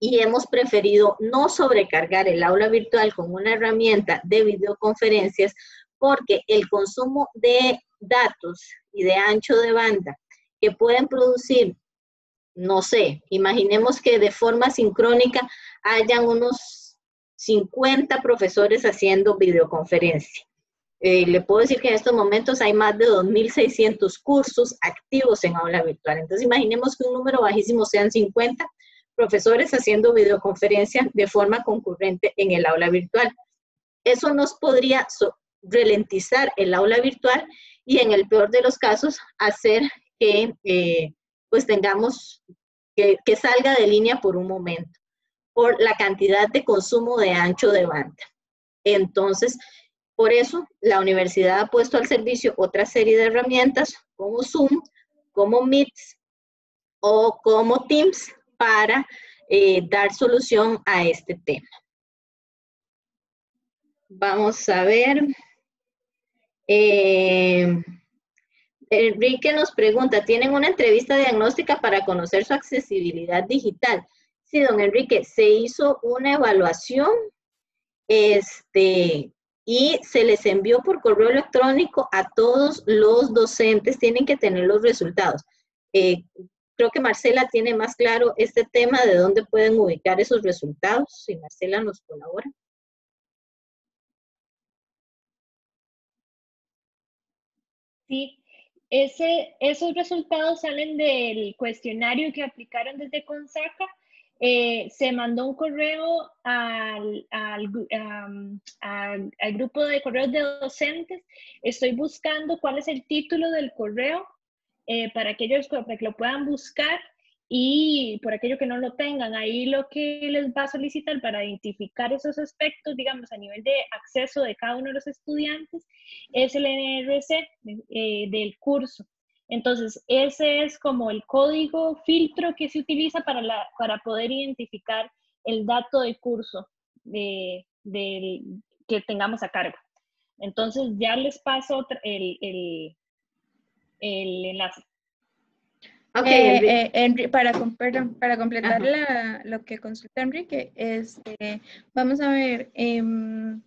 y hemos preferido no sobrecargar el aula virtual con una herramienta de videoconferencias porque el consumo de datos y de ancho de banda que pueden producir, no sé, imaginemos que de forma sincrónica hayan unos 50 profesores haciendo videoconferencia. Eh, le puedo decir que en estos momentos hay más de 2.600 cursos activos en aula virtual. Entonces, imaginemos que un número bajísimo sean 50 profesores haciendo videoconferencias de forma concurrente en el aula virtual. Eso nos podría ralentizar el aula virtual y en el peor de los casos hacer que eh, pues tengamos que salga de línea por un momento por la cantidad de consumo de ancho de banda. Entonces, por eso la universidad ha puesto al servicio otra serie de herramientas como Zoom, como Meet o como Teams para eh, dar solución a este tema. Vamos a ver. Eh, Enrique nos pregunta, ¿tienen una entrevista diagnóstica para conocer su accesibilidad digital? Sí, don Enrique, se hizo una evaluación este, y se les envió por correo electrónico a todos los docentes, tienen que tener los resultados. Eh, creo que Marcela tiene más claro este tema de dónde pueden ubicar esos resultados, si Marcela nos colabora. Sí, ese, esos resultados salen del cuestionario que aplicaron desde CONSACA eh, se mandó un correo al, grupo de correos de docentes. Estoy buscando cuál es el título del correo eh, para, que ellos, para que lo puedan buscar y por aquello que no lo tengan, ahí lo que les va a solicitar para identificar esos aspectos, digamos, a nivel de acceso de cada uno de los estudiantes, es el NRC eh, del curso. Entonces, ese es como el código filtro que se utiliza para, la, para poder identificar el dato de curso de, que tengamos a cargo. Entonces, ya les paso el, el, el enlace. Okay, eh, eh, para, para completar lo que consulta Enrique, este, vamos a ver, em,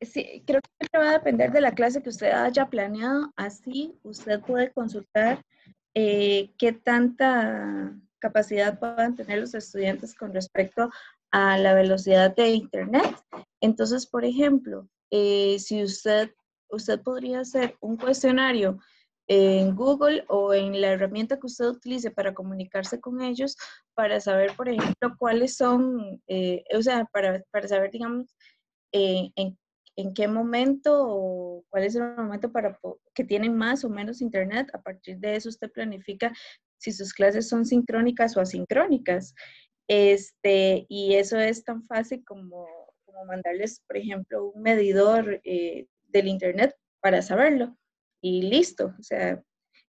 sí, creo que va a depender de la clase que usted haya planeado. Así usted puede consultar eh, qué tanta capacidad puedan tener los estudiantes con respecto a la velocidad de Internet. Entonces, por ejemplo, eh, si usted, usted podría hacer un cuestionario en Google o en la herramienta que usted utilice para comunicarse con ellos, para saber, por ejemplo, cuáles son, eh, o sea, para, para saber, digamos, en en qué momento o cuál es el momento para que tienen más o menos internet. A partir de eso usted planifica si sus clases son sincrónicas o asincrónicas. Este, y eso es tan fácil como, como mandarles, por ejemplo, un medidor eh, del internet para saberlo. Y listo. O sea,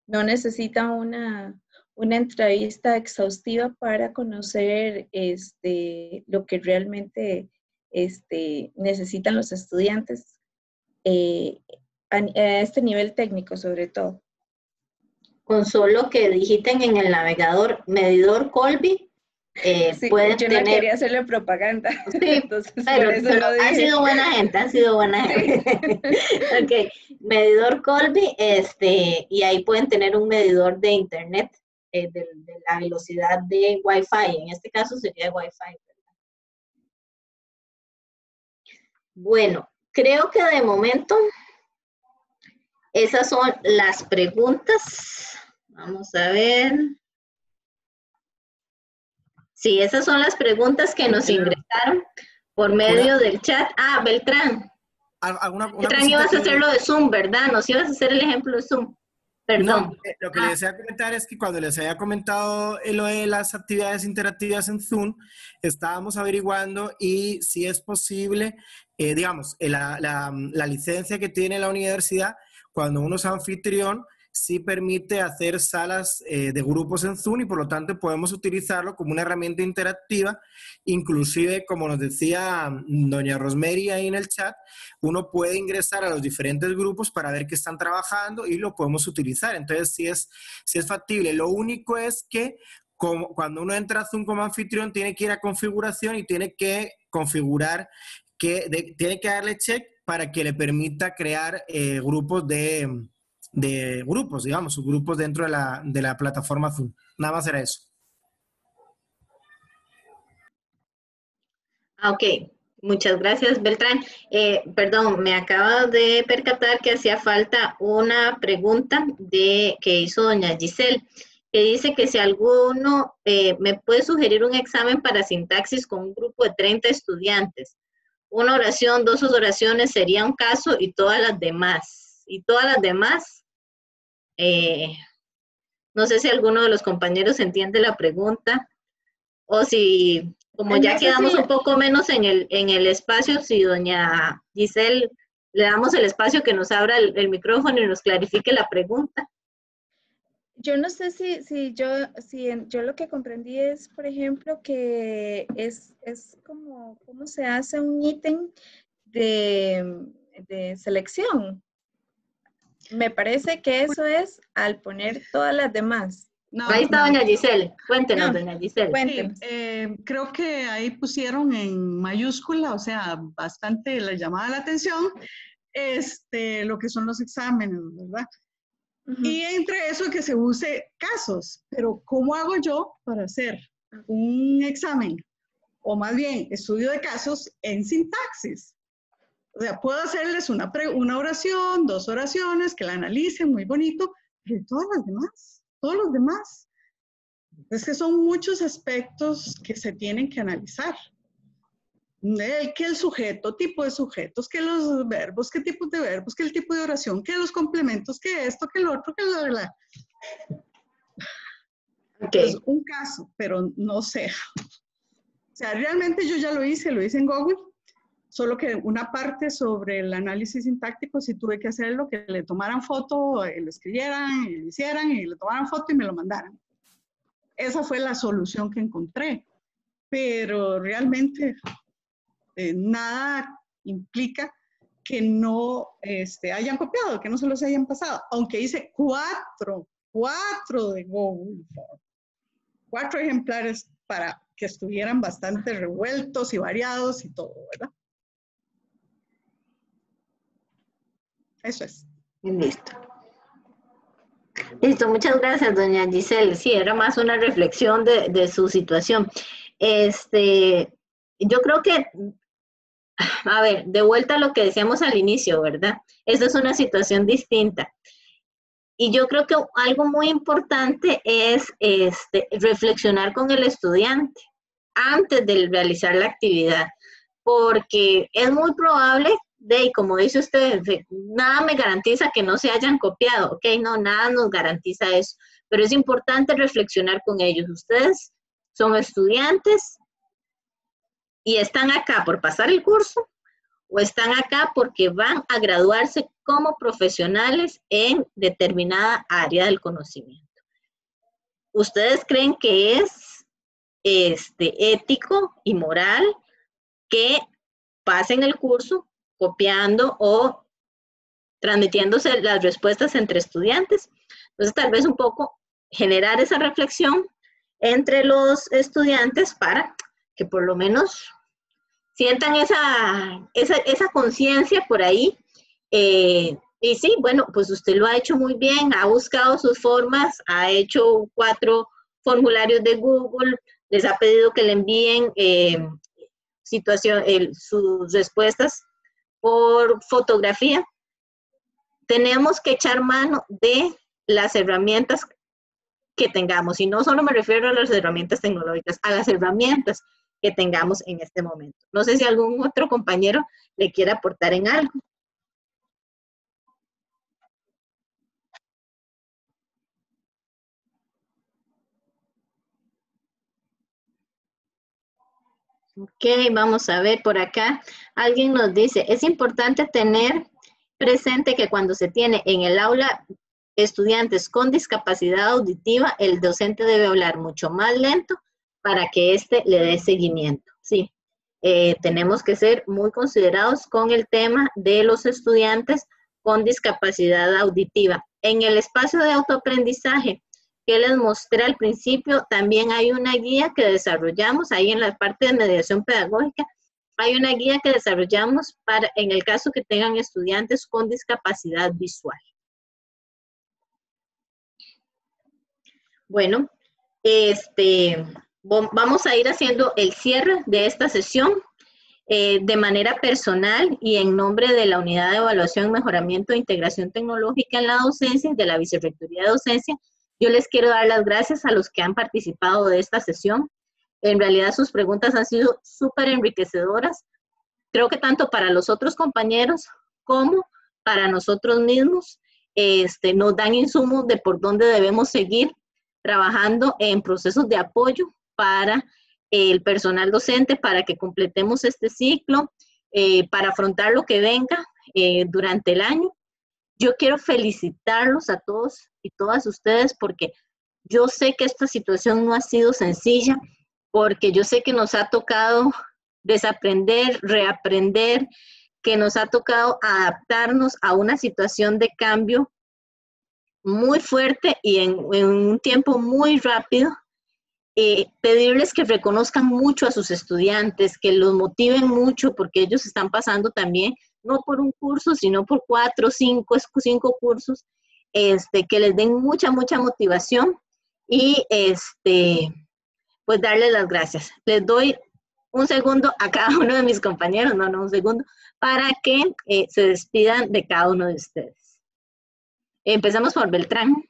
no necesita una, una entrevista exhaustiva para conocer este, lo que realmente este, necesitan los estudiantes eh, a, este nivel técnico sobre todo. Con solo que digiten en el navegador medidor Colby, eh, pueden yo tener... no quería hacerle propaganda. Sí, Entonces, pero, ha sido buena gente, ha sido buena gente. ok, medidor Colby, este, y ahí pueden tener un medidor de internet, eh, de, de, la velocidad de Wi-Fi, en este caso sería Wi-Fi. Bueno, creo que de momento esas son las preguntas. Vamos a ver. Sí, esas son las preguntas que nos ingresaron por medio del chat. Ah, Beltrán. Beltrán, ibas a hacerlo de Zoom, ¿verdad? Nos ibas a hacer el ejemplo de Zoom. Perdón. Eh, lo que les desea comentar es que cuando les había comentado lo de las actividades interactivas en Zoom, estábamos averiguando y si es posible eh, digamos, eh, la, la, licencia que tiene la universidad, cuando uno es anfitrión, sí permite hacer salas eh, de grupos en Zoom y por lo tanto podemos utilizarlo como una herramienta interactiva. Inclusive, como nos decía mm, doña Rosemary ahí en el chat, uno puede ingresar a los diferentes grupos para ver qué están trabajando y lo podemos utilizar. Entonces, sí es, sí es factible. Lo único es que como, cuando uno entra a Zoom como anfitrión, tiene que ir a configuración y tiene que configurar que tiene que darle check para que le permita crear eh, grupos de, de, grupos, digamos, grupos dentro de la, de la plataforma Zoom. Nada más era eso. Ah, ok, muchas gracias, Beltrán. Eh, perdón, me acabo de percatar que hacía falta una pregunta de, que hizo doña Giselle, que dice que si alguno eh, me puede sugerir un examen para sintaxis con un grupo de 30 estudiantes una oración, dos oraciones sería un caso y todas las demás. Y todas las demás, eh, no sé si alguno de los compañeros entiende la pregunta o si, como ya quedamos un poco menos en el, en el espacio, si doña Giselle le damos el espacio que nos abra el, micrófono y nos clarifique la pregunta. Yo no sé si, si, yo, si yo lo que comprendí es, por ejemplo, que es, es como cómo se hace un ítem de, de selección. Me parece que eso es al poner todas las demás. ahí está doña Giselle. Cuéntenos, doña Giselle. Sí, eh, creo que ahí pusieron en mayúscula, o sea, bastante le llamaba la atención este, lo que son los exámenes, ¿verdad? Y entre eso que se use casos, pero ¿cómo hago yo para hacer un examen? O más bien, estudio de casos en sintaxis. O sea, puedo hacerles una, oración, dos oraciones, que la analicen muy bonito, pero todas las demás, todos los demás. Es que son muchos aspectos que se tienen que analizar que el sujeto, tipo de sujetos, que los verbos, qué tipos de verbos, qué el tipo de oración, que los complementos, que esto, que el otro, que la... la. Okay. un caso, pero no sé. O sea, realmente yo ya lo hice, lo hice en Google, solo que una parte sobre el análisis sintáctico sí tuve que hacerlo, que le tomaran foto, y lo escribieran, y lo hicieran, y le tomaran foto y me lo mandaran. Esa fue la solución que encontré. Pero realmente eh, nada implica que no este, hayan copiado, que no se los hayan pasado, aunque hice cuatro, cuatro de Google cuatro ejemplares para que estuvieran bastante revueltos y variados y todo, ¿verdad? Eso es. Listo. Listo, muchas gracias, doña Giselle. Sí, era más una reflexión de, de su situación. Este, yo creo que a ver, de vuelta a lo que decíamos al inicio, ¿verdad? Esta es una situación distinta. Y yo creo que algo muy importante es este, reflexionar con el estudiante antes de realizar la actividad, porque es muy probable, de, como dice usted, nada me garantiza que no se hayan copiado, ¿ok? No, nada nos garantiza eso, pero es importante reflexionar con ellos. Ustedes son estudiantes, y están acá por pasar el curso o están acá porque van a graduarse como profesionales en determinada área del conocimiento. ¿Ustedes creen que es este, ético y moral que pasen el curso copiando o transmitiéndose las respuestas entre estudiantes? Entonces, tal vez un poco generar esa reflexión entre los estudiantes para que por lo menos sientan esa, esa, conciencia por ahí. Eh, y sí, bueno, pues usted lo ha hecho muy bien, ha buscado sus formas, ha hecho cuatro formularios de Google, les ha pedido que le envíen eh, situación, sus respuestas por fotografía. Tenemos que echar mano de las herramientas que tengamos, y no solo me refiero a las herramientas tecnológicas, a las herramientas que tengamos en este momento. No sé si algún otro compañero le quiere aportar en algo. Ok, vamos a ver por acá. Alguien nos dice, es importante tener presente que cuando se tiene en el aula estudiantes con discapacidad auditiva, el docente debe hablar mucho más lento para que éste le dé seguimiento. Sí, eh, tenemos que ser muy considerados con el tema de los estudiantes con discapacidad auditiva. En el espacio de autoaprendizaje que les mostré al principio, también hay una guía que desarrollamos ahí en la parte de mediación pedagógica. Hay una guía que desarrollamos para, en el caso que tengan estudiantes con discapacidad visual. Bueno, este, vamos a ir haciendo el cierre de esta sesión eh, de manera personal y en nombre de la Unidad de Evaluación, Mejoramiento e Integración Tecnológica en la Docencia, de la Vicerrectoría de Docencia. Yo les quiero dar las gracias a los que han participado de esta sesión. En realidad sus preguntas han sido súper enriquecedoras creo que tanto para los otros compañeros como para nosotros mismos, este, nos dan insumos de por dónde debemos seguir trabajando en procesos de apoyo para el personal docente, para que completemos este ciclo, eh, para afrontar lo que venga eh, durante el año. Yo quiero felicitarlos a todos y todas ustedes porque yo sé que esta situación no ha sido sencilla, porque yo sé que nos ha tocado desaprender, reaprender, que nos ha tocado adaptarnos a una situación de cambio muy fuerte y en, un tiempo muy rápido. Eh, pedirles que reconozcan mucho a sus estudiantes, que los motiven mucho, porque ellos están pasando también, no por un curso, sino por cuatro, cinco, cinco cursos, este, que les den mucha, mucha motivación y este, pues darles las gracias. Les doy un segundo a cada uno de mis compañeros, no, no, un segundo, para que eh, se despidan de cada uno de ustedes. Empezamos por Beltrán.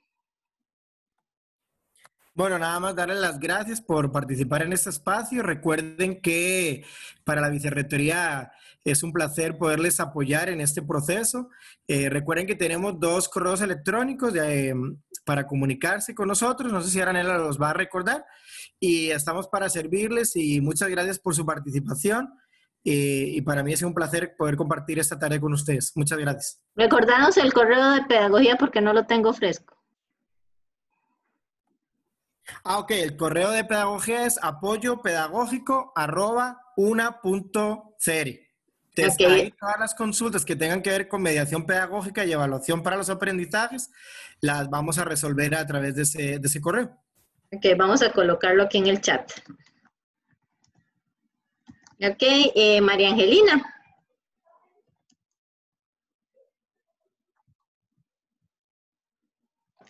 Bueno, nada más darles las gracias por participar en este espacio. Recuerden que para la Vicerrectoría es un placer poderles apoyar en este proceso. Eh, recuerden que tenemos dos correos electrónicos eh, para comunicarse con nosotros. No sé si Aranela los va a recordar. Y estamos para servirles y muchas gracias por su participación. Eh, y para mí es un placer poder compartir esta tarea con ustedes. Muchas gracias. Recordanos el correo de pedagogía porque no lo tengo fresco. Ah, ok. El correo de pedagogía es apoyo pedagógico arroba una punto ahí todas las consultas que tengan que ver con mediación pedagógica y evaluación para los aprendizajes, las vamos a resolver a través de ese, de ese correo. Ok, vamos a colocarlo aquí en el chat. Ok, eh, María Angelina.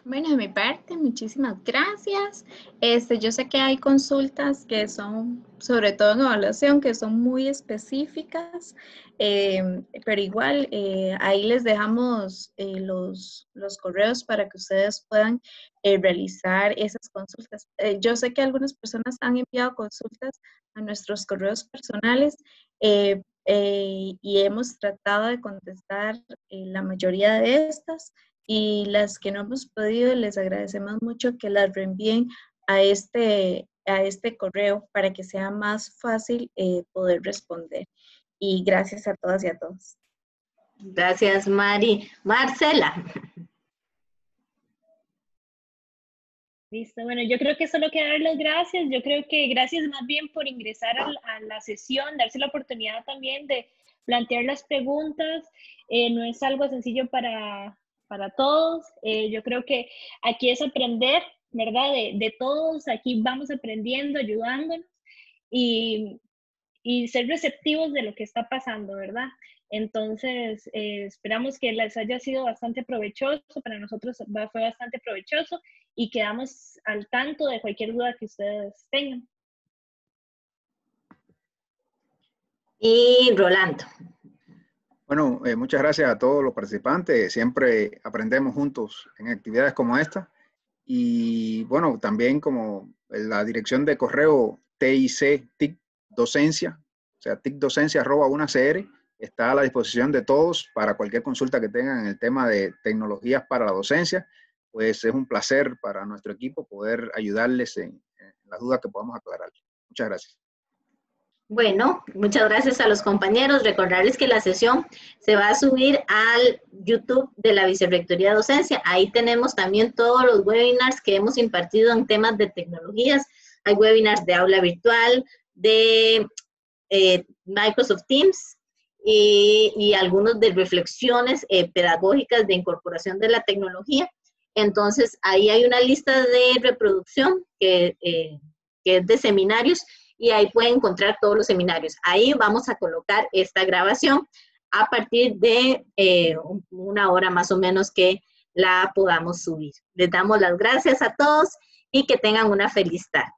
Bueno, de mi parte, muchísimas gracias. Este, yo sé que hay consultas que son, sobre todo en evaluación, que son muy específicas, em, pero igual eh, ahí les dejamos eh, los, los, correos para que ustedes puedan eh, realizar esas consultas. yo sé que algunas personas han enviado consultas a nuestros correos personales y hemos tratado de contestar la mayoría de estas y las que no hemos podido, les agradecemos mucho que las reenvíen a este, a este correo para que sea más fácil eh, poder responder. Y gracias a todas y a todos. Gracias, Mari. Marcela. Listo, bueno, yo creo que solo queda dar las gracias. Yo creo que gracias más bien por ingresar a, la sesión, darse la oportunidad también de plantear las preguntas. Eh, no es algo sencillo para, para todos. Eh, yo creo que aquí es aprender, ¿verdad? De, todos, aquí vamos aprendiendo, ayudándonos y, ser receptivos de lo que está pasando, ¿verdad? Entonces, eh, esperamos que les haya sido bastante provechoso, para nosotros fue bastante provechoso y quedamos al tanto de cualquier duda que ustedes tengan. Y Rolando. Bueno, eh, muchas gracias a todos los participantes. Siempre aprendemos juntos en actividades como esta. Y bueno, también como la dirección de correo TIC, TIC Docencia, o sea, TIC Docencia arroba una CR, está a la disposición de todos para cualquier consulta que tengan en el tema de tecnologías para la docencia. Pues es un placer para nuestro equipo poder ayudarles en, en las dudas que podamos aclarar. Muchas gracias. Bueno, muchas gracias a los compañeros. Recordarles que la sesión se va a subir al YouTube de la Vicerrectoría de Docencia. Ahí tenemos también todos los webinars que hemos impartido en temas de tecnologías. Hay webinars de aula virtual, de eh, Microsoft Teams y, algunos de reflexiones eh, pedagógicas de incorporación de la tecnología. Entonces, ahí hay una lista de reproducción que, eh, que es de seminarios y ahí pueden encontrar todos los seminarios. Ahí vamos a colocar esta grabación a partir de eh, una hora más o menos que la podamos subir. Les damos las gracias a todos y que tengan una feliz tarde.